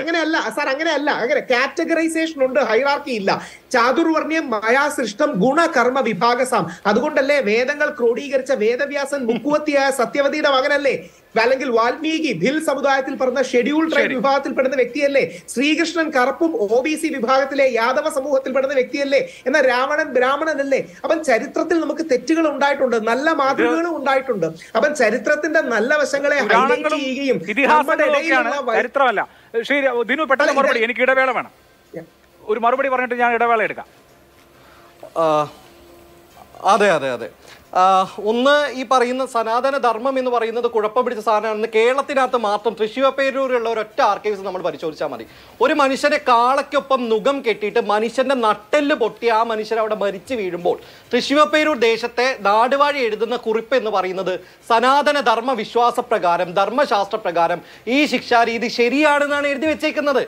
അങ്ങനെയല്ല സാർ അങ്ങനെയല്ല. അങ്ങനെ കാറ്റഗറൈസേഷൻ ഉണ്ട് ഹൈറാർക്കി ഇല്ല. ചാതുർവർണയം മായാസൃഷ്ടം ഗുണകർമ്മ വിഭാഗസാം. അതുകൊണ്ടല്ലേ വേദങ്ങൾ ക്രോഡീകരിച്ച വേദവ്യാസൻ മുക്കുവത്തിയായ സത്യവതിയുടെ മകനല്ലേ? അല്ലെങ്കിൽ വാൽമീകി ഭിൽ സമുദായത്തിൽ പറഞ്ഞ ഷെഡ്യൂൾ ട്രൈബ് വിഭാഗത്തിൽപ്പെടുന്ന വിഭാഗത്തിൽ പെടുന്ന വ്യക്തിയല്ലേ? ശ്രീകൃഷ്ണൻ കറുപ്പും ഒ ബി സി വിഭാഗത്തിലെ യാദവ സമൂഹത്തിൽപ്പെടുന്ന വ്യക്തിയല്ലേ? എന്ന രാവണൻ ബ്രാഹ്മണനല്ലേ? അപ്പം ചരിത്രത്തിൽ നമുക്ക് തെറ്റുകൾ ഉണ്ടായിട്ടുണ്ട് നല്ല മാതൃകകളും ഉണ്ടായിട്ടുണ്ട്. അപ്പം ചരിത്രത്തിന്റെ നല്ല വശങ്ങളെ ഹൈലൈറ്റ് ചെയ്യുകയും ചരിത്രമല്ല. ശ്രീ ദിനു പെട്ടെന്ന് മറുപടി. എനിക്ക് ഇടവേള വേണം. ഒരു മറുപടി പറഞ്ഞിട്ട് ഞാൻ ഇടവേള എടുക്കാം. അതെ അതെ അതെ. ഒന്ന് ഈ പറയുന്ന സനാതന ധർമ്മം എന്ന് പറയുന്നത് കുഴപ്പം പിടിച്ച സാധനമാണെന്ന് കേരളത്തിനകത്ത് മാത്രം തൃശ്ശൂർപ്പേരൂരുള്ള ഒരൊറ്റ ആർക്കൈവ്സ് നമ്മൾ പരിശോധിച്ചാൽ മതി. ഒരു മനുഷ്യനെ കാളയ്ക്കൊപ്പം നുഖം കെട്ടിയിട്ട് മനുഷ്യന്റെ നട്ടെല്ല് പൊട്ടി ആ മനുഷ്യൻ അവിടെ മരിച്ചു വീഴുമ്പോൾ തൃശ്ശിവപ്പേരൂർ ദേശത്തെ നാടുവാഴി എഴുതുന്ന കുറിപ്പ് എന്ന് പറയുന്നത് സനാതന ധർമ്മ വിശ്വാസ പ്രകാരം ധർമ്മശാസ്ത്ര പ്രകാരം ഈ ശിക്ഷാരീതി ശരിയാണെന്നാണ് എഴുതി വെച്ചേക്കുന്നത്.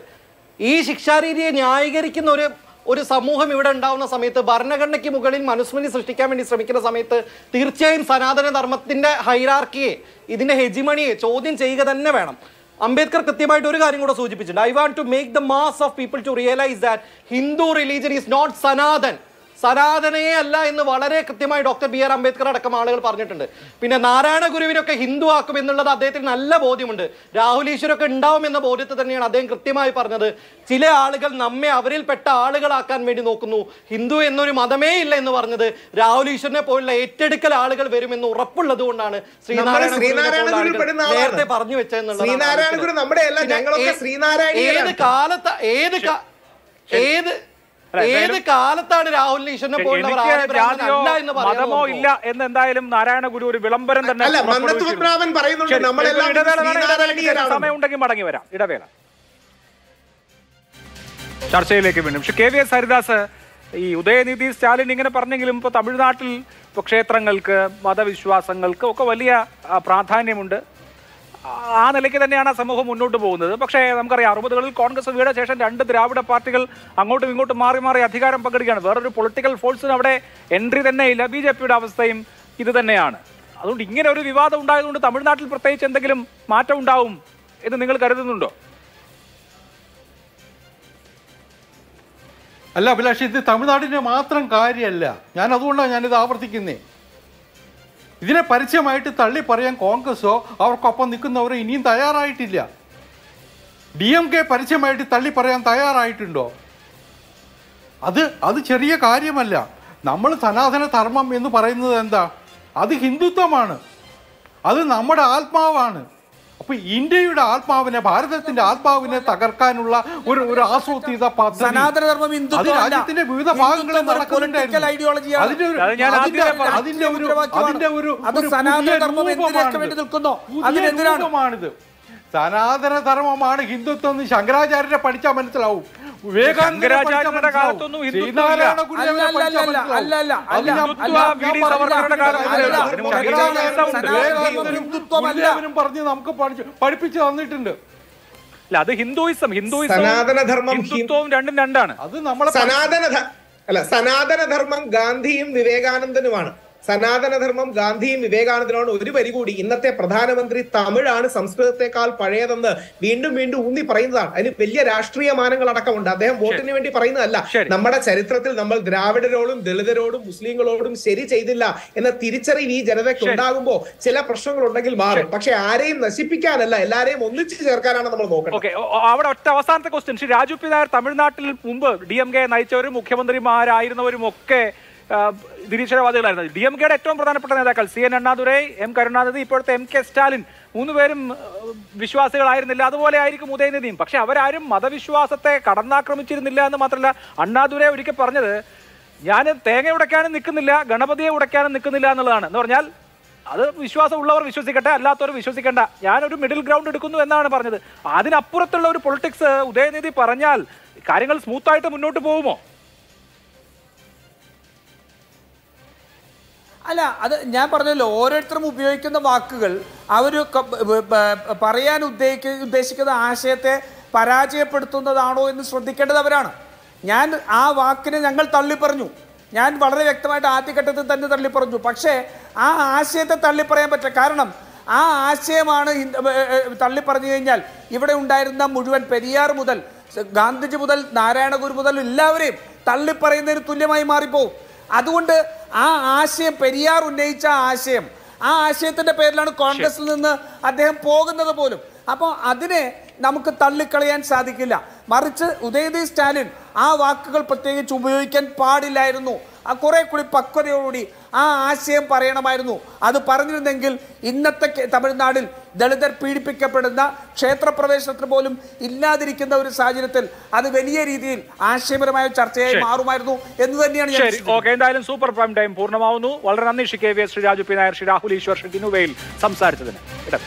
ഈ ശിക്ഷാരീതിയെ ന്യായീകരിക്കുന്ന ഒരു ഒരു സമൂഹം ഇവിടെ ഉണ്ടാവുന്ന സമയത്ത് ഭരണഘടനയ്ക്ക് മുകളിൽ മനുസ്മൃതി സൃഷ്ടിക്കാൻ വേണ്ടി ശ്രമിക്കുന്ന സമയത്ത് തീർച്ചയായും സനാതന ധർമ്മത്തിന്റെ ഹൈറാർക്കിയെ ഇതിന്റെ ഹെജിമണിയെ ചോദ്യം ചെയ്യുക തന്നെ വേണം. അംബേദ്കർ കൃത്യമായിട്ട് ഒരു കാര്യം കൂടെ സൂചിപ്പിച്ചിട്ടുണ്ട്. I want to make the mass of people to realise that Hindu religion is not Sanatan സനാതനയെ അല്ല എന്ന് വളരെ കൃത്യമായി ഡോക്ടർ ബി ആർ അംബേദ്കർ അടക്കം ആളുകൾ പറഞ്ഞിട്ടുണ്ട്. പിന്നെ നാരായണ ഗുരുവിനൊക്കെ ഹിന്ദു ആക്കും എന്നുള്ളത് അദ്ദേഹത്തിന് നല്ല ബോധ്യമുണ്ട്. രാഹുൽ ഈശ്വരൊക്കെ ഉണ്ടാവും എന്ന ബോധ്യത്തിൽ തന്നെയാണ് അദ്ദേഹം കൃത്യമായി പറഞ്ഞത്. ചില ആളുകൾ നമ്മെ അവരിൽപ്പെട്ട ആളുകളാക്കാൻ വേണ്ടി നോക്കുന്നു. ഹിന്ദു എന്നൊരു മതമേ ഇല്ല എന്ന് പറഞ്ഞത് രാഹുൽ ഈശ്വരനെ പോലുള്ള ഏറ്റെടുക്കൽ ആളുകൾ വരുമെന്ന് ഉറപ്പുള്ളത് കൊണ്ടാണ് ശ്രീനാരായണ. നേരത്തെ പറഞ്ഞു വെച്ചെന്നുള്ളത് ഏത് കാലത്ത് ഏത് ഏത് ഏത് കാലത്താണ് രാഹുൽ ഈശ്വരനെ പോലുള്ളവർ മതമോ ഇല്ല എന്ന് എന്തായാലും നാരായണ ഗുരു ഒരു വിളംബരം തന്നെ അല്ല പുറപ്പെടുവിച്ചിരുന്നു. മന്നത്വപ്രാവൻ പറയുന്നുണ്ട് ശരി, നമ്മളെല്ലാം ഇടവേള വേണം, ഇടവേളയ്ക്ക് ശേഷം ശ്രീനാരായണീയരാണ് സമയം ഉണ്ടെങ്കിൽ മടങ്ങി വരാം. ഇടവേള. ചർച്ചയിലേക്ക് വീണ്ടും. പക്ഷെ കെ വി എസ് ഹരിദാസ് ഈ ഉദയനിധി സ്റ്റാലിൻ ഇങ്ങനെ പറഞ്ഞെങ്കിലും ഇപ്പോൾ തമിഴ്നാട്ടിൽ ഇപ്പോൾ ക്ഷേത്രങ്ങൾക്ക് മതവിശ്വാസങ്ങൾക്ക് ഒക്കെ വലിയ പ്രാധാന്യമുണ്ട്. ആ- നിലയ്ക്ക് തന്നെയാണ് സമൂഹം മുന്നോട്ട് പോകുന്നത്. പക്ഷേ നമുക്കറിയാം അറുപതുകളിൽ കോൺഗ്രസ് വീട ശേഷം രണ്ട് ദ്രാവിഡ പാർട്ടികൾ അങ്ങോട്ടും ഇങ്ങോട്ടും മാറി മാറി അധികാരം പങ്കെടുക്കുകയാണ് വേറൊരു പൊളിറ്റിക്കൽ ഫോഴ്സിന് അവിടെ എൻട്രി തന്നെ ഇല്ല. ബി ജെ പിയുടെ അവസ്ഥയും ഇത് തന്നെയാണ്. അതുകൊണ്ട് ഇങ്ങനെ ഒരു വിവാദം ഉണ്ടായതുകൊണ്ട് തമിഴ്നാട്ടിൽ പ്രത്യേകിച്ച് എന്തെങ്കിലും മാറ്റം ഉണ്ടാവും എന്ന് നിങ്ങൾ കരുതുന്നുണ്ടോ? അല്ല അഭിലാഷ് ഇത് തമിഴ്നാടിന്റെ മാത്രം കാര്യമല്ല. ഞാൻ അതുകൊണ്ടാണ് ഞാനിത് ആവർത്തിക്കുന്നേ. ഇതിനെ പരസ്യമായിട്ട് തള്ളി പറയാൻ കോൺഗ്രസോ അവർക്കൊപ്പം നിൽക്കുന്നവരോ ഇനിയും തയ്യാറായിട്ടില്ല. ഡി എം കെ പരസ്യമായിട്ട് തള്ളി പറയാൻ തയ്യാറായിട്ടുണ്ടോ? അത് അത് ചെറിയ കാര്യമല്ല. നമ്മൾ സനാതന ധർമ്മം എന്ന് പറയുന്നത് എന്താ? അത് ഹിന്ദുത്വമാണ്. അത് നമ്മുടെ ആത്മാവാണ്. അപ്പൊ ഇന്ത്യയുടെ ആത്മാവിനെ ഭാരതത്തിന്റെ ആത്മാവിനെ തകർക്കാനുള്ള ഒരു ഒരു ആസൂത്രിത പദ്ധതി. സനാതനധർമ്മം. രാജ്യത്തിന്റെ വിവിധ ഭാഗങ്ങളിൽ. അതിന്റെ ഒരു- അതിന്റെ- ഒരു. സനാതന ധർമ്മമാണ് ഹിന്ദുത്വം എന്ന് ശങ്കരാചാര്യരെ പഠിച്ചാൽ മനസ്സിലാവും. ശങ്കരാചാര്യരുടെ കാലത്തൊന്നും ഹിന്ദുത്വം പറഞ്ഞ് നമുക്ക് പഠിച്ച് പഠിപ്പിച്ചു തന്നിട്ടുണ്ട് അല്ല അത് ഹിന്ദുയിസം ഹിന്ദുയിസം സനാതനധർമ്മം ഹിന്ദുത്വവും രണ്ടും രണ്ടാണ് അത് നമ്മളെ സനാതന അല്ല സനാതനധർമ്മം ഗാന്ധിയും വിവേകാനന്ദനുമാണ് സനാതന ധർമ്മം ഗാന്ധിയും വിവേകാനന്ദനുമാണ് ഒരു വരി കൂടി. ഇന്നത്തെ പ്രധാനമന്ത്രി തമിഴാണ് സംസ്കൃതത്തെക്കാൾ പഴയതെന്ന് വീണ്ടും വീണ്ടും ഊന്നി പറയുന്നതാണ്. അതിന് വലിയ രാഷ്ട്രീയ മാനങ്ങൾ അടക്കമുണ്ട് അദ്ദേഹം വോട്ടിന് വേണ്ടി പറയുന്നതല്ല. നമ്മുടെ ചരിത്രത്തിൽ നമ്മൾ ദ്രാവിഡരോടും ദളിതരോടും മുസ്ലിങ്ങളോടും ശരി ചെയ്തില്ല എന്ന തിരിച്ചറിവ് ഈ ജനതയ്ക്ക് ഉണ്ടാകുമ്പോൾ ചില പ്രശ്നങ്ങൾ ഉണ്ടെങ്കിൽ മാറും പക്ഷെ ആരെയും നശിപ്പിക്കാനല്ല എല്ലാരെയും ഒന്നിച്ചു ചേർക്കാനാണ് നമ്മൾ നോക്കുന്നത് അവിടെ ഒറ്റ അവസാനത്തെ ക്വസ്റ്റ്യൻ ശ്രീ രാജു പി നായർ തമിഴ്നാട്ടിൽ മുമ്പ് ഡി എം കെ നയിച്ചവരും മുഖ്യമന്ത്രിമാരായിരുന്നവരും ഒക്കെ നിരീശ്വരവാദികളായിരുന്നു ഡി എം കെയുടെ ഏറ്റവും പ്രധാനപ്പെട്ട നേതാക്കൾ C N Annadurai M Karunanidhi ഇപ്പോഴത്തെ എം കെ സ്റ്റാലിൻ മൂന്നുപേരും പേരും വിശ്വാസികളായിരുന്നില്ല. അതുപോലെ ആയിരിക്കും ഉദയനിധിയും. പക്ഷെ അവരാരും മതവിശ്വാസത്തെ കടന്നാക്രമിച്ചിരുന്നില്ല എന്ന് മാത്രമല്ല അണ്ണാദുരൈ ഒരിക്കൽ പറഞ്ഞത് ഞാൻ തേങ്ങ ഉടയ്ക്കാനും നിൽക്കുന്നില്ല ഗണപതിയെ ഉടയ്ക്കാനും നിൽക്കുന്നില്ല എന്നുള്ളതാണ്. എന്ന് പറഞ്ഞാൽ അത് വിശ്വാസം ഉള്ളവർ വിശ്വസിക്കട്ടെ അല്ലാത്തവർ വിശ്വസിക്കേണ്ട. ഞാനൊരു മിഡിൽ ഗ്രൗണ്ട് എടുക്കുന്നു എന്നാണ് പറഞ്ഞത്. അതിനപ്പുറത്തുള്ള ഒരു പൊളിറ്റിക്സ് ഉദയനിധി പറഞ്ഞാൽ കാര്യങ്ങൾ സ്മൂത്തായിട്ട് മുന്നോട്ട് പോകുമോ? അല്ല അത് ഞാൻ പറഞ്ഞല്ലോ ഓരോരുത്തരും ഉപയോഗിക്കുന്ന വാക്കുകൾ അവർ പറയാൻ ഉദ്ദേശിക്ക ഉദ്ദേശിക്കുന്ന ആശയത്തെ പരാജയപ്പെടുത്തുന്നതാണോ എന്ന് ശ്രദ്ധിക്കേണ്ടത് അവരാണ്. ഞാൻ ആ വാക്കിനെ ഞങ്ങൾ തള്ളിപ്പറഞ്ഞു. ഞാൻ വളരെ വ്യക്തമായിട്ട് ആദ്യഘട്ടത്തിൽ തന്നെ തള്ളിപ്പറഞ്ഞു. പക്ഷേ ആ ആശയത്തെ തള്ളിപ്പറയാൻ പറ്റില്ല. കാരണം ആ ആശയമാണ് ഹിന്ദ- ഏ, ഏ, തള്ളി പറഞ്ഞു കഴിഞ്ഞാൽ ഇവിടെ ഉണ്ടായിരുന്ന മുഴുവൻ പെരിയാർ മുതൽ ഗാന്ധിജി മുതൽ നാരായണഗുരു മുതൽ എല്ലാവരെയും തള്ളിപ്പറയുന്നതിന് തുല്യമായി മാറിപ്പോവും. അതുകൊണ്ട് ആ ആശയം പെരിയാർ ഉന്നയിച്ച ആശയം ആ ആശയത്തിന്റെ പേരിലാണ് കോൺഗ്രസിൽ നിന്ന് അദ്ദേഹം പോകുന്നത് പോലും. അപ്പോൾ അതിനെ നമുക്ക് തള്ളിക്കളയാൻ സാധിക്കില്ല. മറിച്ച് ഉദയനിധി സ്റ്റാലിൻ ആ വാക്കുകൾ പ്രത്യേകിച്ച് ഉപയോഗിക്കാൻ പാടില്ലായിരുന്നു. ആ കുറെ കൂടി പക്വതയോടുകൂടി ആ ആശയം പറയണമായിരുന്നു. അത് പറഞ്ഞിരുന്നെങ്കിൽ ഇന്നത്തെ തമിഴ്നാടിൽ ദളിതർ പീഡിപ്പിക്കപ്പെടുന്ന ക്ഷേത്രപ്രവേശനത്തിന് പോലും ഇല്ലാതിരിക്കുന്ന ഒരു സാഹചര്യത്തിൽ അത് വലിയ രീതിയിൽ ആശയപരമായ ചർച്ചയായി മാറുമായിരുന്നു എന്ന് തന്നെയാണ്. ഓക്കെ എന്തായാലും സൂപ്പർ പ്രൈം ടൈം പൂർണമാവുന്നു. വളരെ നന്ദി Shri K V S Shri Raju P Nair Shri Rahul Easwar Shri ടിനുവയിൽ സംസാരിച്ചതിന്. ഇടം